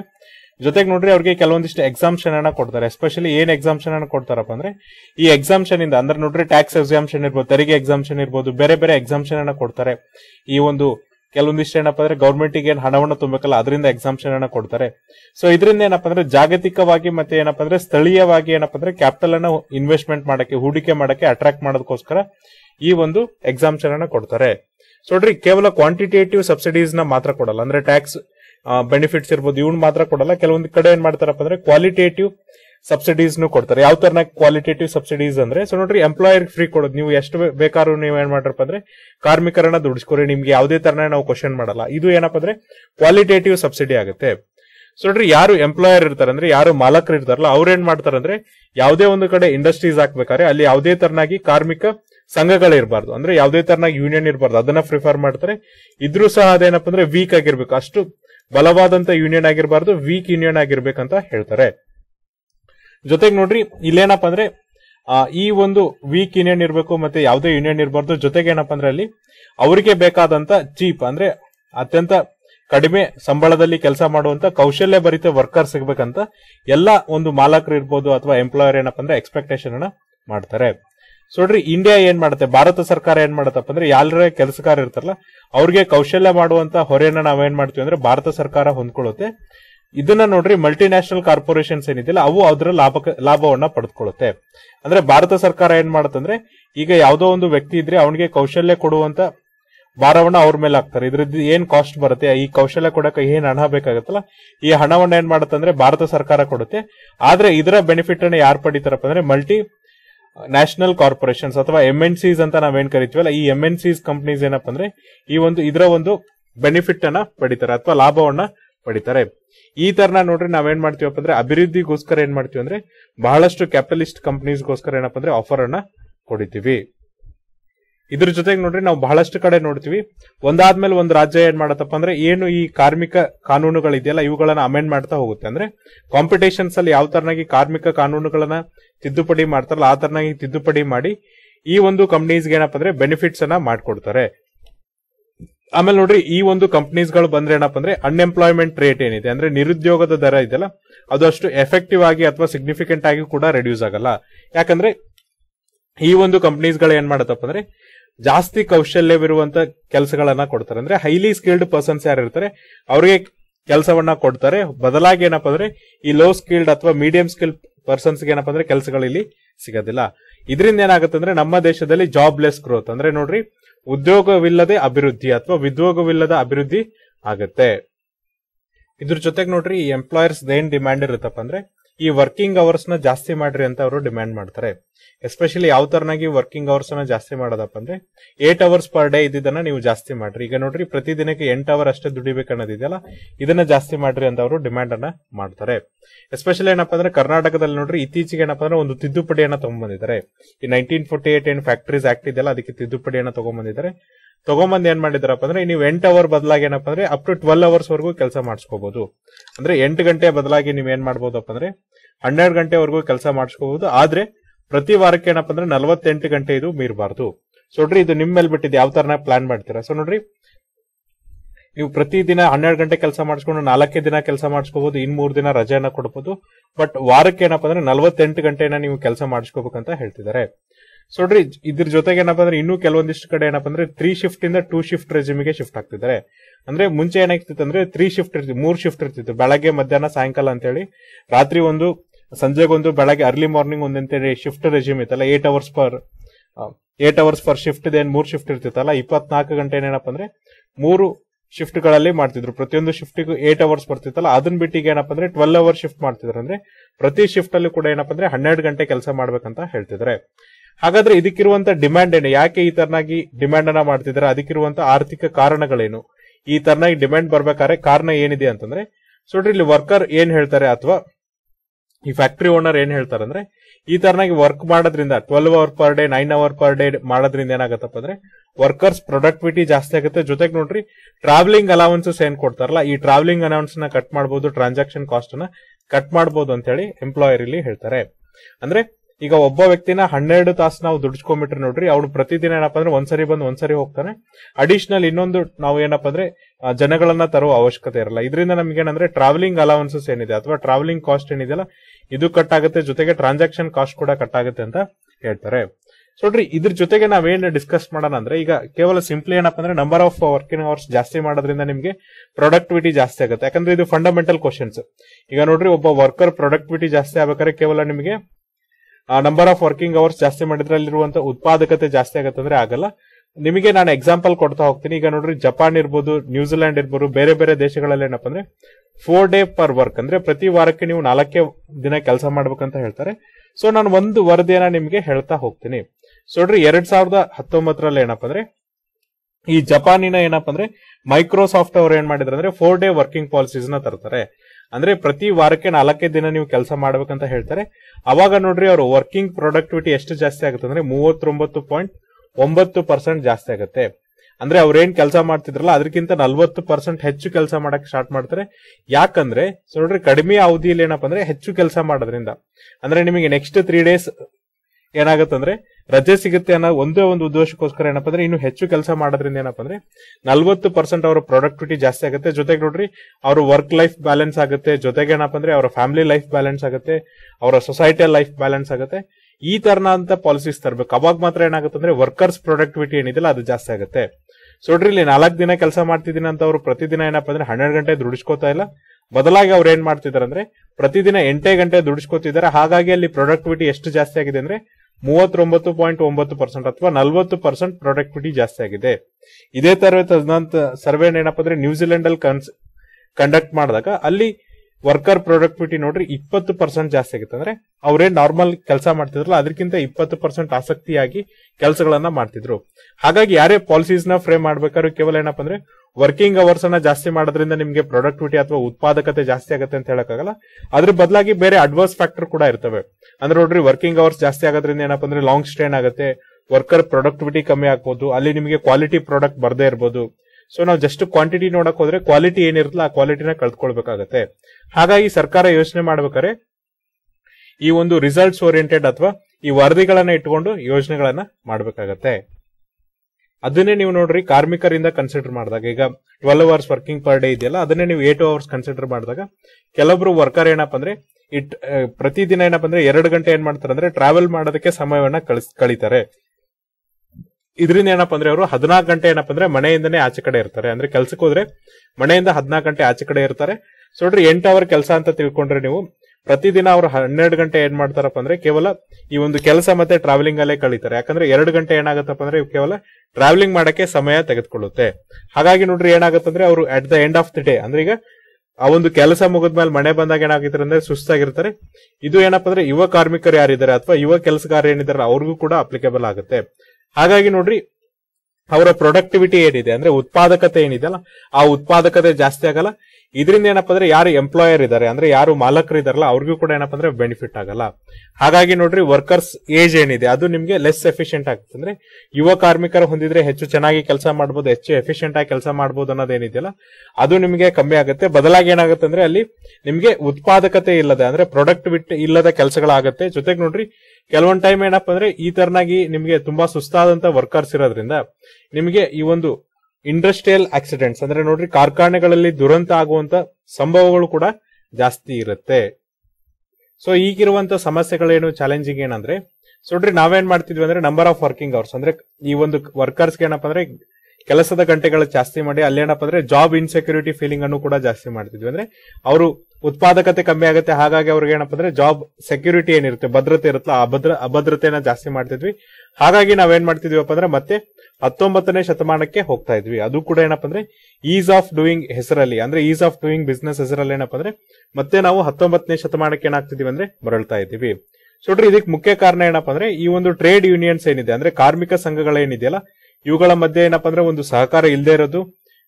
ಜೊತೆಗೆ ನೋಡ್ರಿ, ಅವ್ರಿಗೆ ಕೆಲವೊಂದಿಷ್ಟು ಎಕ್ಸಾಮ್ಷನ್ ಅನ್ನ ಕೊಡ್ತಾರೆ. ಎಸ್ಪೆಷಲಿ ಏನ್ ಎಕ್ಸಾಮ್ಷನ್ ಅನ್ನ ಕೊಡ್ತಾರಪ್ಪ ಅಂದ್ರೆ ಈ ಎಕ್ಸಾಮ್ಷನ್ ಇಂದ, ಅಂದ್ರೆ ನೋಡ್ರಿ ಟ್ಯಾಕ್ಸ್ ಎಕ್ಸಾಮ್ಷನ್ ಇರ್ಬೋದು, ತೆರಿಗೆ ಎಕ್ಸಾಮ್ಷನ್ ಇರ್ಬೋದು, ಬೇರೆ ಬೇರೆ ಎಕ್ಸಾಮ್ಷನ್ ಅನ್ನ ಕೊಡ್ತಾರೆ. ಈ ಒಂದು ಕೆಲವೊಂದಿಷ್ಟು ಏನಪ್ಪಾ ಅಂದ್ರೆ ಗೌರ್ಮೆಂಟ್ ಏನ್ ಹಣವನ್ನು ತುಂಬಬೇಕಲ್ಲ ಅದರಿಂದ ಎಕ್ಸಾಮ್ಷನ್ ಅನ್ನ ಕೊಡ್ತಾರೆ. ಸೊ ಇದರಿಂದ ಏನಪ್ಪಾ ಅಂದ್ರೆ ಜಾಗತಿಕವಾಗಿ ಮತ್ತೆ ಏನಪ್ಪಾ ಅಂದ್ರೆ ಸ್ಥಳೀಯವಾಗಿ ಏನಪ್ಪಾ ಅಂದ್ರೆ ಕ್ಯಾಪಿಟಲ್ ಅನ್ನ ಇನ್ವೆಸ್ಟ್ಮೆಂಟ್ ಮಾಡಕ್ಕೆ, ಹೂಡಿಕೆ ಮಾಡಕ್ಕೆ ಅಟ್ರಾಕ್ಟ್ ಮಾಡೋದಕ್ಕೋಸ್ಕರ ಈ ಒಂದು ಎಕ್ಸಾಮ್ಷನ್ ಅನ್ನ ಕೊಡ್ತಾರೆ. ಸೊ ನೋಡ್ರಿ, ಕೇವಲ ಕ್ವಾಂಟಿಟೇಟಿವ್ ಸಬ್ಸಿಡೀಸ್ನ ಮಾತ್ರ ಕೊಡಲ್ಲ. ಅಂದ್ರೆ ಟ್ಯಾಕ್ಸ್ ಬೆನಿಫಿಟ್ಸ್ ಇರ್ಬೋದು, ಇವ್ನ ಮಾತ್ರ ಕೊಡಲ್ಲ. ಕೆಲವೊಂದು ಕಡೆ ಏನ್ ಮಾಡ್ತಾರಪ್ಪ ಅಂದ್ರೆ ಕ್ವಾಲಿಟೇಟಿವ್ ಸಬ್ಸಿಡೀಸ್ ಕೊಡ್ತಾರೆ. ಯಾವ ತರನ ಕ್ವಾಲಿಟೇಟಿವ್ ಸಬ್ಸಿಡೀಸ್ ಅಂದ್ರೆ ಸೊ ನೋಡ್ರಿ ಎಂಪ್ಲಾಯರ್ ಫ್ರೀ ಕೊಡೋದು. ನೀವು ಎಷ್ಟು ಬೇಕಾದ್ರೂ ನೀವು ಏನ್ ಮಾಡ್ರಪ್ಪ ಅಂದ್ರೆ, ಕಾರ್ಮಿಕರನ್ನ ದುಡಿಸ್ಕೊರಿ. ನಿಮ್ಗೆ ಯಾವುದೇ ತರನ ನಾವು ಕ್ವಶನ್ ಮಾಡಲ್ಲ. ಇದು ಏನಪ್ಪ ಅಂದ್ರೆ ಕ್ವಾಲಿಟೇಟಿವ್ ಸಬ್ಸಿಡಿ ಆಗುತ್ತೆ. ಸೊ ನೋಡ್ರಿ, ಯಾರು ಎಂಪ್ಲಾಯರ್ ಇರ್ತಾರೆ ಅಂದ್ರೆ, ಯಾರು ಮಾಲಕರು ಇರ್ತಾರಲ್ಲ ಅವ್ರು ಏನ್ ಮಾಡ್ತಾರೆ ಅಂದ್ರೆ, ಯಾವುದೇ ಒಂದು ಕಡೆ ಇಂಡಸ್ಟ್ರೀಸ್ ಹಾಕ್ಬೇಕಾದ್ರೆ, ಅಲ್ಲಿ ಯಾವುದೇ ತರನಾಗಿ ಕಾರ್ಮಿಕ ಸಂಘಗಳಿರಬಾರ್ದು ಅಂದ್ರೆ ಯಾವುದೇ ತರನಾಗಿ ಯೂನಿಯನ್ ಇರಬಾರ್ದು. ಅದನ್ನ ಪ್ರಿಫರ್ ಮಾಡ್ತಾರೆ. ಇದ್ರೂ ಸಹ ಅದೇನಪ್ಪ ಅಂದ್ರೆ ವೀಕ್ ಆಗಿರ್ಬೇಕು. ಅಷ್ಟು ಬಲವಾದಂತ ಯೂನಿಯನ್ ಆಗಿರಬಾರ್ದು ವೀಕ್ ಯೂನಿಯನ್ ಆಗಿರ್ಬೇಕಂತ ಹೇಳ್ತಾರೆ. ಜೊತೆಗೆ ನೋಡ್ರಿ, ಇಲ್ಲೇನಪ್ಪ ಅಂದ್ರೆ ಈ ಒಂದು ವೀಕ್ ಯೂನಿಯನ್ ಇರಬೇಕು ಮತ್ತೆ ಯಾವುದೇ ಯೂನಿಯನ್ ಇರಬಾರ್ದು, ಜೊತೆಗೆ ಏನಪ್ಪ ಅಂದ್ರೆ ಅಲ್ಲಿ ಅವರಿಗೆ ಬೇಕಾದಂತ ಚೀಪ್ ಅಂದ್ರೆ ಅತ್ಯಂತ ಕಡಿಮೆ ಸಂಬಳದಲ್ಲಿ ಕೆಲಸ ಮಾಡುವಂತ ಕೌಶಲ್ಯ ಭರಿತ ವರ್ಕರ್ ಸಿಗ್ಬೇಕಂತ ಎಲ್ಲ ಒಂದು ಮಾಲಕರು ಇರ್ಬೋದು ಅಥವಾ ಎಂಪ್ಲಾಯರ್ ಏನಪ್ಪ ಅಂದ್ರೆ ಎಕ್ಸ್ಪೆಕ್ಟೇಷನ್ ಅನ್ನ ಮಾಡ್ತಾರೆ. ಸೊ ನೋಡ್ರಿ ಇಂಡಿಯಾ ಏನ್ ಮಾಡುತ್ತೆ? ಭಾರತ ಸರ್ಕಾರ ಏನ್ ಮಾಡುತ್ತಪ್ಪ ಅಂದ್ರೆ ಯಾರೇ ಕೆಲಸಕಾರ ಇರ್ತಾರಲ್ಲ, ಅವ್ರಿಗೆ ಕೌಶಲ್ಯ ಮಾಡುವಂತ ಹೊರೆಯನ್ನ ನಾವೇನ್ ಮಾಡ್ತೀವಿ ಅಂದ್ರೆ, ಭಾರತ ಸರ್ಕಾರ ಹೊಂದ್ಕೊಳ್ಳುತ್ತೆ. ಇದನ್ನ ನೋಡ್ರಿ ಮಲ್ಟಿನ್ಯಾಷನಲ್ ಕಾರ್ಪೊರೇಷನ್ಸ್ ಏನಿದೆಯಲ್ಲ, ಅವು ಅದರ ಲಾಭ ಲಾಭವನ್ನ ಪಡೆದುಕೊಳ್ಳುತ್ತೆ ಅಂದ್ರೆ ಭಾರತ ಸರ್ಕಾರ ಏನ್ ಮಾಡುತ್ತಂದ್ರೆ, ಈಗ ಯಾವ್ದೋ ಒಂದು ವ್ಯಕ್ತಿ ಇದ್ರೆ ಅವನಿಗೆ ಕೌಶಲ್ಯ ಕೊಡುವಂತ ಭಾರವನ್ನ ಅವ್ರ ಮೇಲೆ ಹಾಕ್ತಾರೆ. ಇದ್ರದ್ದು ಏನ್ ಕಾಸ್ಟ್ ಬರುತ್ತೆ? ಈ ಕೌಶಲ್ಯ ಕೊಡಕ್ಕೆ ಏನ್ ಹಣ ಬೇಕಾಗತ್ತಲ್ಲ? ಈ ಹಣವನ್ನ ಏನ್ ಮಾಡುತ್ತಂದ್ರೆ ಭಾರತ ಸರ್ಕಾರ ಕೊಡುತ್ತೆ. ಆದ್ರೆ ಇದರ ಬೆನಿಫಿಟ್ ಅನ್ನ ಯಾರು ಪಡಿತಾರಪ್ಪ ಅಂದ್ರೆ ಮಲ್ಟಿ ನ್ಯಾಷನಲ್ ಕಾರ್ಪೊರೇಷನ್ಸ್ ಅಥವಾ ಎಂ ಎನ್ ಸಿಸ್ ಅಂತ ನಾವೇನ್ ಕರಿತೀವಲ್ಲ, ಈ ಎಂ ಎನ್ ಸಿಸ್ ಕಂಪನೀಸ್ ಏನಪ್ಪ ಅಂದ್ರೆ ಈ ಒಂದು, ಇದರ ಒಂದು ಬೆನಿಫಿಟ್ ಅನ್ನ ಪಡಿತಾರೆ, ಅಥವಾ ಲಾಭವನ್ನ ಪಡಿತಾರೆ. ಈ ತರನ ನೋಡ್ರಿ ನಾವೇನ್ ಮಾಡ್ತೀವಪ್ಪ ಅಂದ್ರೆ ಅಭಿವೃದ್ಧಿಗೋಸ್ಕರ ಏನ್ ಮಾಡ್ತೀವಿ ಅಂದ್ರೆ ಬಹಳಷ್ಟು ಕ್ಯಾಪಿಟಲಿಸ್ಟ್ ಕಂಪನೀಸ್ಗೋಸ್ಕರ ಏನಪ್ಪ ಅಂದ್ರೆ ಆಫರ್ ಅನ್ನ ಕೊಡಿತೀವಿ. ಇದ್ರ ಜೊತೆಗೆ ನೋಡ್ರಿ ನಾವು ಬಹಳಷ್ಟು ಕಡೆ ನೋಡ್ತೀವಿ. ಒಂದಾದ್ಮೇಲೆ ಒಂದು ರಾಜ್ಯ ಏನ್ ಮಾಡತ್ತಪ್ಪ ಅಂದ್ರೆ ಏನು ಈ ಕಾರ್ಮಿಕ ಕಾನೂನುಗಳಿದೆಯಲ್ಲ ಇವುಗಳನ್ನ ಅಮೆಂಡ್ ಮಾಡ್ತಾ ಹೋಗುತ್ತೆ. ಅಂದ್ರೆ ಕಾಂಪಿಟೇಷನ್ಸ್ ಅಲ್ಲಿ ಯಾವ ತರನಾಗಿ ಕಾರ್ಮಿಕ ಕಾನೂನುಗಳನ್ನ ತಿದ್ದುಪಡಿ ಮಾಡ್ತಾರಲ್ಲ ಆ ತರನಾಗಿ ತಿದ್ದುಪಡಿ ಮಾಡಿ ಈ ಒಂದು ಕಂಪ್ನೀಸ್ಗೆ ಏನಪ್ಪ ಅಂದ್ರೆ ಬೆನಿಫಿಟ್ಸ್ ಅನ್ನ ಮಾಡ್ಕೊಡ್ತಾರೆ. ಆಮೇಲೆ ನೋಡ್ರಿ, ಈ ಒಂದು ಕಂಪ್ನೀಸ್ಗಳು ಬಂದ್ರೆ ಏನಪ್ಪ ಅಂದ್ರೆ ಅನ್ಎಂಪ್ಲಾಯ್ಮೆಂಟ್ ರೇಟ್ ಏನಿದೆ, ಅಂದ್ರೆ ನಿರುದ್ಯೋಗದ ದರ ಇದೆಯಲ್ಲ, ಅದು ಅಷ್ಟು ಎಫೆಕ್ಟಿವ್ ಆಗಿ ಅಥವಾ ಸಿಗ್ನಿಫಿಕೆಂಟ್ ಆಗಿ ಕೂಡ ರೆಡ್ಯೂಸ್ ಆಗಲ್ಲ. ಯಾಕಂದ್ರೆ, ಈ ಒಂದು ಕಂಪ್ನೀಸ್ಗಳು ಏನ್ ಮಾಡತ್ತಪ್ಪ ಅಂದ್ರೆ, ಜಾಸ್ತಿ ಕೌಶಲ್ಯವಿರುವಂತ ಕೆಲಸಗಳನ್ನ ಕೊಡ್ತಾರೆ. ಅಂದ್ರೆ ಹೈಲಿ ಸ್ಕಿಲ್ಡ್ ಪರ್ಸನ್ಸ್ ಯಾರು ಇರ್ತಾರೆ, ಅವರಿಗೆ ಕೆಲಸವನ್ನ ಕೊಡ್ತಾರೆ. ಬದಲಾಗಿ ಏನಪ್ಪ ಅಂದ್ರೆ, ಈ ಲೋ ಸ್ಕಿಲ್ಡ್ ಅಥವಾ ಮೀಡಿಯಂ ಸ್ಕಿಲ್ ಪರ್ಸನ್ಸ್ ಏನಪ್ಪ ಅಂದ್ರೆ ಕೆಲಸಗಳು ಇಲ್ಲಿ ಸಿಗೋದಿಲ್ಲ. ಇದರಿಂದ ಏನಾಗುತ್ತೆ ಅಂದ್ರೆ, ನಮ್ಮ ದೇಶದಲ್ಲಿ ಜಾಬ್ಲೆಸ್ ಗ್ರೋತ್ ಅಂದ್ರೆ ನೋಡ್ರಿ ಉದ್ಯೋಗವಿಲ್ಲದೆ ಅಭಿವೃದ್ಧಿ ಅಥವಾ ಉದ್ಯೋಗವಿಲ್ಲದ ಅಭಿವೃದ್ಧಿ ಆಗುತ್ತೆ. ಇದ್ರ ಜೊತೆಗೆ ನೋಡ್ರಿ ಎಂಪ್ಲಾಯರ್ಸ್ ಏನ್ ಡಿಮ್ಯಾಂಡ್ ಇರುತ್ತಪ್ಪ ಅಂದ್ರೆ ಈ ವರ್ಕಿಂಗ್ ಅವರ್ಸ್ನ ಜಾಸ್ತಿ ಮಾಡ್ರಿ ಅಂತ ಅವರು ಡಿಮ್ಯಾಂಡ್ ಮಾಡ್ತಾರೆ. ಎಸ್ಪೆಷಲಿ ಯಾವ ತರನಾಗಿ ವರ್ಕಿಂಗ್ ಅವರ್ಸ್ ಜಾಸ್ತಿ ಮಾಡೋದಪ್ಪ ಅಂದ್ರೆ ಏಟ್ ಅವರ್ಸ್ ಪರ್ ಡೇ ಇದ್ದಿದ್ದನ್ನ ನೀವು ಜಾಸ್ತಿ ಮಾಡ್ರಿ. ಈಗ ನೋಡ್ರಿ ಪ್ರತಿ ದಿನಕ್ಕೆ ಎಂಟು ಅವರ್ ಅಷ್ಟೇ ದುಡಿಬೇಕು ಅನ್ನೋದಿದೆಯಲ್ಲ, ಇದನ್ನ ಜಾಸ್ತಿ ಮಾಡ್ರಿ ಅಂತ ಅವರು ಡಿಮ್ಯಾಂಡ್ ಅನ್ನ ಮಾಡ್ತಾರೆ. ಎಸ್ಪೆಷಲಿ ಏನಪ್ಪಾ ಅಂದ್ರೆ ಕರ್ನಾಟಕದಲ್ಲಿ ನೋಡ್ರಿ ಇತ್ತೀಚೆಗೆ ಏನಪ್ಪಾ ಅಂದ್ರೆ ಒಂದು ತಿದ್ದುಪಡಿಯನ್ನ ತಗೊಂಡ್ಬಂದಿದ್ದಾರೆ. ಈ ನೈನ್ಟೀನ್ ಫೋರ್ಟಿ ಏಟ್ ಏನ್ ಫ್ಯಾಕ್ಟರೀಸ್ ಆಕ್ಟ್ ಇದೆಯಲ್ಲ, ಅದಕ್ಕೆ ತಿದ್ದುಪಡಿಯನ್ನ ತಗೊಂಡ್ಬಂದಿದ್ದಾರೆ. ತಗೊಂಬಂದ್ ಏನ್ ಮಾಡಿದಾರಪ್ಪ ಅಂದ್ರೆ, ನೀವು ಎಂಟ್ ಅವರ್ ಬದಲಾಗಿ ಏನಪ್ಪ ಅಂದ್ರೆ ಅಪ್ ಟು ಟ್ವೆಲ್ ಅವರ್ಸ್ ವರೆಗೂ ಕೆಲಸ ಮಾಡಿಸ್ಕೋಬಹುದು ಅಂದ್ರೆ ಎಂಟು ಗಂಟೆ ಬದಲಾಗಿ ನೀವ್ ಏನ್ ಮಾಡ್ಬೋದಪ್ಪ ಅಂದ್ರೆ, ಹನ್ನೆರಡು ಗಂಟೆವರೆಗೂ ಕೆಲಸ ಮಾಡಿಸ್ಕೋಬಹುದು ಆದ್ರೆ, ಪ್ರತಿ ವಾರಕ್ಕೆ ಏನಪ್ಪ ಅಂದ್ರೆ ನಲವತ್ತೆಂಟು ಗಂಟೆ ಇದು ಮೀರಬಾರ್ದು. ಸೊ ನೋಡ್ರಿ, ಇದು ನಿಮ್ ಮೇಲೆ ಬಿಟ್ಟಿದ್ದು ಯಾವ ತರನ ಪ್ಲಾನ್ ಮಾಡ್ತೀರಾ? ಸೊ ನೋಡ್ರಿ, ನೀವು ಪ್ರತಿ ದಿನ ಹನ್ನೆರಡು ಗಂಟೆ ಕೆಲಸ ಮಾಡಿಸ್ಕೊಂಡು ನಾಲ್ಕೇ ದಿನ ಕೆಲಸ ಮಾಡಿಸ್ಕೋಬಹುದು ಇನ್ ಮೂರ್ ದಿನ ರಜೆಯನ್ನ ಕೊಡಬಹುದು ಬಟ್ ವಾರಕ್ಕೆ ಏನಪ್ಪ ಅಂದ್ರೆ ನಲವತ್ತೆಂಟು ಗಂಟೆನ ನೀವು ಕೆಲಸ ಮಾಡಿಸ್ಕೋಬೇಕಂತ ಹೇಳ್ತಿದ್ದಾರೆ. ಸೊ ನೋಡ್ರಿ ಇದ್ರ ಜೊತೆಗೆ ಏನಪ್ಪ ಅಂದ್ರೆ ಇನ್ನೂ ಕೆಲವೊಂದಿಷ್ಟು ಕಡೆ ಏನಪ್ಪ ಅಂದ್ರೆ ತ್ರೀ ಶಿಫ್ಟ್ ಇಂದ ಟೂ ಶಿಫ್ಟ್ ರೆಜಿಮಿಗೆ ಶಿಫ್ಟ್ ಆಗ್ತಿದ್ದಾರೆ. ಅಂದ್ರೆ ಮುಂಚೆ ಏನಾಗ್ತಿತ್ತು ಅಂದ್ರೆ ತ್ರೀ ಶಿಫ್ಟ್ ಇರ್ತಿತ್ತು, ಮೂರ್ ಶಿಫ್ಟ್ ಇರ್ತಿತ್ತು. ಬೆಳಗ್ಗೆ, ಮಧ್ಯಾಹ್ನ, ಸಾಯಂಕಾಲ ಅಂತೇಳಿ. ರಾತ್ರಿ ಒಂದು ಸಂಜೆಗೊಂದು ಬೆಳಗ್ಗೆ ಅರ್ಲಿ ಮಾರ್ನಿಂಗ್ ಒಂದಂತೇಳಿ ಶಿಫ್ಟ್ ರೆಜಿಮ್ ಇತ್ತಲ್ಲ eight hours per eight hours per shift ಇದೆ ಮೂರ್ ಶಿಫ್ಟ್ ಇರ್ತಿತ್ತಲ್ಲ, ಇಪ್ಪತ್ನಾಲ್ಕು ಗಂಟೆ ಏನಪ್ಪ ಅಂದ್ರೆ ಮೂರು ಶಿಫ್ಟ್ಗಳಲ್ಲಿ ಮಾಡ್ತಿದ್ರು. ಪ್ರತಿಯೊಂದು ಶಿಫ್ಟಿಗೂ ಏಟ್ ಅವರ್ಸ್ ಬರ್ತಿತ್ತಲ್ಲ ಅದನ್ನ ಬಿಟ್ಟಿಗೆ ಏನಪ್ಪ ಅಂದ್ರೆ ಟ್ವೆಲ್ ಅವರ್ ಶಿಫ್ಟ್ ಮಾಡ್ತಿದ್ರು. ಅಂದ್ರೆ ಪ್ರತಿ ಶಿಫ್ಟ್ ಅಲ್ಲಿ ಕೂಡ ಏನಪ್ಪ ಅಂದ್ರೆ ಹನ್ನೆರಡು ಗಂಟೆ ಕೆಲಸ ಮಾಡ್ಬೇಕಂತ ಹೇಳ್ತಿದ್ದಾರೆ. ಹಾಗಾದ್ರೆ ಇದಕ್ಕಿರುವಂತ ಡಿಮ್ಯಾಂಡ್ ಏನು? ಯಾಕೆ ಈ ತರನಾಗಿ ಡಿಮ್ಯಾಂಡ್ ಅನ್ನ ಮಾಡ್ತಿದ್ದಾರೆ? ಅದಕ್ಕಿರುವಂತ ಆರ್ಥಿಕ ಕಾರಣಗಳೇನು? ಈ ತರನಾಗಿ ಡಿಮ್ಯಾಂಡ್ ಬರ್ಬೇಕಾದ್ರೆ ಕಾರಣ ಏನಿದೆ ಅಂತಂದ್ರೆ ನೋಡ್ರಿ ಇಲ್ಲಿ ವರ್ಕರ್ ಏನ್ ಹೇಳ್ತಾರೆ ಅಥವಾ ಈ ಫ್ಯಾಕ್ಟ್ರಿ ಓನರ್ ಏನ್ ಹೇಳ್ತಾರೆ ಅಂದ್ರೆ, ಈ ತರನಾಗಿ ವರ್ಕ್ ಮಾಡೋದ್ರಿಂದ twelve hour per day, nine hour per day ಮಾಡೋದ್ರಿಂದ ಏನಾಗತ್ತಪ್ಪ ಅಂದ್ರೆ, ವರ್ಕರ್ಸ್ ಪ್ರೊಡಕ್ಟಿವಿಟಿ ಜಾಸ್ತಿ ಆಗುತ್ತೆ. ಜೊತೆಗೆ ನೋಡ್ರಿ, ಟ್ರಾವೆಲಿಂಗ್ ಅಲೌನ್ಸಸ್ ಏನ್ ಕೊಡ್ತಾರಲ್ಲ, ಈ ಟ್ರಾವೆಲಿಂಗ್ ಅಲೌನ್ಸ್ನ ಕಟ್ ಮಾಡಬಹುದು ಟ್ರಾನ್ಸಾಕ್ಷನ್ ಕಾಸ್ಟ್ನ ಕಟ್ ಮಾಡಬಹುದು ಅಂತ ಹೇಳಿ ಎಂಪ್ಲಾಯರ್ ಇಲ್ಲಿ ಹೇಳ್ತಾರೆ. ಅಂದ್ರೆ ಈಗ ಒಬ್ಬ ವ್ಯಕ್ತಿನ ಹನ್ನೆರಡು ತಾಸು ನಾವು ದುಡ್ಸ್ಕೊಂಡ್ಬಿಟ್ರೆ ನೋಡ್ರಿ, ಅವ್ನು ಪ್ರತಿದಿನ ಏನಪ್ಪ ಅಂದ್ರೆ ಒಂದ್ಸರಿ ಬಂದು ಒಂದ್ಸರಿ ಹೋಗ್ತಾನೆ. ಅಡಿಷನಲ್ ಇನ್ನೊಂದು ನಾವು ಏನಪ್ಪ ಅಂದ್ರೆ ಜನಗಳನ್ನ ತರುವ ಅವಶ್ಯಕತೆ ಇರಲ್ಲ. ಇದರಿಂದ ನಮ್ಗೆ ಏನಂದ್ರೆ ಟ್ರಾವೆಲಿಂಗ್ ಅಲೌನ್ಸಸ್ ಏನಿದೆ ಅಥವಾ ಟ್ರಾವೆಲಿಂಗ್ ಕಾಸ್ಟ್ ಏನಿದೆಯಲ್ಲ, ಇದು ಕಟ್ ಆಗುತ್ತೆ ಜೊತೆಗೆ ಟ್ರಾನ್ಸಾಕ್ಷನ್ ಕಾಸ್ಟ್ ಕೂಡ ಕಟ್ ಆಗುತ್ತೆ ಅಂತ ಹೇಳ್ತಾರೆ. ನೋಡ್ರಿ, ಇದ್ರ ಜೊತೆಗೆ ನಾವೇನು ಡಿಸ್ಕಸ್ ಮಾಡೋಣ ಅಂದ್ರೆ, ಈಗ ಕೇವಲ ಸಿಂಪ್ಲಿ ಏನಪ್ಪ ಅಂದ್ರೆ ನಂಬರ್ ಆಫ್ ವರ್ಕಿಂಗ್ ಅವರ್ಸ್ ಜಾಸ್ತಿ ಮಾಡೋದ್ರಿಂದ ನಿಮಗೆ ಪ್ರೊಡಕ್ಟಿವಿಟಿ ಜಾಸ್ತಿ ಆಗುತ್ತೆ. ಯಾಕಂದ್ರೆ ಇದು ಫಂಡಮೆಂಟಲ್ ಕ್ವಶನ್ಸ್ ಈಗ ನೋಡ್ರಿ, ಒಬ್ಬ ವರ್ಕರ್ ಪ್ರೊಡಕ್ಟಿವಿಟಿ ಜಾಸ್ತಿ ಆಗ್ಬೇಕಾದ್ರೆ ಕೇವಲ ನಿಮಗೆ ನಂಬರ್ ಆಫ್ ವರ್ಕಿಂಗ್ ಅವರ್ಸ್ ಜಾಸ್ತಿ ಮಾಡಿದ್ರೆ ಅಲ್ಲಿರುವಂತ ಉತ್ಪಾದಕತೆ ಜಾಸ್ತಿ ಆಗತ್ತೆ ಅಂದ್ರೆ ಆಗಲ್ಲ. ನಿಮಗೆ ನಾನು ಎಕ್ಸಾಂಪಲ್ ಕೊಡ್ತಾ ಹೋಗ್ತೀನಿ. ಈಗ ನೋಡ್ರಿ, ಜಪಾನ್ ಇರ್ಬೋದು ನ್ಯೂಜಿಲೆಂಡ್ ಇರ್ಬೋದು, ಬೇರೆ ಬೇರೆ ದೇಶಗಳಲ್ಲಿ ಏನಪ್ಪ ಅಂದ್ರೆ ಫೋರ್ ಡೇ ಪರ್ ವರ್ಕ್ ಅಂದ್ರೆ ಪ್ರತಿ ವಾರಕ್ಕೆ ನೀವು ನಾಲ್ಕೇ ದಿನ ಕೆಲಸ ಮಾಡ್ಬೇಕಂತ ಹೇಳ್ತಾರೆ. ಸೊ ನಾನು ಒಂದು ವರದಿಯನ್ನ ನಿಮ್ಗೆ ಹೇಳ್ತಾ ಹೋಗ್ತೀನಿ. ಸೊ ನೋಡ್ರಿ, ಎರಡ್ ಸಾವಿರದ ಹತ್ತೊಂಬತ್ತರಲ್ಲಿ ಏನಪ್ಪ ಅಂದ್ರೆ ಈ ಜಪಾನಿನ ಏನಪ್ಪ ಅಂದ್ರೆ ಮೈಕ್ರೋಸಾಫ್ಟ್ ಅವ್ರು ಏನ್ ಮಾಡಿದ್ರೆ ಅಂದ್ರೆ ಫೋರ್ ಡೇ ವರ್ಕಿಂಗ್ ಪಾಲಿಸೀಸ್ನ ತರ್ತಾರೆ. ಅಂದ್ರೆ ಪ್ರತಿ ವಾರಕ್ಕೆ ನಾಲ್ಕೈದು ದಿನ ನೀವು ಕೆಲಸ ಮಾಡ್ಬೇಕಂತ ಹೇಳ್ತಾರೆ. ಅವಾಗ ನೋಡ್ರಿ ಅವ್ರ ವರ್ಕಿಂಗ್ ಪ್ರೊಡಕ್ಟಿವಿಟಿ ಎಷ್ಟು ಜಾಸ್ತಿ ಆಗುತ್ತೆ ಅಂದ್ರೆ ಮೂವತ್ತೊಂಬತ್ತು ಪಾಯಿಂಟ್ ಒಂಬತ್ತು ಪರ್ಸೆಂಟ್ ಜಾಸ್ತಿ ಆಗುತ್ತೆ. ಅಂದ್ರೆ ಅವ್ರೇನ್ ಕೆಲಸ ಮಾಡ್ತಿದ್ರಲ್ಲ ಅದಕ್ಕಿಂತ ನಲ್ವತ್ತು ಪರ್ಸೆಂಟ್ ಹೆಚ್ಚು ಕೆಲಸ ಮಾಡಕ್ ಸ್ಟಾರ್ಟ್ ಮಾಡ್ತಾರೆ. ಯಾಕಂದ್ರೆ ನೋಡ್ರಿ ಕಡಿಮೆ ಅವಧಿಯಲ್ಲಿ ಏನಪ್ಪ ಅಂದ್ರೆ ಹೆಚ್ಚು ಕೆಲಸ ಮಾಡೋದ್ರಿಂದ. ಅಂದ್ರೆ ನಿಮಗೆ ನೆಕ್ಸ್ಟ್ ತ್ರೀ ಡೇಸ್ ಏನಾಗುತ್ತಂದ್ರೆ ರಜೆ ಸಿಗುತ್ತೆ ಅನ್ನೋ ಒಂದೇ ಒಂದು ಉದ್ದೇಶಕ್ಕೋಸ್ಕರ ಏನಪ್ಪ ಅಂದ್ರೆ ಇನ್ನು ಹೆಚ್ಚು ಕೆಲಸ ಮಾಡೋದ್ರಿಂದ ಏನಪ್ಪ ಅಂದ್ರೆ ನಲ್ವತ್ತು ಪರ್ಸೆಂಟ್ ಅವರ ಪ್ರೊಡಕ್ಟಿವಿಟಿ ಜಾಸ್ತಿ ಆಗುತ್ತೆ. ಜೊತೆಗೆ ನೋಡ್ರಿ, ಅವ್ರ ವರ್ಕ್ ಲೈಫ್ ಬ್ಯಾಲೆನ್ಸ್ ಆಗುತ್ತೆ. ಜೊತೆಗೆ ಏನಪ್ಪ ಅಂದ್ರೆ ಅವರ ಫ್ಯಾಮಿಲಿ ಲೈಫ್ ಬ್ಯಾಲೆನ್ಸ್ ಆಗುತ್ತೆ. ಅವರ ಸೊಸೈಟಿಯಲ್ ಲೈಫ್ ಬ್ಯಾಲೆನ್ಸ್ ಆಗುತ್ತೆ. ಈ ತರನಾದಂತ ಪಾಲಿಸೀಸ್ ತರಬೇಕು. ಅವಾಗ ಮಾತ್ರ ಏನಾಗುತ್ತೆ ಅಂದ್ರೆ ವರ್ಕರ್ಸ್ ಪ್ರೊಡಕ್ಟಿವಿಟಿ ಏನಿದೆಯಲ್ಲ ಅದು ಜಾಸ್ತಿ ಆಗುತ್ತೆ. ಸೊ ನೋಡ್ರಿ, ಇಲ್ಲಿ ನಾಲ್ಕು ದಿನ ಕೆಲಸ ಮಾಡ್ತಿದ್ದೀನಿ ಅಂತ ಅವರು ಪ್ರತಿದಿನ ಏನಪ್ಪ ಅಂದ್ರೆ ಹನ್ನೆರಡು ಗಂಟೆ ದುಡಿಸ್ಕೋತಾ ಇಲ್ಲ. ಬದಲಾಗಿ ಅವ್ರು ಏನ್ ಮಾಡ್ತಿದ್ದಾರೆ ಅಂದ್ರೆ ಪ್ರತಿದಿನ ಎಂಟೇ ಗಂಟೆ ದುಡಿಸ್ಕೋತಿದ್ದಾರೆ. ಹಾಗಾಗಿ ಅಲ್ಲಿ ಪ್ರೊಡಕ್ಟಿವಿಟಿ ಎಷ್ಟು ಜಾಸ್ತಿ ಆಗಿದೆ ಅಂದ್ರೆ ಮೂವತ್ತೊಂಬತ್ತು ಪಾಯಿಂಟ್ ಒಂಬತ್ತು ಪರ್ಸೆಂಟ್ ಅಥವಾ ನಲ್ವತ್ತು ಪರ್ಸೆಂಟ್ ಪ್ರೊಡಕ್ಟಿವಿಟಿ ಜಾಸ್ತಿ ಆಗಿದೆ. ಇದೇ ತರ ತದನಂತರ ಸರ್ವೆ ಏನಪ್ಪ ಅಂದ್ರೆ ನ್ಯೂಜಿಲೆಂಡ್ ಅಲ್ಲಿ ಕಂಡಕ್ಟ್ ಮಾಡಿದಾಗ ಅಲ್ಲಿ ವರ್ಕರ್ ಪ್ರೊಡಕ್ಟಿವಿಟಿ ನೋಡ್ರಿ ಇಪ್ಪತ್ತು ಪರ್ಸೆಂಟ್ ಜಾಸ್ತಿ ಆಗುತ್ತೆ. ಅಂದ್ರೆ ಅವರೇ ನಾರ್ಮಲ್ ಕೆಲಸ ಮಾಡ್ತಿದ್ರಲ್ಲ, ಅದಕ್ಕಿಂತ ಇಪ್ಪತ್ತು ಪರ್ಸೆಂಟ್ ಆಸಕ್ತಿಯಾಗಿ ಕೆಲಸಗಳನ್ನ ಮಾಡ್ತಿದ್ರು. ಹಾಗಾಗಿ ಯಾರೇ ಪಾಲಿಸೀಸ್ನ ಫ್ರೇಮ್ ಮಾಡ್ಬೇಕಾದ್ರೆ ಕೇವಲ ಏನಪ್ಪ ಅಂದ್ರೆ ವರ್ಕಿಂಗ್ ಅವರ್ಸ್ ಅನ್ನ ಜಾಸ್ತಿ ಮಾಡೋದ್ರಿಂದ ನಿಮಗೆ ಪ್ರೊಡಕ್ಟಿವಿಟಿ ಅಥವಾ ಉತ್ಪಾದಕತೆ ಜಾಸ್ತಿ ಆಗುತ್ತೆ ಅಂತ ಹೇಳಕ್ಕಾಗಲ್ಲ. ಅದ್ರ ಬದಲಾಗಿ ಬೇರೆ ಅಡ್ವರ್ಸ್ ಫ್ಯಾಕ್ಟರ್ ಕೂಡ ಇರ್ತವೆ. ಅಂದ್ರೆ ನೋಡ್ರಿ ವರ್ಕಿಂಗ್ ಅವರ್ಸ್ ಜಾಸ್ತಿ ಆಗೋದ್ರಿಂದ ಏನಪ್ಪ ಅಂದ್ರೆ ಲಾಂಗ್ ಸ್ಟ್ರೇನ್ ಆಗುತ್ತೆ ವರ್ಕರ್ ಪ್ರೊಡಕ್ಟಿವಿಟಿ ಕಮ್ಮಿ ಆಗ್ಬೋದು, ಅಲ್ಲಿ ನಿಮಗೆ ಕ್ವಾಲಿಟಿ ಪ್ರಾಡಕ್ಟ್ ಬರದೇ ಇರ್ಬೋದು. ಸೊ ನಾವು ಜಸ್ಟ್ ಕ್ವಾಂಟಿಟಿ ನೋಡಕ್ ಹೋದ್ರೆ ಕ್ವಾಲಿಟಿ ಏನಿರುತ್ತಲ್ಲ ಆ ಕ್ವಾಲಿಟಿನ ಕಳ್ಕೊಳ್ಬೇಕಾಗತ್ತೆ ಹಾಗಾಗಿ ಸರ್ಕಾರ ಯೋಚನೆ ಮಾಡ್ಬೇಕಾದ್ರೆ ಈ ಒಂದು ರಿಸಲ್ಟ್ಸ್ ಓರಿಯೆಂಟೆಡ್ ಅಥವಾ ಈ ವರದಿಗಳನ್ನ ಇಟ್ಕೊಂಡು ಯೋಜನೆಗಳನ್ನ ಮಾಡಬೇಕಾಗತ್ತೆ. ಅದನ್ನೇ ನೀವು ನೋಡ್ರಿ ಕಾರ್ಮಿಕರಿಂದ ಕನ್ಸಿಡರ್ ಮಾಡಿದಾಗ, ಈಗ twelve hours working per day ಇದೆಯಲ್ಲ, ಅದನ್ನೇ ನೀವು ಏಟ್ ಅವರ್ಸ್ ಕನ್ಸಿಡರ್ ಮಾಡಿದಾಗ ಕೆಲವೊಬ್ರು ವರ್ಕರ್ ಏನಪ್ಪ ಅಂದ್ರೆ, ಇಟ್, ಪ್ರತಿದಿನ ಏನಪ್ಪ ಅಂದ್ರೆ ಎರಡು ಗಂಟೆ ಏನ್ ಮಾಡ್ತಾರೆ ಅಂದ್ರೆ ಟ್ರಾವೆಲ್ ಮಾಡೋದಕ್ಕೆ ಸಮಯವನ್ನ ಕಳಿಸ್, ಕಳೀತಾರೆ. ಇದರಿಂದ ಏನಪ್ಪ ಅಂದ್ರೆ ಅವರು ಹದಿನಾಲ್ಕು ಗಂಟೆ ಏನಪ್ಪ ಅಂದ್ರೆ ಮನೆಯಿಂದನೇ ಆಚೆ ಕಡೆ ಇರ್ತಾರೆ. ಅಂದ್ರೆ ಕೆಲ್ಸಕ್ಕೆ ಹೋದ್ರೆ ಮನೆಯಿಂದ ಹದಿನಾಲ್ಕು ಗಂಟೆ ಆಚೆ ಕಡೆ ಇರ್ತಾರೆ. ಸೊ ನೋಡ್ರಿ, ಎಂಟು ಅವರ್ ಕೆಲಸ ಅಂತ ತಿಳ್ಕೊಂಡ್ರೆ ನೀವು ಪ್ರತಿದಿನ ಅವರು ಹನ್ನೆರಡು ಗಂಟೆ ಏನ್ ಮಾಡ್ತಾರಪ್ಪ ಅಂದ್ರೆ ಕೇವಲ ಈ ಒಂದು ಕೆಲಸ ಮತ್ತೆ ಟ್ರಾವೆಲಿಂಗ್ ಅಲ್ಲೇ ಕಳೀತಾರೆ. ಯಾಕಂದ್ರೆ ಎರಡು ಗಂಟೆ ಏನಾಗತ್ತಪ್ಪ ಅಂದ್ರೆ ಕೇವಲ ಟ್ರಾವೆಲಿಂಗ್ ಮಾಡಕ್ಕೆ ಸಮಯ ತೆಗೆದುಕೊಳ್ಳುತ್ತೆ. ಹಾಗಾಗಿ ನೋಡ್ರಿ, ಏನಾಗತ್ತಂದ್ರೆ ಅವರು at the end of the day ಅಂದ್ರೆ ಈಗ ಆ ಒಂದು ಕೆಲಸ ಮುಗಿದ್ಮೇಲೆ ಮನೆ ಬಂದಾಗ ಏನಾಗಿದ್ರೆ ಅಂದ್ರೆ ಸುಸ್ತಾಗಿರ್ತಾರೆ. ಇದು ಏನಪ್ಪ ಅಂದ್ರೆ ಯುವ ಕಾರ್ಮಿಕರು ಯಾರಿದ್ದಾರೆ ಅಥವಾ ಯುವ ಕೆಲಸಗಾರ ಏನಿದ್ದಾರೆ ಅವ್ರಿಗೂ ಕೂಡ ಅಪ್ಲಿಕೇಬಲ್ ಆಗುತ್ತೆ. ಹಾಗಾಗಿ ನೋಡ್ರಿ, ಅವರ ಪ್ರೊಡಕ್ಟಿವಿಟಿ ಏನಿದೆ, ಅಂದ್ರೆ ಉತ್ಪಾದಕತೆ ಏನಿದೆಯಲ್ಲ ಆ ಉತ್ಪಾದಕತೆ ಜಾಸ್ತಿ ಆಗಲ್ಲ. ಇದರಿಂದ ಏನಪ್ಪ ಅಂದ್ರೆ ಯಾರು ಎಂಪ್ಲಾಯರ್ ಇದಾರೆ, ಅಂದ್ರೆ ಯಾರು ಮಾಲಕರು ಇದಾರಲ್ಲ, ಅವ್ರಿಗೂ ಕೂಡ ಏನಪ್ಪ ಅಂದ್ರೆ ಬೆನಿಫಿಟ್ ಆಗಲ್ಲ. ಹಾಗಾಗಿ ನೋಡ್ರಿ ವರ್ಕರ್ಸ್ ಏಜ್ ಏನಿದೆ, ಅದು ನಿಮ್ಗೆ ಲೆಸ್ ಎಫಿಷಿಯಂಟ್ ಆಗುತ್ತೆ. ಅಂದ್ರೆ ಯುವ ಕಾರ್ಮಿಕರು ಹೊಂದಿದ್ರೆ ಹೆಚ್ಚು ಚೆನ್ನಾಗಿ ಕೆಲಸ ಮಾಡಬಹುದು ಹೆಚ್ಚು ಎಫಿಷಿಯಂಟ್ ಆಗಿ ಕೆಲಸ ಮಾಡಬಹುದು ಅನ್ನೋದೇನಿದೆಯಲ್ಲ ಅದು ನಿಮಗೆ ಕಮ್ಮಿ ಆಗುತ್ತೆ. ಬದಲಾಗಿ ಏನಾಗುತ್ತೆ ಅಂದ್ರೆ ಅಲ್ಲಿ ನಿಮ್ಗೆ ಉತ್ಪಾದಕತೆ ಇಲ್ಲದೆ, ಅಂದ್ರೆ ಪ್ರೊಡಕ್ಟಿವಿಟಿ ಇಲ್ಲದ ಕೆಲಸಗಳಾಗುತ್ತೆ. ಜೊತೆಗೆ ನೋಡ್ರಿ ಕೆಲವೊಂದ್ ಟೈಮ್ ಏನಪ್ಪ ಅಂದ್ರೆ ಈ ತರನಾಗಿ ನಿಮಗೆ ತುಂಬಾ ಸುಸ್ತಾದಂತ ವರ್ಕರ್ಸ್ ಇರೋದ್ರಿಂದ ನಿಮಗೆ ಈ ಒಂದು ಇಂಡಸ್ಟ್ರಿಯಲ್ ಆಕ್ಸಿಡೆಂಟ್ಸ್ ಅಂದ್ರೆ ನೋಡ್ರಿ ಕಾರ್ಖಾನೆಗಳಲ್ಲಿ ದುರಂತ ಆಗುವಂತ ಸಂಭವಗಳು ಕೂಡ ಜಾಸ್ತಿ ಇರುತ್ತೆ. ಸೊ ಈಗಿರುವಂತ ಸಮಸ್ಯೆಗಳೇನು ಚಾಲೆಂಜಿಂಗ್ ಏನಂದ್ರೆ ಸೊ ನೋಡ್ರಿ ನಾವೇನ್ ಮಾಡ್ತಿದ್ವಿ ಅಂದ್ರೆ ನಂಬರ್ ಆಫ್ ವರ್ಕಿಂಗ್ ಅವರ್ಸ್ ಅಂದ್ರೆ ಈ ಒಂದು ವರ್ಕರ್ಸ್ ಏನಪ್ಪ ಅಂದ್ರೆ ಕೆಲಸದ ಗಂಟೆಗಳು ಜಾಸ್ತಿ ಮಾಡಿ ಅಲ್ಲೇನಪ್ಪ ಅಂದ್ರೆ ಜಾಬ್ ಇನ್ಸೆಕ್ಯೂರಿಟಿ ಫೀಲಿಂಗ್ ಅನ್ನು ಕೂಡ ಜಾಸ್ತಿ ಮಾಡ್ತಿದ್ವಿ. ಅಂದ್ರೆ ಅವರು ಉತ್ಪಾದಕತೆ ಕಮ್ಮಿ ಆಗುತ್ತೆ. ಹಾಗಾಗಿ ಅವ್ರಿಗೆ ಏನಪ್ಪ ಅಂದ್ರೆ ಜಾಬ್ ಸೆಕ್ಯೂರಿಟಿ ಏನಿರುತ್ತೆ, ಭದ್ರತೆ ಇರುತ್ತಲ್ಲ, ಆ ಭದ್ರ ಅಭದ್ರತೆನ ಜಾಸ್ತಿ ಮಾಡ್ತಿದ್ವಿ. ಹಾಗಾಗಿ ನಾವೇನ್ ಮಾಡ್ತಿದ್ವಿಪ್ಪ ಅಂದ್ರೆ ಮತ್ತೆ ಹತ್ತೊಂಬತ್ತನೇ ಶತಮಾನಕ್ಕೆ ಹೋಗ್ತಾ ಇದ್ವಿ. ಅದು ಕೂಡ ಏನಪ್ಪ ಅಂದ್ರೆ ಈಸ್ ಆಫ್ ಡೂಯಿಂಗ್ ಹೆಸರಲ್ಲಿ, ಅಂದ್ರೆ ಈಸ್ ಆಫ್ ಡೂಯಿಂಗ್ ಬಿಸ್ನೆಸ್ ಹೆಸರಲ್ಲಿ ಏನಪ್ಪ ಅಂದ್ರೆ ಮತ್ತೆ ನಾವು ಹತ್ತೊಂಬತ್ತನೇ ಶತಮಾನಕ್ಕೆ ಏನಾಗ್ತಿದೀವಿ ಅಂದ್ರೆ ಮರಳ್ತಾ ಇದ್ದೀವಿ. ಸೊ ಇದಕ್ಕೆ ಮುಖ್ಯ ಕಾರಣ ಏನಪ್ಪ ಅಂದ್ರೆ ಈ ಒಂದು ಟ್ರೇಡ್ ಯೂನಿಯನ್ಸ್ ಏನಿದೆ, ಅಂದ್ರೆ ಕಾರ್ಮಿಕ ಸಂಘಗಳೇನಿದೆಯಲ್ಲ, ಇವುಗಳ ಮಧ್ಯೆ ಏನಪ್ಪ ಅಂದ್ರೆ ಒಂದು ಸಹಕಾರ ಇಲ್ಲದೆ ಇರೋದು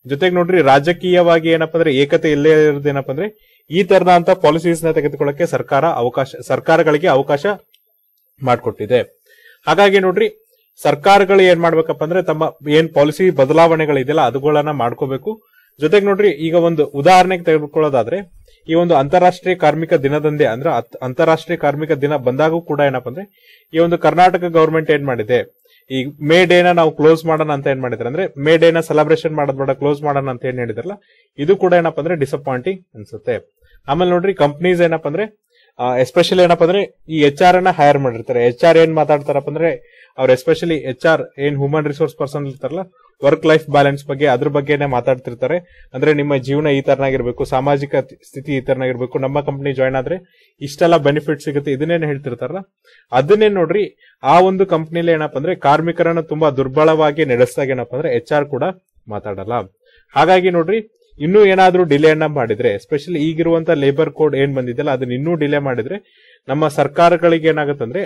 ಜೊತೆಗೆ ನೋಡ್ರಿ, ರಾಜಕೀಯವಾಗಿ ಏನಪ್ಪಾ ಅಂದ್ರೆ ಏಕತೆ ಇಲ್ಲೇ ಇರೋದು ಏನಪ್ಪಾ ಅಂದ್ರೆ ಈ ತರದಂತ ಪಾಲಿಸೀಸ್ನ ತೆಗೆದುಕೊಳ್ಳಕ್ಕೆ ಸರ್ಕಾರ ಅವಕಾಶ, ಸರ್ಕಾರಗಳಿಗೆ ಅವಕಾಶ ಮಾಡಿಕೊಟ್ಟಿದೆ. ಹಾಗಾಗಿ ನೋಡ್ರಿ, ಸರ್ಕಾರಗಳು ಏನ್ ಮಾಡ್ಬೇಕಪ್ಪ ಅಂದ್ರೆ ತಮ್ಮ ಏನ್ ಪಾಲಿಸಿ ಬದಲಾವಣೆಗಳಿದೆಯಲ್ಲ ಅದುಗಳನ್ನ ಮಾಡ್ಕೋಬೇಕು. ಜೊತೆಗೆ ನೋಡ್ರಿ, ಈಗ ಒಂದು ಉದಾಹರಣೆಗೆ ತೆಗೆದುಕೊಳ್ಳೋದಾದ್ರೆ, ಈ ಒಂದು ಅಂತಾರಾಷ್ಟ್ರೀಯ ಕಾರ್ಮಿಕ ದಿನದಂದೇ ಅಂದ್ರೆ ಅತ್- ಅಂತಾರಾಷ್ಟ್ರೀಯ ಕಾರ್ಮಿಕ ದಿನ ಬಂದಾಗೂ ಕೂಡ ಏನಪ್ಪ ಅಂದ್ರೆ ಈ ಒಂದು ಕರ್ನಾಟಕ ಗವರ್ಮೆಂಟ್ ಏನ್ ಮಾಡಿದೆ ಈ ಮೇ ಡೇನ ನಾವು ಕ್ಲೋಸ್ ಮಾಡೋಣ ಅಂತ ಏನ್ ಮಾಡಿದ್ರೆ? ಅಂದ್ರೆ ಮೇ ಡೇನ ಸೆಲೆಬ್ರೇಷನ್ ಮಾಡೋದ್ ಬೇಡ, ಕ್ಲೋಸ್ ಮಾಡೋಣ ಅಂತ ಏನ್ ಹೇಳಿದ್ರಲ್ಲ, ಇದು ಕೂಡ ಏನಪ್ಪ ಅಂದ್ರೆ ಡಿಸಪಾಯಿಂಟಿಂಗ್ ಅನ್ಸುತ್ತೆ. ಆಮೇಲೆ ನೋಡ್ರಿ ಕಂಪ್ನೀಸ್ ಏನಪ್ಪ ಅಂದ್ರೆ ಎಸ್ಪೆಷಲಿ ಏನಪ್ಪ ಅಂದ್ರೆ ಈ ಎಚ್ ಆರ್ ಅನ್ನ ಹೈರ್ ಮಾಡಿರ್ತಾರೆ. ಎಚ್ ಆರ್ ಏನ್ ಮಾತಾಡ್ತಾರಪ್ಪ ಅಂದ್ರೆ, ಅವ್ರ ಎಸ್ಪೆಷಲಿ ಎಚ್ ಆರ್ ಏನ್ ಹ್ಯೂಮನ್ ರಿಸೋರ್ಸ್ ಪರ್ಸನ್ ಇರ್ತಾರಲ್ಲ ವರ್ಕ್ ಲೈಫ್ ಬ್ಯಾಲೆನ್ಸ್ ಬಗ್ಗೆ, ಅದ್ರ ಬಗ್ಗೆನೇ ಮಾತಾಡ್ತಿರ್ತಾರೆ. ಅಂದ್ರೆ ನಿಮ್ಮ ಜೀವನ ಈ ತರನಾಗಿರ್ಬೇಕು ಸಾಮಾಜಿಕ ಸ್ಥಿತಿ ಈ ತರನಾಗಿರ್ಬೇಕು ನಮ್ಮ ಕಂಪ್ನಿ ಜಾಯ್ನ್ ಆದ್ರೆ ಇಷ್ಟೆಲ್ಲ ಬೆನಿಫಿಟ್ ಸಿಗುತ್ತೆ, ಇದನ್ನೇನು ಹೇಳ್ತಿರ್ತಾರಲ್ಲ? ಅದನ್ನೇ ನೋಡ್ರಿ, ಆ ಒಂದು ಕಂಪ್ನಿಲಿ ಏನಪ್ಪ ಅಂದ್ರೆ ಕಾರ್ಮಿಕರನ್ನ ತುಂಬಾ ದುರ್ಬಲವಾಗಿ ನಡೆಸಿದಾಗ ಏನಪ್ಪ ಅಂದ್ರೆ ಎಚ್ ಆರ್ ಕೂಡ ಮಾತಾಡಲ್ಲ. ಹಾಗಾಗಿ ನೋಡ್ರಿ, ಇನ್ನೂ ಏನಾದ್ರೂ ಡಿಲೇ ಅನ್ನ ಮಾಡಿದ್ರೆ ಎಸ್ಪೆಷಲಿ ಈಗಿರುವಂತ ಲೇಬರ್ ಕೋಡ್ ಏನ್ ಬಂದಿದೆಯಲ್ಲ, ಅದನ್ನ ಇನ್ನೂ ಡಿಲೇ ಮಾಡಿದ್ರೆ, ನಮ್ಮ ಸರ್ಕಾರಗಳಿಗೆ ಏನಾಗುತ್ತಂದ್ರೆ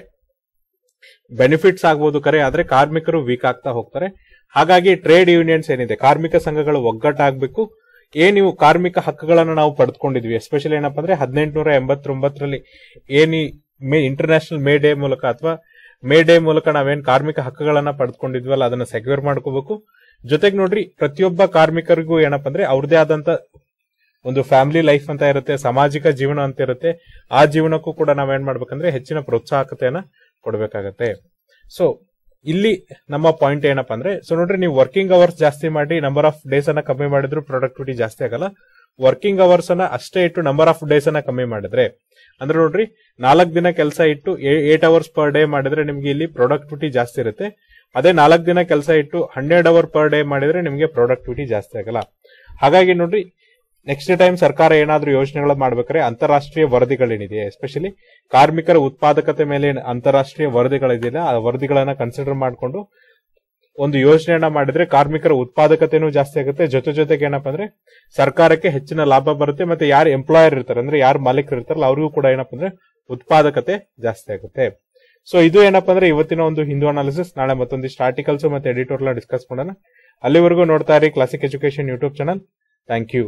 ಬೆನಿಫಿಟ್ಸ್ ಆಗ್ಬೋದು ಕರೆ, ಆದ್ರೆ ಕಾರ್ಮಿಕರು ವೀಕ್ ಆಗ್ತಾ ಹೋಗ್ತಾರೆ. ಹಾಗಾಗಿ ಟ್ರೇಡ್ ಯೂನಿಯನ್ಸ್ ಏನಿದೆ, ಕಾರ್ಮಿಕ ಸಂಘಗಳು ಒಗ್ಗಟ್ಟಾಗಬೇಕು. ಏನ್ ನೀವು ಕಾರ್ಮಿಕ ಹಕ್ಕುಗಳನ್ನು ನಾವು ಪಡೆದುಕೊಂಡಿದ್ವಿ ಎಸ್ಪೆಷಲಿ ಏನಪ್ಪಾ ಅಂದ್ರೆ ಹದಿನೆಂಟುನೂರ ಎಂಬತ್ತೊಂಬತ್ತರಲ್ಲಿ ಏನಿ ಮೇ ಇಂಟರ್ನ್ಯಾಷನಲ್ ಮೇ ಡೇ ಮೂಲಕ ಅಥವಾ ಮೇ ಡೇ ಮೂಲಕ ನಾವೇನ್ ಕಾರ್ಮಿಕ ಹಕ್ಕುಗಳನ್ನ ಪಡೆದುಕೊಂಡಿದ್ವಲ್ಲ, ಅದನ್ನ ಸೆಕ್ಯೂರ್ ಮಾಡ್ಕೋಬೇಕು. ಜೊತೆಗೆ ನೋಡ್ರಿ, ಪ್ರತಿಯೊಬ್ಬ ಕಾರ್ಮಿಕರಿಗೂ ಏನಪ್ಪಾ ಅಂದ್ರೆ ಅವ್ರದೇ ಆದಂತ ಒಂದು ಫ್ಯಾಮಿಲಿ ಲೈಫ್ ಅಂತ ಇರುತ್ತೆ, ಸಾಮಾಜಿಕ ಜೀವನ ಅಂತ ಇರುತ್ತೆ. ಆ ಜೀವನಕ್ಕೂ ಕೂಡ ನಾವೇನ್ ಮಾಡ್ಬೇಕಂದ್ರೆ ಹೆಚ್ಚಿನ ಪ್ರೋತ್ಸಾಹಕತೆಯನ್ನ ಕೊಡಬೇಕಾಗತ್ತೆ. ಸೊ ಇಲ್ಲಿ ನಮ್ಮ ಪಾಯಿಂಟ್ ಏನಪ್ಪಾ ಅಂದ್ರೆ ಸೊ ನೋಡ್ರಿ ನೀವು ವರ್ಕಿಂಗ್ ಅವರ್ಸ್ ಜಾಸ್ತಿ ಮಾಡಿ ನಂಬರ್ ಆಫ್ ಡೇಸ್ ಅನ್ನ ಕಮ್ಮಿ ಮಾಡಿದ್ರು ಪ್ರೊಡಕ್ಟಿವಿಟಿ ಜಾಸ್ತಿ ಆಗಲ್ಲ. ವರ್ಕಿಂಗ್ ಅವರ್ಸ್ ಅನ್ನ ಅಷ್ಟೇ ಇಟ್ಟು ನಂಬರ್ ಆಫ್ ಡೇಸ್ ಅನ್ನ ಕಮ್ಮಿ ಮಾಡಿದ್ರೆ, ಅಂದ್ರೆ ನೋಡ್ರಿ ನಾಲ್ಕು ದಿನ ಕೆಲಸ ಇಟ್ಟು ಏಟ್ ಅವರ್ಸ್ ಪರ್ ಡೇ ಮಾಡಿದ್ರೆ ನಿಮ್ಗೆ ಇಲ್ಲಿ ಪ್ರೊಡಕ್ಟಿವಿಟಿ ಜಾಸ್ತಿ ಇರುತ್ತೆ. ಅದೇ ನಾಲ್ಕು ದಿನ ಕೆಲಸ ಇಟ್ಟು ಹಂಡ್ರೆಡ್ ಅವರ್ ಪರ್ ಡೇ ಮಾಡಿದ್ರೆ ನಿಮಗೆ ಪ್ರೊಡಕ್ಟಿವಿಟಿ ಜಾಸ್ತಿ ಆಗಲ್ಲ. ಹಾಗಾಗಿ ನೋಡ್ರಿ ನೆಕ್ಸ್ಟ್ ಟೈಮ್ ಸರ್ಕಾರ ಏನಾದ್ರೂ ಯೋಜನೆಗಳು ಮಾಡ್ಬೇಕಾದ್ರೆ ಅಂತಾರಾಷ್ಟ್ರೀಯ ವರದಿಗಳೇನಿದೆ ಎಸ್ಪೆಷಲಿ ಕಾರ್ಮಿಕರ ಉತ್ಪಾದಕತೆ ಮೇಲೆ ಅಂತಾರಾಷ್ಟ್ರೀಯ ವರದಿಗಳಿದೆಯಲ್ಲ, ಆ ವರದಿಗಳನ್ನ ಕನ್ಸಿಡರ್ ಮಾಡಿಕೊಂಡು ಒಂದು ಯೋಜನೆಯನ್ನ ಮಾಡಿದ್ರೆ ಕಾರ್ಮಿಕರ ಉತ್ಪಾದಕತೆನೂ ಜಾಸ್ತಿ ಆಗುತ್ತೆ. ಜೊತೆ ಜೊತೆಗೆ ಏನಪ್ಪಾ ಅಂದ್ರೆ ಸರ್ಕಾರಕ್ಕೆ ಹೆಚ್ಚಿನ ಲಾಭ ಬರುತ್ತೆ, ಮತ್ತೆ ಯಾರು ಎಂಪ್ಲಾಯರ್ ಇರ್ತಾರೆ, ಅಂದ್ರೆ ಯಾರು ಮಾಲೀಕರು ಇರ್ತಾರಲ್ಲ, ಅವ್ರಿಗೂ ಕೂಡ ಏನಪ್ಪಾ ಅಂದ್ರೆ ಉತ್ಪಾದಕತೆ ಜಾಸ್ತಿ ಆಗುತ್ತೆ. ಸೊ ಇದು ಏನಪ್ಪಾ ಅಂದ್ರೆ ಇವತ್ತಿನ ಒಂದು ಹಿಂದೂ ಅನಾಲಿಸಿಸ್ ನಾಳೆ ಮತ್ತೊಂದಿಷ್ಟು ಆರ್ಟಿಕಲ್ಸ್ ಮತ್ತೆ ಎಡಿಟೋರ್ನ ಡಿಸ್ಕಸ್ ಮಾಡೋಣ. ಅಲ್ಲಿವರೆಗೂ ನೋಡ್ತಾ ಇರಿ classic education YouTube channel thank you